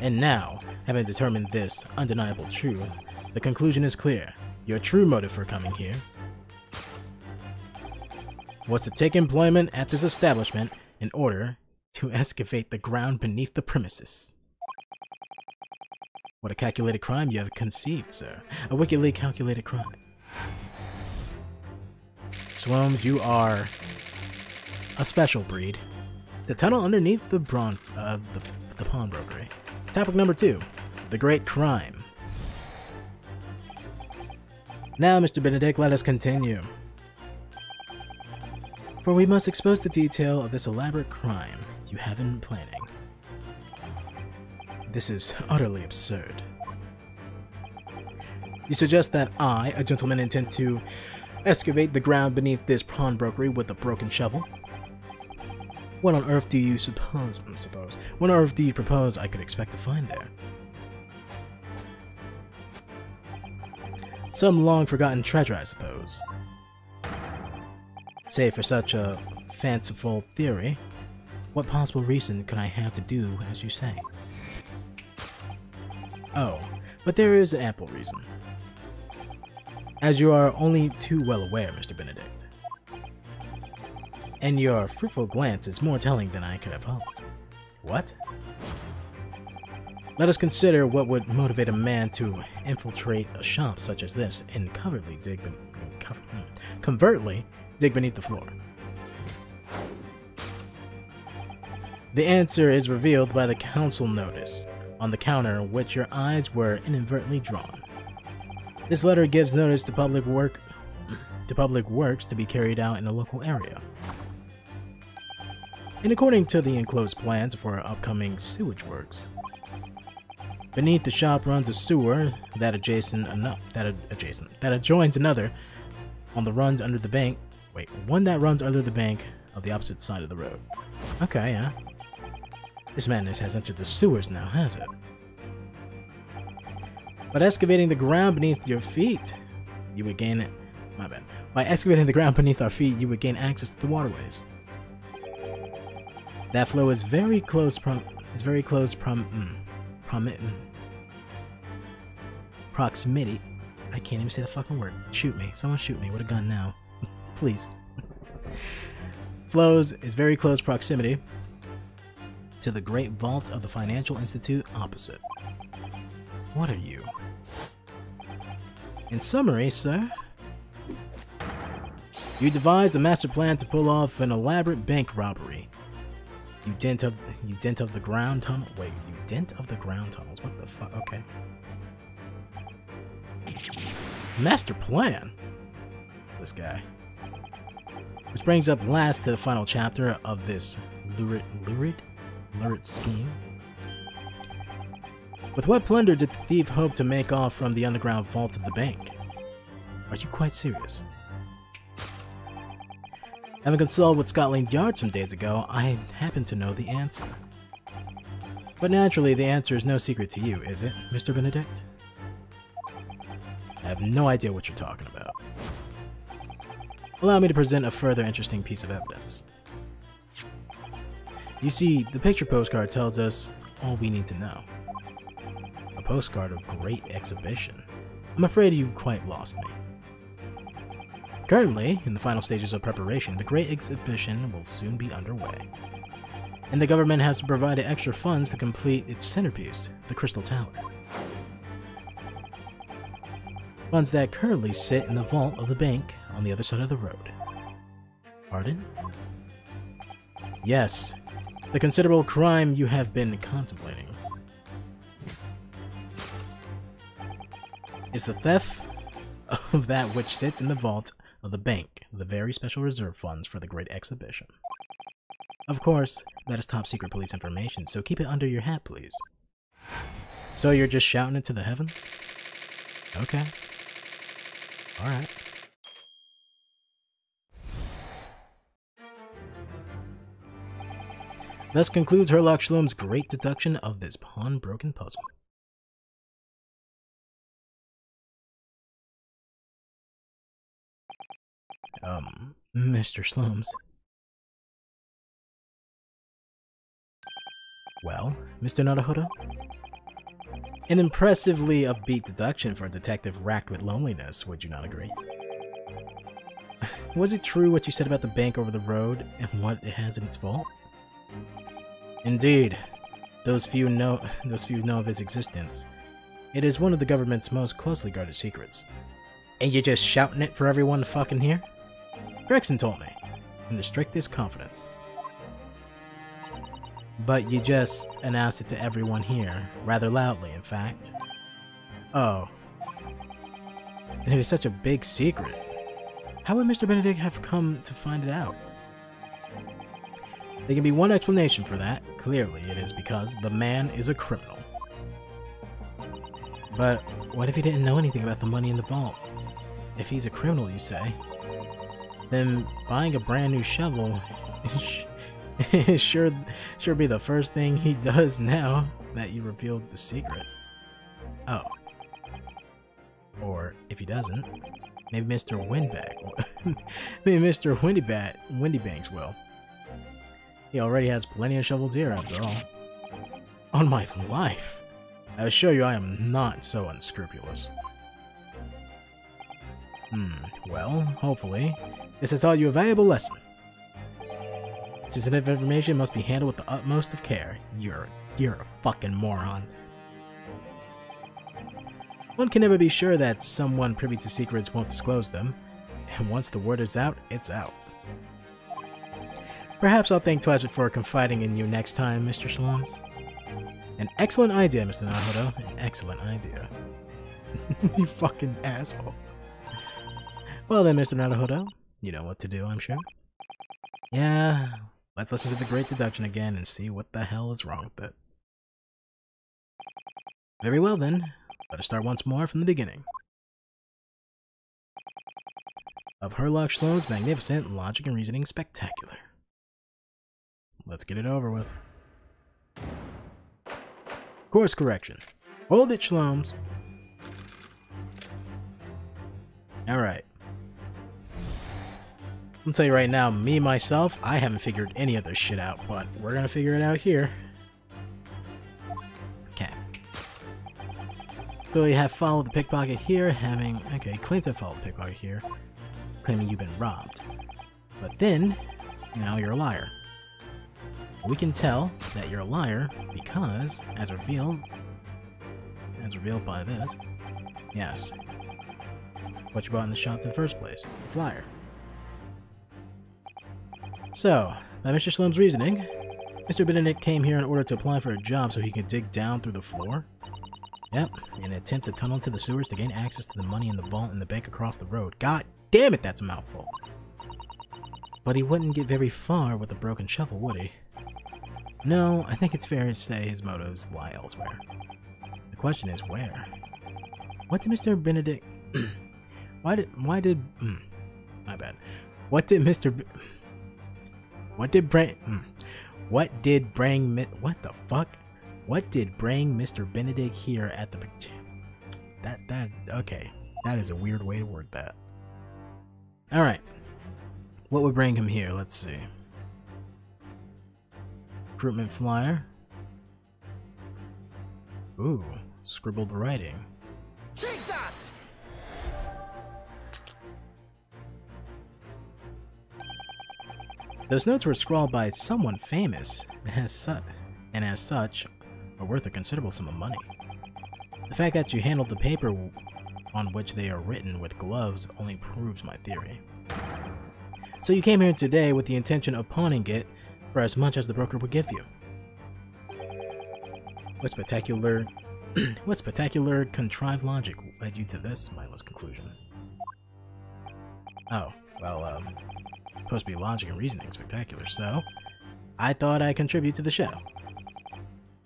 And now, having determined this undeniable truth, the conclusion is clear. Your true motive for coming here was to take employment at this establishment in order to [laughs] excavate the ground beneath the premises. What a calculated crime you have conceived, sir. A wickedly calculated crime. Sholmes, you are a special breed. The tunnel underneath the brawn, uh, the, the. Topic number two, the great crime. Now, Mr. Benedict, let us continue. For we must expose the detail of this elaborate crime you have in planning. This is utterly absurd. You suggest that I, a gentleman, intend to excavate the ground beneath this pawnbrokery with a broken shovel? What on earth do you suppose, suppose, what on earth do you propose I could expect to find there? Some long-forgotten treasure, I suppose. Say for such a fanciful theory, what possible reason could I have to do as you say? Oh, but there is ample reason as you are only too well aware, Mr. Benedict. And your fruitful glance is more telling than I could have hoped. What? Let us consider what would motivate a man to infiltrate a shop such as this and covertly dig, covertly hmm, dig beneath the floor. The answer is revealed by the council notice on the counter which your eyes were inadvertently drawn. This letter gives notice to public work to public works to be carried out in a local area. And according to the enclosed plans for upcoming sewage works, beneath the shop runs a sewer that adjacent enough that adjacent that adjoins another on the runs under the bank. Wait, one that runs under the bank of the opposite side of the road. Okay, yeah. This madness has entered the sewers now, has it? But excavating the ground beneath your feet, you would gain. My bad. By excavating the ground beneath our feet, you would gain access to the waterways. That flow is very close prom is very close prom mm, prom mm, proximity. I can't even say the fucking word. Shoot me. Someone shoot me with a gun now. [laughs] Please. [laughs] Flows is very close proximity to the Great Vault of the Financial Institute opposite. What are you? In summary, sir, you devised a master plan to pull off an elaborate bank robbery. You dent of you dent of the ground tunnel. Wait, you dent of the ground tunnels. What the fuck? Okay. Master plan. This guy. Which brings up last to the final chapter of this lurid, lurid, lurid scheme. With what plunder did the thief hope to make off from the underground vault of the bank? Are you quite serious? Having consulted with Scotland Yard some days ago, I happen to know the answer. But naturally, the answer is no secret to you, is it, Mr. Benedict? I have no idea what you're talking about. Allow me to present a further interesting piece of evidence. You see, the picture postcard tells us all we need to know postcard of great exhibition. I'm afraid you quite lost me. Currently, in the final stages of preparation, the Great Exhibition will soon be underway. And the government has provided extra funds to complete its centerpiece, the Crystal Tower. Funds that currently sit in the vault of the bank on the other side of the road. Pardon? Yes, the considerable crime you have been contemplating. Is the theft of that which sits in the vault of the bank, the very special reserve funds for the Great Exhibition. Of course, that is top secret police information, so keep it under your hat, please. So you're just shouting it to the heavens? Okay. Alright. Thus concludes Herlock Sholme's great deduction of this pawnbroken puzzle. Um, Mr. Sholmes. Well, Mr. Naruhodo? An impressively upbeat deduction for a detective racked with loneliness, would you not agree? Was it true what you said about the bank over the road and what it has in its vault? Indeed, those few know those few know of its existence. It is one of the government's most closely guarded secrets. And you're just shouting it for everyone to fucking hear? Gregson told me, in the strictest confidence. But you just announced it to everyone here, rather loudly, in fact. Oh. And it was such a big secret. How would Mr. Benedict have come to find it out? There can be one explanation for that. Clearly, it is because the man is a criminal. But what if he didn't know anything about the money in the vault? If he's a criminal, you say, then buying a brand new shovel [laughs] sure sure be the first thing he does now that you revealed the secret. Oh. Or if he doesn't, maybe Mr. Windbag [laughs] maybe Mr. Windybat Windibanks will. He already has plenty of shovels here after all. On my life. I assure you I am not so unscrupulous. Hmm, well, hopefully, this has taught you a valuable lesson. Sensitive information must be handled with the utmost of care. You're, you're a fucking moron. One can never be sure that someone privy to secrets won't disclose them, and once the word is out, it's out. Perhaps I'll think twice before confiding in you next time, Mr. Sholmes. An excellent idea, Mr. Naruhodo. An excellent idea. [laughs] you fucking asshole. Well then, Mr. Naruhodo, you know what to do, I'm sure. Yeah, Let's listen to the great deduction again and see what the hell is wrong with it. Very well then, let us start once more from the beginning. Of Herlock Sholme's magnificent logic and reasoning spectacular. Let's get it over with. Course correction. Hold it, Sholmes. Alright. I'll tell you right now, me, myself, I haven't figured any of this shit out, but we're gonna figure it out here. Okay. You have followed the pickpocket here, having, okay, claim to have followed the pickpocket here, claiming you've been robbed. But then, now you're a liar. We can tell that you're a liar because, as revealed, as revealed by this, yes, what you bought in the shop in the first place, the flyer. So, by Mr. Sholmes's reasoning, Mr. Benedict came here in order to apply for a job so he could dig down through the floor. Yep, in an attempt to tunnel into the sewers to gain access to the money in the vault in the bank across the road. God damn it, that's a mouthful. But he wouldn't get very far with a broken shovel, would he? No, I think it's fair to say his motives lie elsewhere. The question is where? What did Mr. Benedict... [clears throat] why did... Why did... Hmm, my bad. What did Mr. B what did bring? Hmm. What did bring? What the fuck? What did bring Mr. Benedict here at the? That that okay. That is a weird way to word that. All right. What would bring him here? Let's see. Recruitment flyer. Ooh, scribbled writing. Take that! Those notes were scrawled by someone famous, as, su and as such, are worth a considerable sum of money. The fact that you handled the paper on which they are written with gloves only proves my theory. So you came here today with the intention of pawning it for as much as the broker would give you. What spectacular, [clears throat] what spectacular contrived logic led you to this mindless conclusion? Oh, well, um, supposed to be logic and reasoning spectacular, so I thought I'd contribute to the show.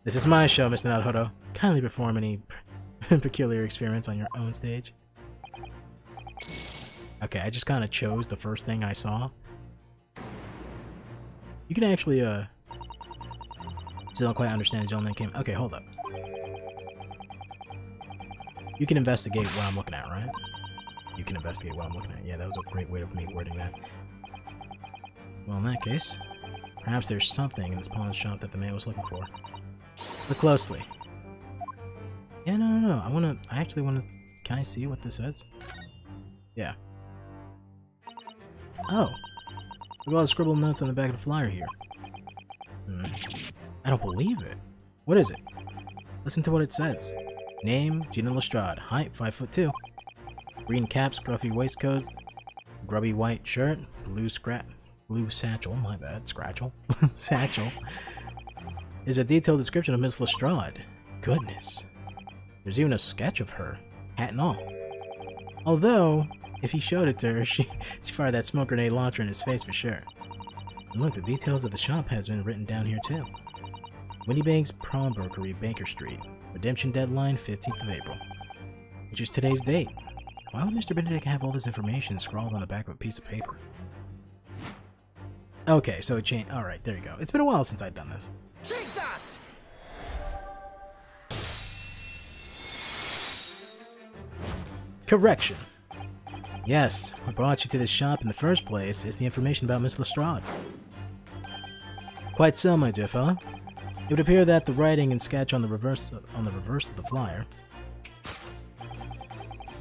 This is my show, Mr. Naruto. Kindly perform any [laughs] peculiar experiments on your own stage. Okay, I just kind of chose the first thing I saw. You can actually, uh... Still don't quite understand the gentleman came... Okay, hold up. You can investigate what I'm looking at, right? You can investigate what I'm looking at. Yeah, that was a great way of me wording that. Well, in that case, perhaps there's something in this pawn shop that the man was looking for. Look closely. Yeah, no, no, no. I wanna... I actually wanna... Can I see what this says? Yeah. Oh. Look at all the scribbled notes on the back of the flyer here. Hmm. I don't believe it. What is it? Listen to what it says. Name, Gina Lestrade. Height, 5 foot 2. Green cap, scruffy waistcoat, grubby white shirt, blue scrap, blue satchel, my bad, scratchel, [laughs] satchel. Is a detailed description of Miss Lestrade. Goodness. There's even a sketch of her, hat and all. Although, if he showed it to her, [laughs] she, she fired that smoke grenade launcher in his face for sure. And look, the details of the shop has been written down here too. Windibank's Pawnbrokery, Baker Street. Redemption deadline, 15th of April. Which is today's date. Why would Mr. Benedict have all this information scrawled on the back of a piece of paper? Okay, so it changed. Alright, there you go. It's been a while since I've done this. Take that! Correction. Yes, what brought you to this shop in the first place is the information about Miss Lestrade. Quite so, my dear fellow. It would appear that the writing and sketch on the reverse on the reverse of the flyer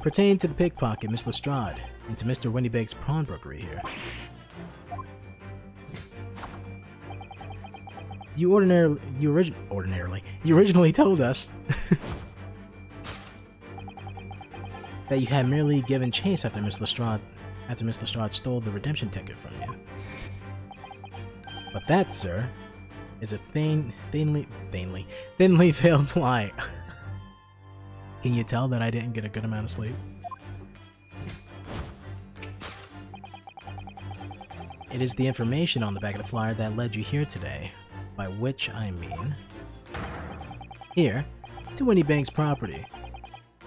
pertain to the pickpocket Miss Lestrade and to Mr. Windibank's pawnbrokery here. You ordinarily, you origin ordinarily, you originally told us [laughs] that you had merely given chase after Miss Lestrade, after Miss Lestrade stole the redemption ticket from you. But that, sir, is a thin, thinly, thinly, thinly veiled lie. [laughs] Can you tell that I didn't get a good amount of sleep? It is the information on the back of the flyer that led you here today, by which I mean here to Windibank's property.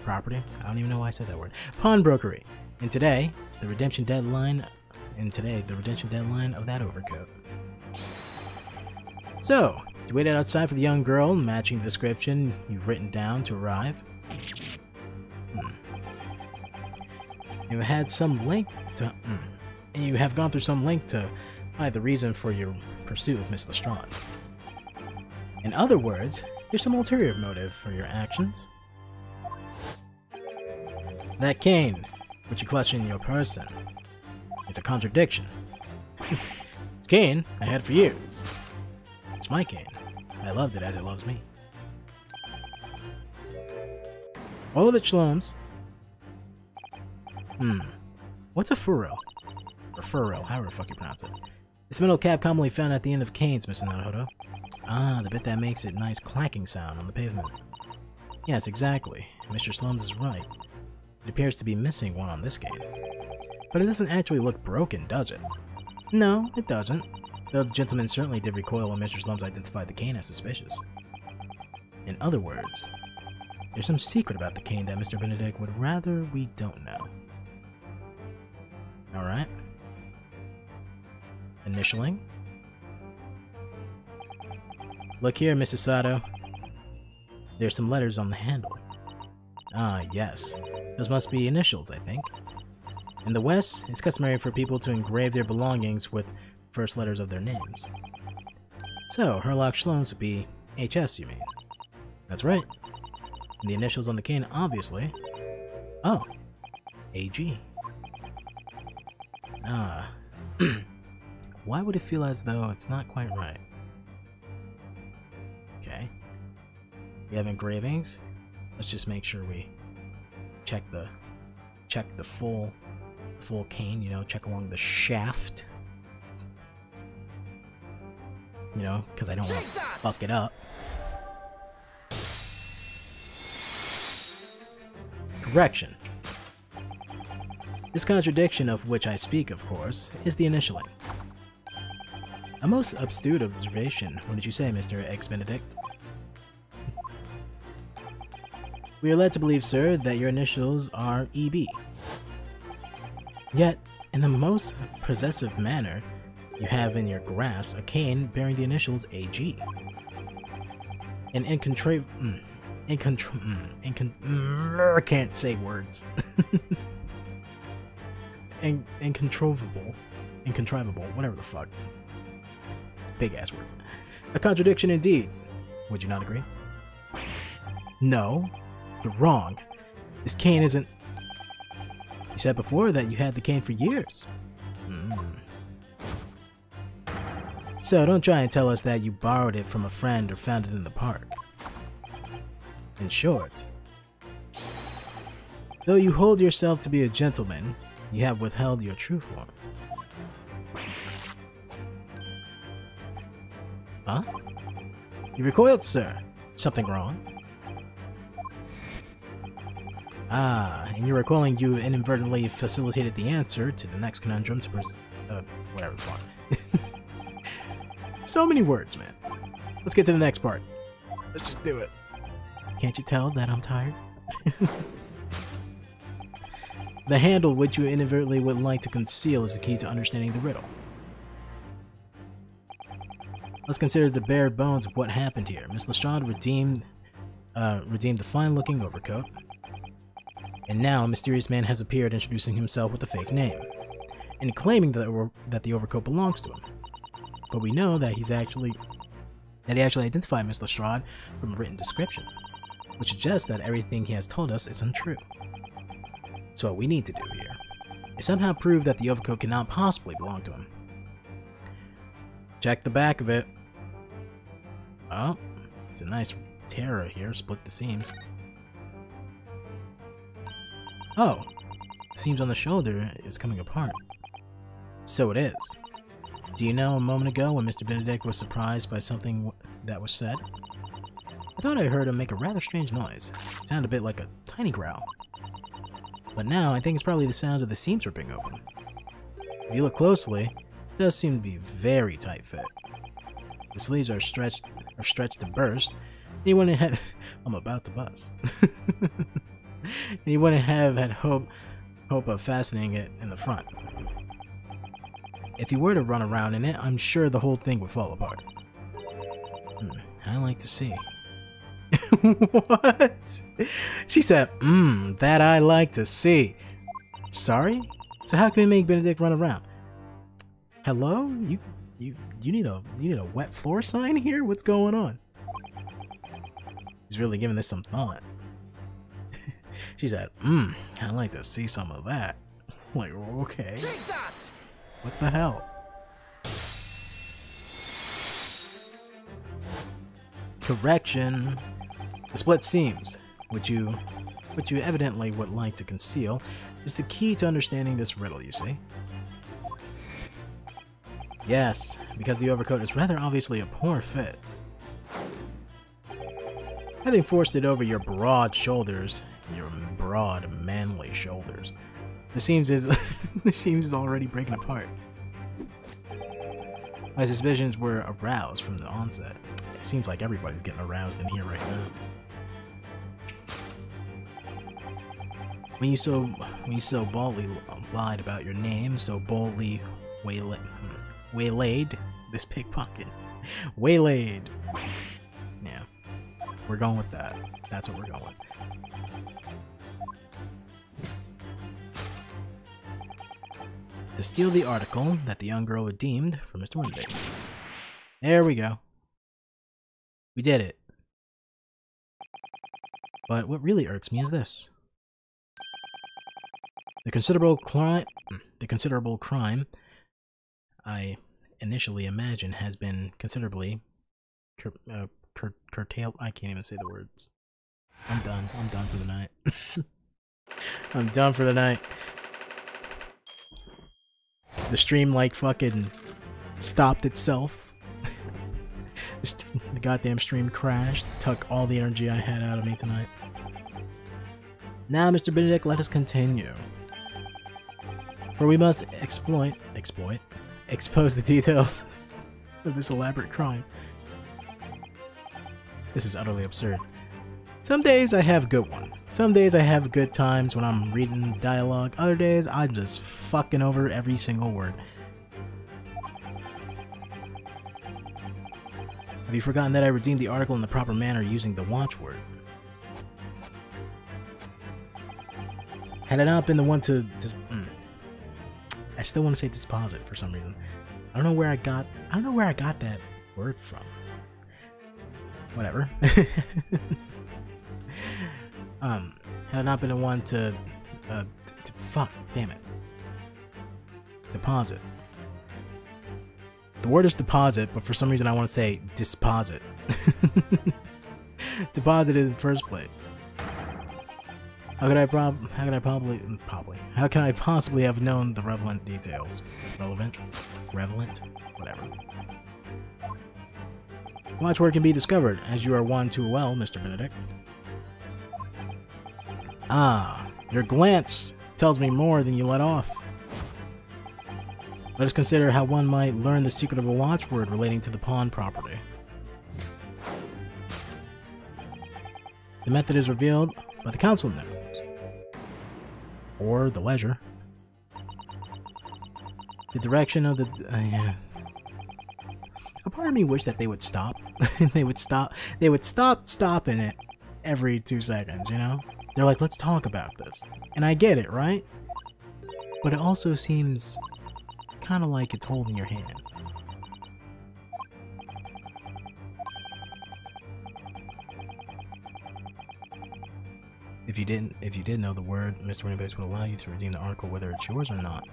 Property? I don't even know why I said that word. Pawnbrokery. And today, the redemption deadline. And today, the redemption deadline of that overcoat. So, you waited outside for the young girl matching the description you've written down to arrive. Hmm. You had some link to. Hmm. And you have gone through some link to find the reason for your pursuit of Miss Lestrade. In other words, there's some ulterior motive for your actions. That cane, which you clutch in your person, it's a contradiction. [laughs] it's cane I had for years. It's my cane. I loved it as it loves me. All the chlums. Hmm. What's a furrow? Or furrow, however the fuck you pronounce it. This metal cap commonly found at the end of canes, Mr. Naruto. Ah, the bit that makes it nice clacking sound on the pavement. Yes, exactly. Mr. Sholmes is right. It appears to be missing one on this cane. But it doesn't actually look broken, does it? No, it doesn't. Though the gentleman certainly did recoil when Mr. Sholmes identified the cane as suspicious. In other words, there's some secret about the cane that Mr. Benedict would rather we don't know. Alright. Initialing. Look here, Miss Susato. There's some letters on the handle. Ah, yes. Those must be initials, I think. In the West, it's customary for people to engrave their belongings with first letters of their names. So, Herlock Sholmes would be HS, you mean? That's right. And the initials on the cane, obviously. Oh. AG. Ah. [clears throat] Why would it feel as though it's not quite right? Okay. We have engravings. Let's just make sure we check the check the full full cane, you know, check along the shaft. You know, because I don't want to fuck it up. Correction. This contradiction of which I speak, of course, is the initialing. A most astute observation. What did you say, Mr. Eggs Benedict? We are led to believe, sir, that your initials are EB. Yet, in the most possessive manner, you have in your graphs a cane bearing the initials AG. An incontra- mm, incontra- mm, incon- mm, I can't say words. [laughs] In- incontroverable, incontrivable, whatever the fuck. Big ass word. A contradiction indeed. Would you not agree? No, you're wrong. This cane isn't. You said before that you had the cane for years. Mm. So don't try and tell us that you borrowed it from a friend or found it in the park. In short, though you hold yourself to be a gentleman, you have withheld your true form. Huh? You recoiled, sir. Something wrong? Ah, and you're recalling you inadvertently facilitated the answer to the next conundrum to pers- uh, whatever fuck. [laughs] so many words, man. Let's get to the next part. Let's just do it. Can't you tell that I'm tired? [laughs] the handle which you inadvertently would like to conceal is the key to understanding the riddle. Let's consider the bare bones of what happened here. Miss Lestrade redeemed, uh, redeemed the fine-looking overcoat, and now a mysterious man has appeared introducing himself with a fake name, and claiming that, that the overcoat belongs to him. But we know that he's actually that he actually identified Miss Lestrade from a written description, which suggests that everything he has told us is untrue. So what we need to do here is somehow prove that the overcoat cannot possibly belong to him. Check the back of it. Oh, it's a nice tear here, split the seams. Oh, the seams on the shoulder is coming apart. So it is. Do you know a moment ago when Mr. Benedict was surprised by something that was said? I thought I heard him make a rather strange noise. It sounded a bit like a tiny growl. But now I think it's probably the sounds of the seams ripping open. If you look closely, it does seem to be very tight fit. The sleeves are stretched are stretched to burst, and you [laughs] I'm about to bust. [laughs] [laughs] and you wouldn't have had hope hope of fastening it in the front. If you were to run around in it, I'm sure the whole thing would fall apart. Hmm, I like to see. [laughs] what? She said, mmm, that I like to see. Sorry? So how can we make Benedict run around? Hello? You you you need a you need a wet floor sign here? What's going on? He's really giving this some thought. She said, mmm, I'd like to see some of that. [laughs] like, okay. Take that! What the hell? Correction. The split seams, which you which you evidently would like to conceal, is the key to understanding this riddle, you see. Yes, because the overcoat is rather obviously a poor fit. Having forced it over your broad shoulders, your broad, manly shoulders, the seams is the seams is already breaking apart. My suspicions were aroused from the onset. It seems like everybody's getting aroused in here right now. When you so when you so boldly lied about your name, so boldly wayla waylaid this pickpocket, waylaid. Yeah, we're going with that. That's what we're going with. To steal the article that the young girl redeemed from Mr. Winbase. There we go. We did it. But what really irks me is this. The considerable crime, the considerable crime, I initially imagine has been considerably cur uh, cur curtailed. I can't even say the words. I'm done. I'm done for the night. [laughs] I'm done for the night. The stream like fucking stopped itself. [laughs] the goddamn stream crashed, took all the energy I had out of me tonight. Now, Mr. Benedict, let us continue. For we must exploit, exploit, expose the details [laughs] of this elaborate crime. This is utterly absurd. Some days I have good ones. Some days I have good times when I'm reading dialogue. Other days I'm just fucking over every single word. Have you forgotten that I redeemed the article in the proper manner using the watchword? Had I not been the one to mm. I still want to say deposit for some reason. I don't know where I got I don't know where I got that word from. Whatever. [laughs] um, had not been the one to, uh, to fuck, damn it. Deposit. The word is deposit, but for some reason I want to say disposit. [laughs] deposit is first place. How could I prob how could I probably probably how can I possibly have known the relevant details? Relevant? Relevant? Whatever. Watch where it can be discovered, as you are one too well, Mr. Benedict. Ah, your glance tells me more than you let off. Let us consider how one might learn the secret of a watchword relating to the pawn property. The method is revealed by the council note, or the ledger. The direction of the... Uh, yeah. A part of me wish that they would stop. [laughs] they would stop. They would stop stopping it every two seconds, you know? They're like, let's talk about this. And I get it, right? But it also seems kind of like it's holding your hand. If you didn't, if you did know the word, Mr. Winnibags would allow you to redeem the article whether it's yours or not.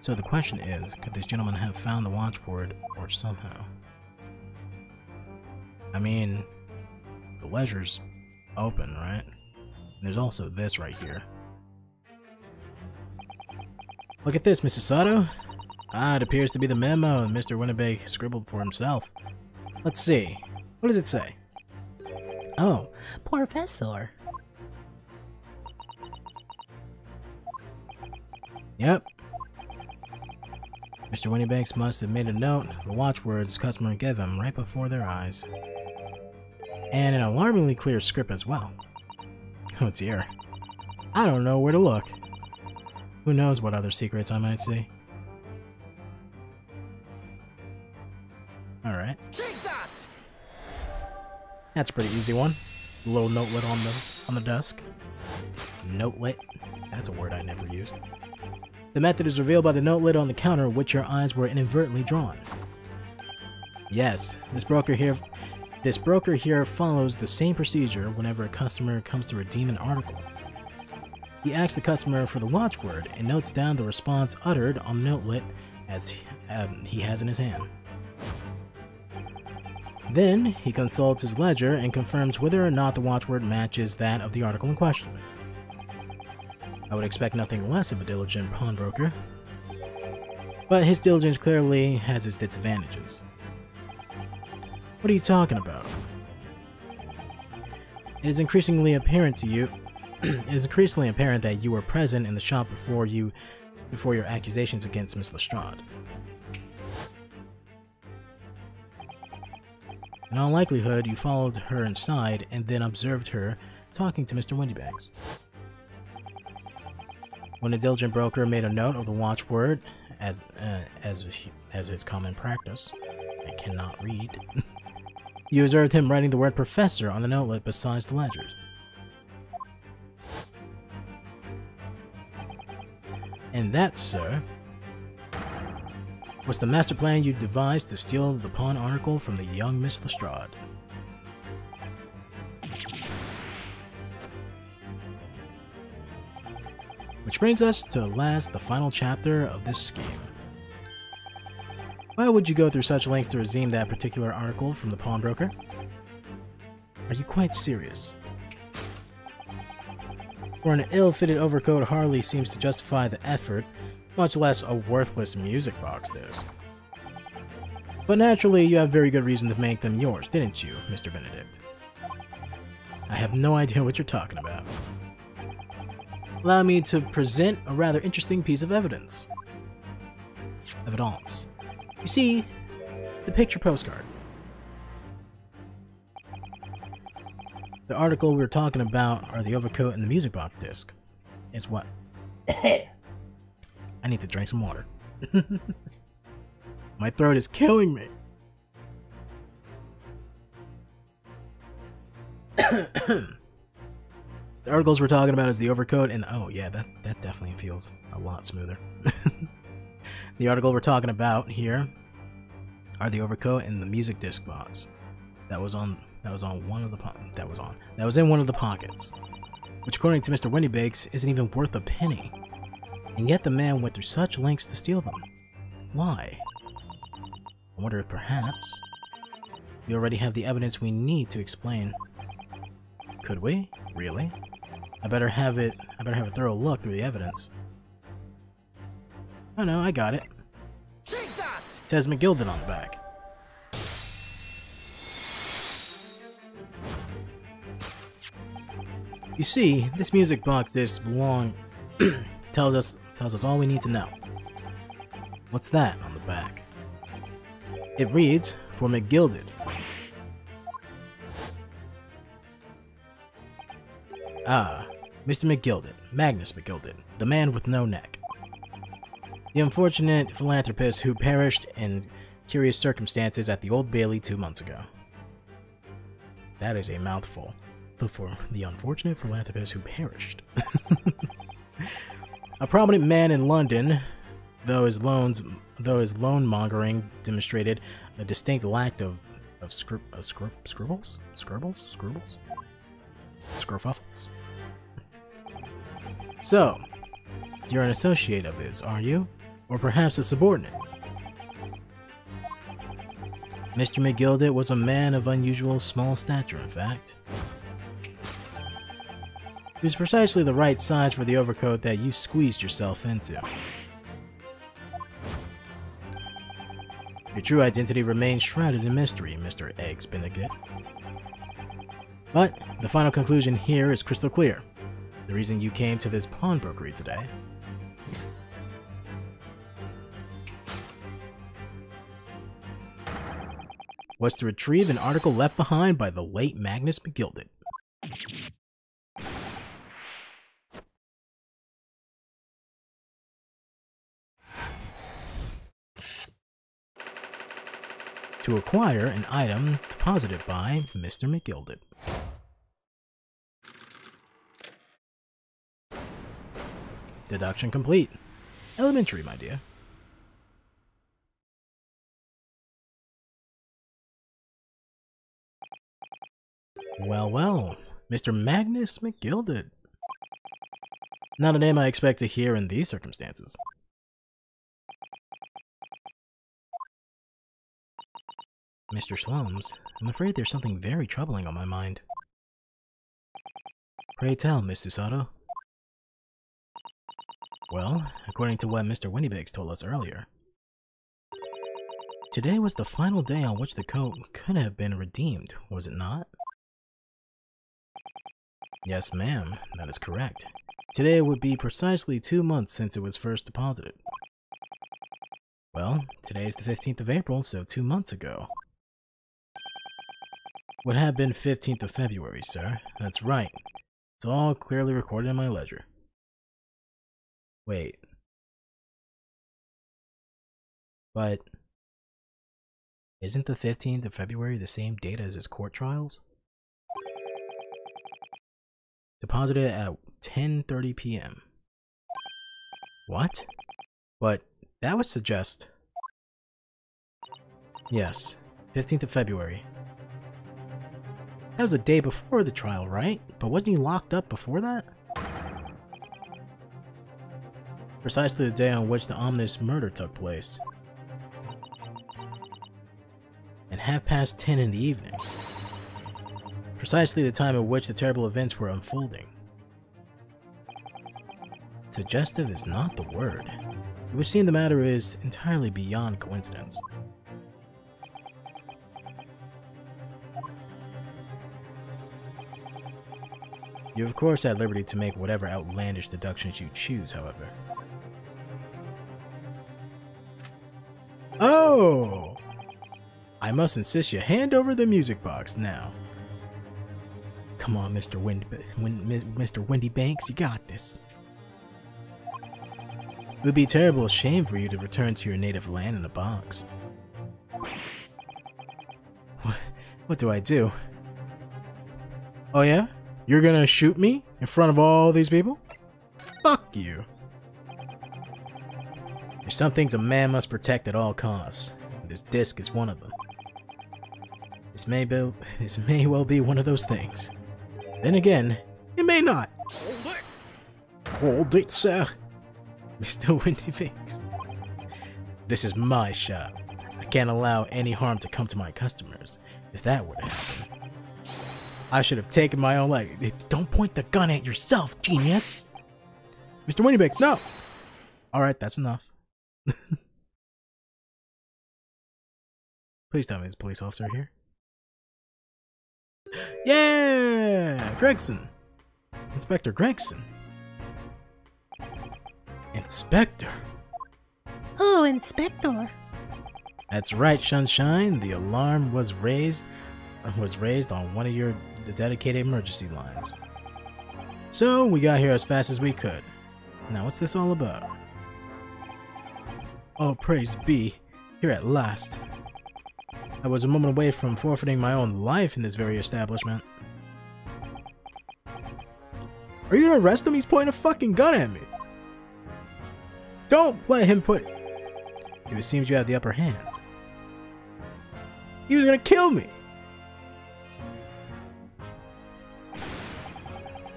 So the question is, could this gentleman have found the watchword or somehow? I mean, the ledger's open, right? There's also this right here. Look at this, Miss Susato. Ah, it appears to be the memo Mr. Winnebag scribbled for himself. Let's see. What does it say? Oh, Professor. Yep. Mr. Windibanks must have made a note the watchwords customer gave him right before their eyes. And an alarmingly clear script as well. [laughs] Oh dear. I don't know where to look. Who knows what other secrets I might see. Alright. that! That's a pretty easy one. A little notelet on the on the desk. Notelet. That's a word I never used. The method is revealed by the notelet on the counter which your eyes were inadvertently drawn. Yes, this broker here this broker here follows the same procedure whenever a customer comes to redeem an article. He asks the customer for the watchword and notes down the response uttered on the notelet as um, he has in his hand. Then, he consults his ledger and confirms whether or not the watchword matches that of the article in question. I would expect nothing less of a diligent pawnbroker, but his diligence clearly has its disadvantages. What are you talking about? It is increasingly apparent to you [clears throat] it is increasingly apparent that you were present in the shop before you before your accusations against Miss Lestrade. In all likelihood, you followed her inside and then observed her talking to Mr. Windybags. When the diligent broker made a note of the watchword, as uh, as as his common practice, I cannot read. [laughs] you observed him writing the word professor on the notelet besides the ledgers. And that, sir, was the master plan you devised to steal the pawn article from the young Miss Lestrade. Which brings us to last the final chapter of this scheme. Why would you go through such lengths to redeem that particular article from the pawnbroker? Are you quite serious? For an ill-fitted overcoat hardly seems to justify the effort, much less a worthless music box does. But naturally, you have very good reason to make them yours, didn't you, Mr. Benedict? I have no idea what you're talking about. Allow me to present a rather interesting piece of evidence. Evidence. You see, the picture postcard. The article we are talking about are the overcoat and the music box disc. It's what? [coughs] I need to drink some water. [laughs] My throat is killing me. [coughs] the articles we're talking about is the overcoat and oh yeah, that that definitely feels a lot smoother. [laughs] the article we're talking about here are the overcoat and the music disc box. That was on that was on one of the that was on that was in one of the pockets, which according to Mr. Winnybakes isn't even worth a penny. And yet the man went through such lengths to steal them. Why? I wonder if perhaps we already have the evidence we need to explain. Could we? Really? I better have it I better have a thorough look through the evidence. Oh no, I got it. Take that! Tez McGilded on the back. You see, this music box this belong [clears throat] tells us tells us all we need to know. What's that on the back? It reads, for McGilded. Ah, Mr. McGilded, Magnus McGilded, the man with no neck. The unfortunate philanthropist who perished in curious circumstances at the Old Bailey two months ago. That is a mouthful for the unfortunate philanthropist who perished. [laughs] a prominent man in London, though his loans, though his loan mongering demonstrated a distinct lack of of, scru- of scru- scribbles, scribbles, scribbles, scruffles. So, you're an associate of his, are you? Or perhaps a subordinate? Mr. McGilded was a man of unusual small stature, in fact. He was precisely the right size for the overcoat that you squeezed yourself into. Your true identity remains shrouded in mystery, Mr. Eggs Benedict. But the final conclusion here is crystal clear. The reason you came to this pawnbrokery today was to retrieve an article left behind by the late Magnus McGilded. to acquire an item deposited by Mr. McGilded. Deduction complete. Elementary, my dear. Well, well, Mr. Magnus McGilded. Not a name I expect to hear in these circumstances. Mr. Sholmes, I'm afraid there's something very troubling on my mind. Pray tell, Miss Susato. Well, according to what Mr. Winnybakes told us earlier, today was the final day on which the coat could have been redeemed, was it not? Yes, ma'am, that is correct. Today would be precisely two months since it was first deposited. Well, today is the 15th of April, so two months ago. Would have been 15th of February, sir. That's right. It's all clearly recorded in my ledger. Wait. But isn't the 15th of February the same date as his court trials? Deposited at 10:30 p.m. What? But that would suggest Yes, 15th of February. That was the day before the trial, right? But wasn't he locked up before that? Precisely the day on which the ominous murder took place. And half past ten in the evening. Precisely the time at which the terrible events were unfolding. Suggestive is not the word. It would seem the matter is entirely beyond coincidence. You're of course at liberty to make whatever outlandish deductions you choose, however. Oh! I must insist you hand over the music box now. Come on, Mr. Wind, Mr. Windibanks, you got this. It would be a terrible shame for you to return to your native land in a box. What, what do I do? Oh yeah? You're gonna shoot me in front of all these people? Fuck you. There's some things a man must protect at all costs. This disc is one of them. This may, be, this may well be one of those things. Then again, it may not. Hold it! Hold it, sir. Mr. Windibank. This is my shop. I can't allow any harm to come to my customers. If that were to happen, I should have taken my own leg. Eh, don't point the gun at yourself, genius! Mr. Windibanks, no! Alright, that's enough. [laughs] Please tell me there's police officer here. Yeah! Gregson! Inspector Gregson. Inspector? Oh, Inspector. That's right, Sunshine. The alarm was raised uh, was raised on one of your dedicated emergency lines. So we got here as fast as we could. Now what's this all about? Oh, praise be, here at last. I was a moment away from forfeiting my own life in this very establishment. Are you gonna arrest him? He's pointing a fucking gun at me. Don't let him put... It seems you have the upper hand. He was gonna kill me!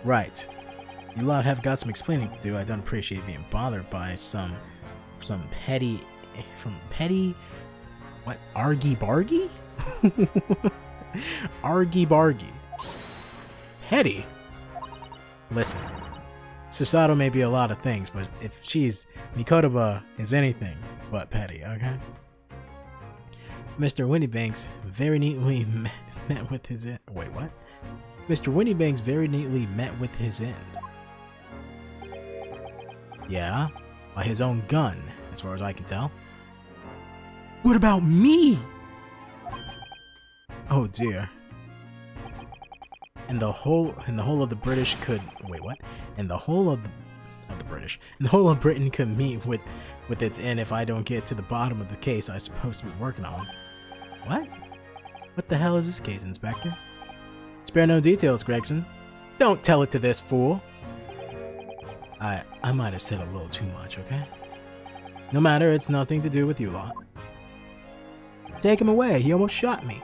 Right. You lot have got some explaining to do. I don't appreciate being bothered by some... some petty... from petty... what? Argy bargy? [laughs] Argy bargy. Petty? Listen, Susato may be a lot of things, but if she's Mikotoba is anything but petty, okay? Mr. Windibanks very neatly [laughs] met, with his end. Wait, what? Mr. Windibanks very neatly met with his end. Yeah, by his own gun, as far as I can tell. What about me? Oh dear. And the whole and the whole of the British could wait what? And the whole of the of the British and the whole of Britain could meet with with its end if I don't get to the bottom of the case I'm supposed to be working on. What? What the hell is this case, Inspector? Spare no details, Gregson. Don't tell it to this fool. I I might have said a little too much, okay? No matter, it's nothing to do with you lot. Take him away, he almost shot me.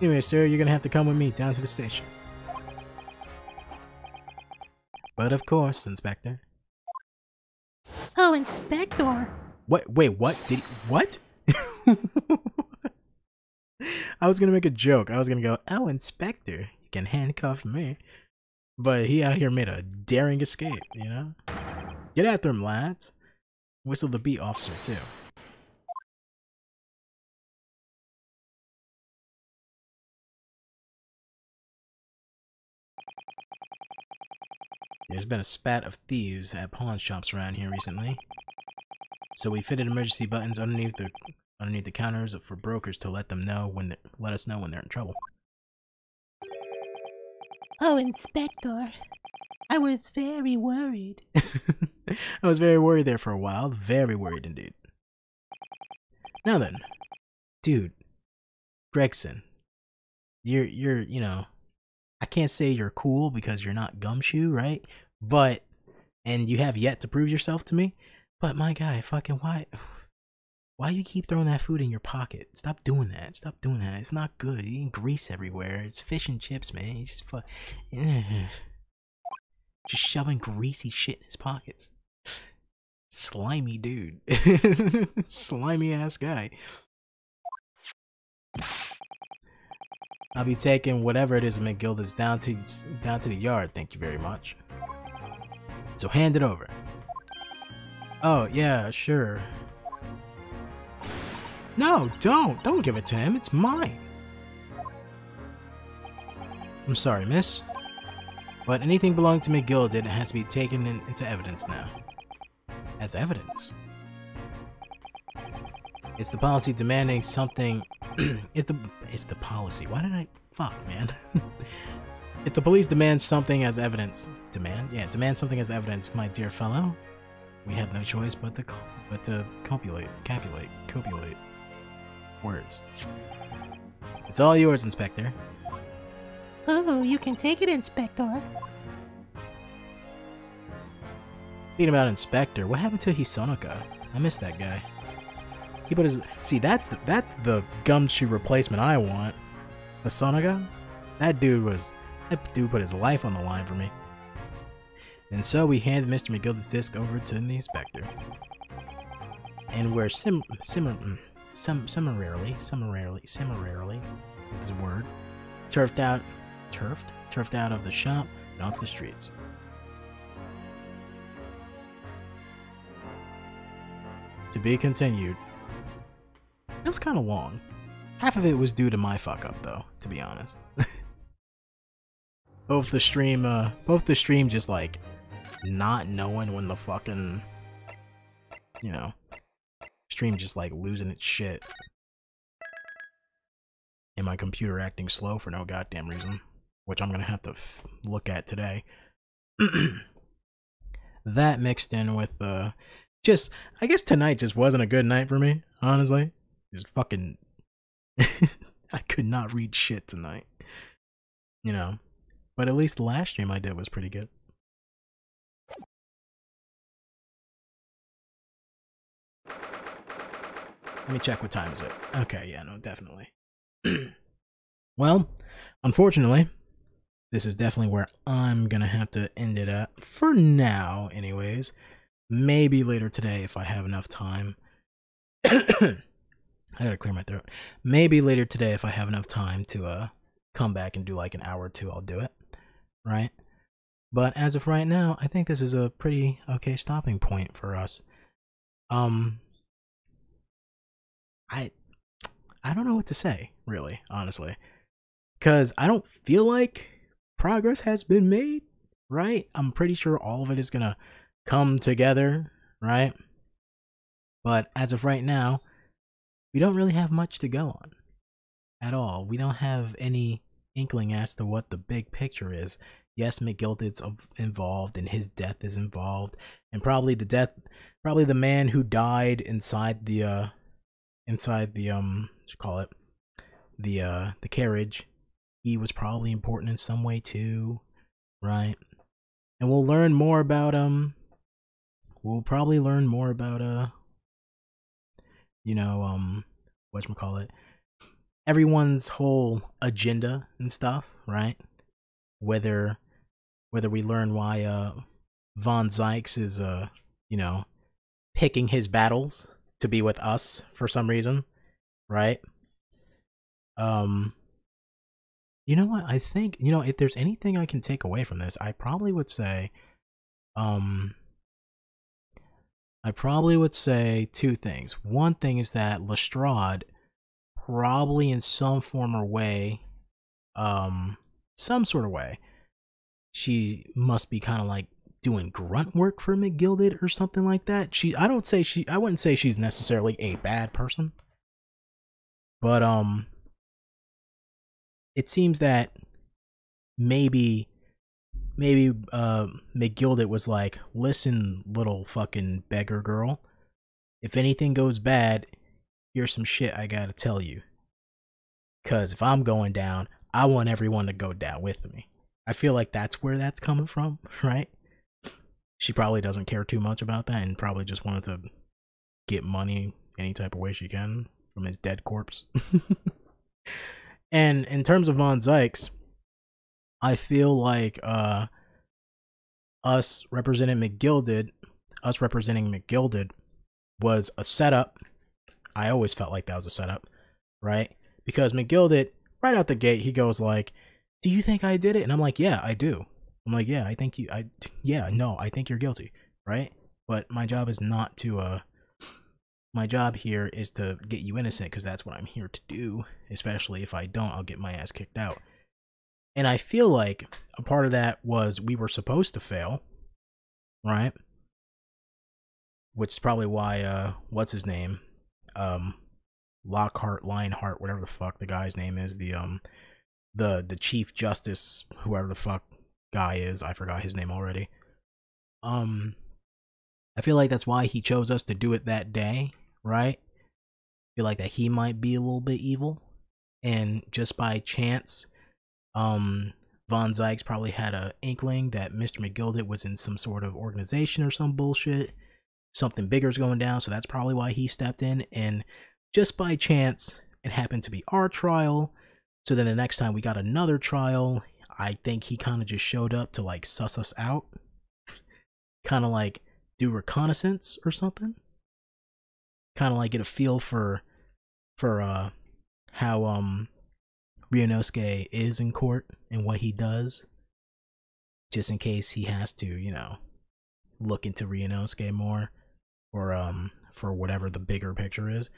Anyway, sir, you're gonna have to come with me down to the station. But of course, Inspector. Oh, Inspector! What? Wait, what? Did he, what? [laughs] I was gonna make a joke. I was gonna go, "Oh, Inspector, you can handcuff me," but he out here made a daring escape. You know, get after him, lads. Whistle the beat officer too. There's been a spat of thieves at pawn shops around here recently. So we fitted emergency buttons underneath the underneath the counters for brokers to let them know when they, let us know when they're in trouble. Oh, Inspector. I was very worried. [laughs] I was very worried there for a while. Very worried indeed. Now then, dude, Gregson, you're you're you know can't say you're cool because you're not gumshoe, right? But and you have yet to prove yourself to me. But my guy, fucking why [sighs] why you keep throwing that food in your pocket? Stop doing that. Stop doing that. It's not good. You're eating grease everywhere. It's fish and chips, man. He's just fuck [sighs] just shoving greasy shit in his pockets. Slimy dude. [laughs] Slimy ass guy. I'll be taking whatever it is McGilded's down to down to the yard, thank you very much. So hand it over. Oh, yeah, sure. No, don't. Don't give it to him. It's mine. I'm sorry, miss. But anything belonging to McGilda has to be taken in, into evidence now. As evidence? It's the policy demanding something [clears throat] it's the it's the policy. Why did I fuck man? [laughs] If the police demand something as evidence, demand, yeah, demand something as evidence, my dear fellow, we have no choice but to, but to copulate, copulate, copulate words. It's all yours, Inspector. Oh, you can take it, Inspector. Speaking about Inspector, what happened to Hosonaga? I missed that guy. He put his see that's the, that's the gumshoe replacement I want. Hosonaga, that dude was that dude put his life on the line for me. And so we hand Mr. McGilded's disc over to the inspector. And we're sim simmer mm, some summarily, summarily, summarily, is a word, turfed out, turfed, turfed out of the shop and the streets. To be continued. It was kind of long. Half of it was due to my fuck up, though, to be honest. [laughs] both the stream, uh, both the stream just like not knowing when the fucking, you know, stream just like losing its shit. And my computer acting slow for no goddamn reason, which I'm gonna have to look at today. [clears throat] that mixed in with, uh, just, I guess tonight just wasn't a good night for me, honestly. Just fucking, [laughs] I could not read shit tonight. You know, but at least the last stream I did was pretty good. Let me check what time is it. Okay, yeah, no, definitely. [clears throat] well, unfortunately, this is definitely where I'm gonna have to end it at for now, anyways. Maybe later today if I have enough time. [clears throat] I gotta clear my throat. Maybe later today if I have enough time to uh come back and do like an hour or two, I'll do it. Right? But as of right now, I think this is a pretty okay stopping point for us. Um I I don't know what to say, really, honestly. Cuz I don't feel like progress has been made, right? I'm pretty sure all of it is to come together, right? But as of right now, we don't really have much to go on at all. We don't have any inkling as to what the big picture is. Yes, McGilded's involved and his death is involved, and probably the death, probably the man who died inside the uh inside the um call it the uh the carriage he was probably important in some way too right and we'll learn more about um we'll probably learn more about uh you know um what you call it everyone's whole agenda and stuff right whether whether we learn why uh von Zieks is uh you know picking his battles to be with us for some reason, right? Um you know what? I think, you know, if there's anything I can take away from this, I probably would say um I probably would say two things. One thing is that Lestrade probably in some form or way um some sort of way she must be kind of like doing grunt work for McGilded or something like that. She I don't say she I wouldn't say she's necessarily a bad person. But um it seems that maybe maybe uh was like, "Listen, little fucking beggar girl. If anything goes bad, here's some shit I got to tell you. Cuz if I'm going down, I want everyone to go down with me." I feel like that's where that's coming from, [laughs] right? she probably doesn't care too much about that and probably just wanted to get money any type of way she can from his dead corpse. [laughs] and in terms of Von Zieks, I feel like uh us representing McGilded, us representing McGilded was a setup. I always felt like that was a setup, right? Because McGilded, right out the gate, he goes like, "Do you think I did it?" And I'm like, "Yeah, I do." I'm like, yeah, I think you, I, yeah, no, I think you're guilty, right? But my job is not to, uh, my job here is to get you innocent because that's what I'm here to do. Especially if I don't, I'll get my ass kicked out. And I feel like a part of that was we were supposed to fail, right? Which is probably why, uh, what's his name? Um, Lockhart, Lionheart, whatever the fuck the guy's name is, the, um, the the chief justice, whoever the fuck guy is, I forgot his name already. Um, I feel like that's why he chose us to do it that day, right? I feel like that he might be a little bit evil, and just by chance, um, Von Zieks probably had an inkling that Mr. McGilded was in some sort of organization or some bullshit. Something bigger is going down, so that's probably why he stepped in. And just by chance, it happened to be our trial. So then the next time we got another trial, I think he kind of just showed up to like suss us out, kind of like do reconnaissance or something, kind of like get a feel for for uh how um Ryunosuke is in court and what he does, just in case he has to, you know, look into Ryunosuke more, or um, for whatever the bigger picture is.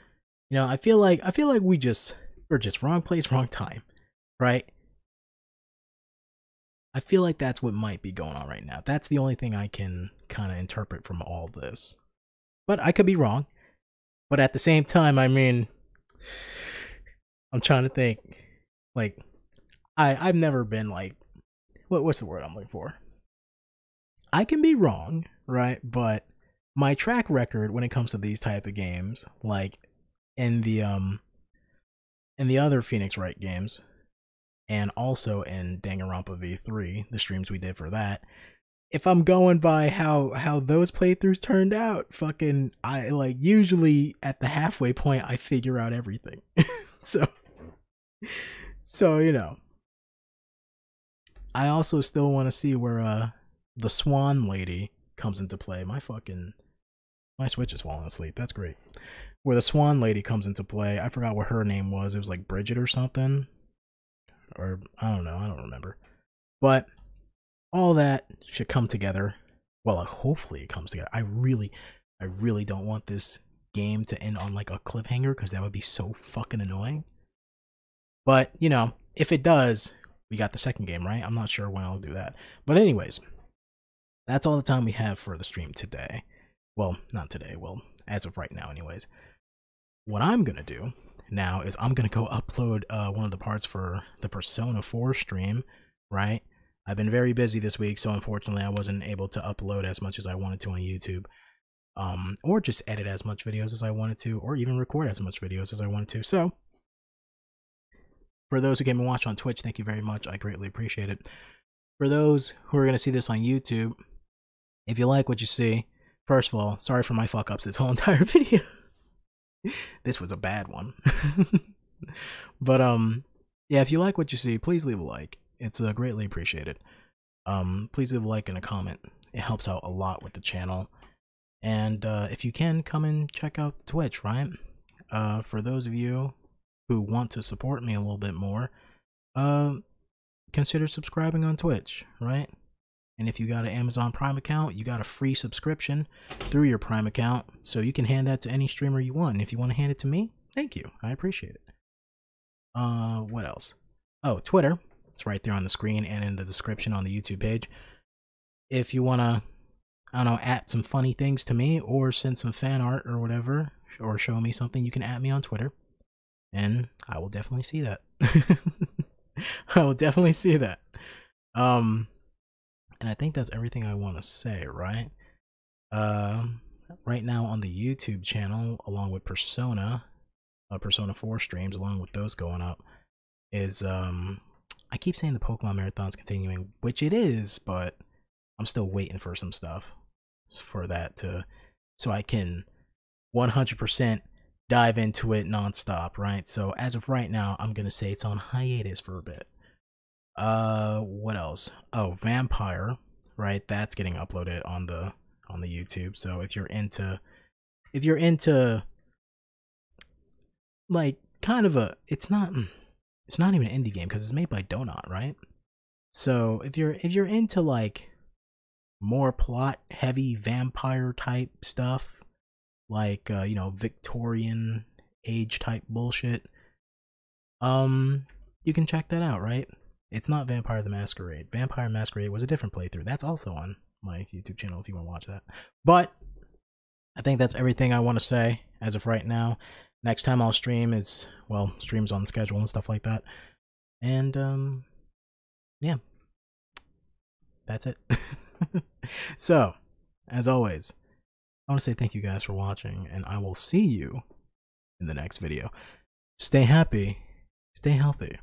You know, I feel like I feel like we just we're just wrong place, wrong time, right? I feel like that's what might be going on right now. That's the only thing I can kind of interpret from all this. But I could be wrong. But at the same time, I mean, I'm trying to think like I I've never been like what what's the word I'm looking for? I can be wrong, right? But my track record when it comes to these type of games, like in the um in the other Phoenix Wright games, and also in Danganronpa V3, the streams we did for that, if I'm going by how how those playthroughs turned out, fucking I like usually at the halfway point I figure out everything. [laughs] so so, you know. I also still want to see where uh the swan lady comes into play. My fucking my switch is falling asleep. That's great. Where the swan lady comes into play. I forgot what her name was. It was like Bridget or something. Or I don't know. I don't remember. But all that should come together. Well, uh, hopefully it comes together. I really I really don't want this game to end on like a cliffhanger because that would be so fucking annoying. But, you know, if it does, we got the second game, right? I'm not sure when I'll do that. But, anyways, that's all the time we have for the stream today. Well, not today. Well, as of right now, anyways. What I'm going to do now is I'm going to go upload uh, one of the parts for the Persona 4 stream, right? I've been very busy this week, so unfortunately I wasn't able to upload as much as I wanted to on YouTube. Um, or just edit as much videos as I wanted to, or even record as much videos as I wanted to. So, for those who came and watched on Twitch, thank you very much. I greatly appreciate it. For those who are going to see this on YouTube, if you like what you see, first of all, sorry for my fuck ups this [laughs] whole entire video. this was a bad one. [laughs] but um yeah, if you like what you see, please leave a like. It's uh, greatly appreciated. Um please leave a like and a comment. It helps out a lot with the channel. And uh if you can come and check out Twitch, right? Uh for those of you who want to support me a little bit more, uh, consider subscribing on Twitch, right? And if you got an Amazon Prime account, you got a free subscription through your Prime account, so you can hand that to any streamer you want. And if you want to hand it to me, thank you. I appreciate it. Uh, what else? Oh, Twitter. It's right there on the screen and in the description on the YouTube page. If you want to, I don't know, add some funny things to me or send some fan art or whatever, or show me something, you can add me on Twitter and I will definitely see that. [laughs] I will definitely see that. Um, and I think that's everything I want to say, right? Um, uh, right now on the YouTube channel, along with Persona, uh, Persona 4 streams, along with those going up, is um, I keep saying the Pokemon Marathon's continuing, which it is, but I'm still waiting for some stuff for that to, so I can 100% dive into it nonstop, right? So as of right now, I'm gonna say it's on hiatus for a bit. Uh, what else? Oh, Vampire, right? That's getting uploaded on the on the YouTube. So if you're into, if you're into, like, kind of a, it's not, it's not even an indie game because it's made by Dontnod, right? So if you're if you're into like more plot heavy vampire type stuff like uh, you know Victorian age type bullshit, um, you can check that out. Right? It's not Vampire the Masquerade. Vampire Masquerade was a different playthrough. That's also on my YouTube channel if you want to watch that. But I think that's everything I want to say as of right now. Next time I'll stream is well, streams on schedule and stuff like that. And um yeah. That's it. [laughs] so, as always, I want to say thank you guys for watching, and I will see you in the next video. Stay happy, stay healthy,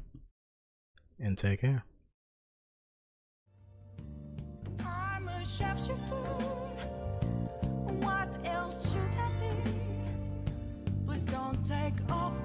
and take care. Please don't take off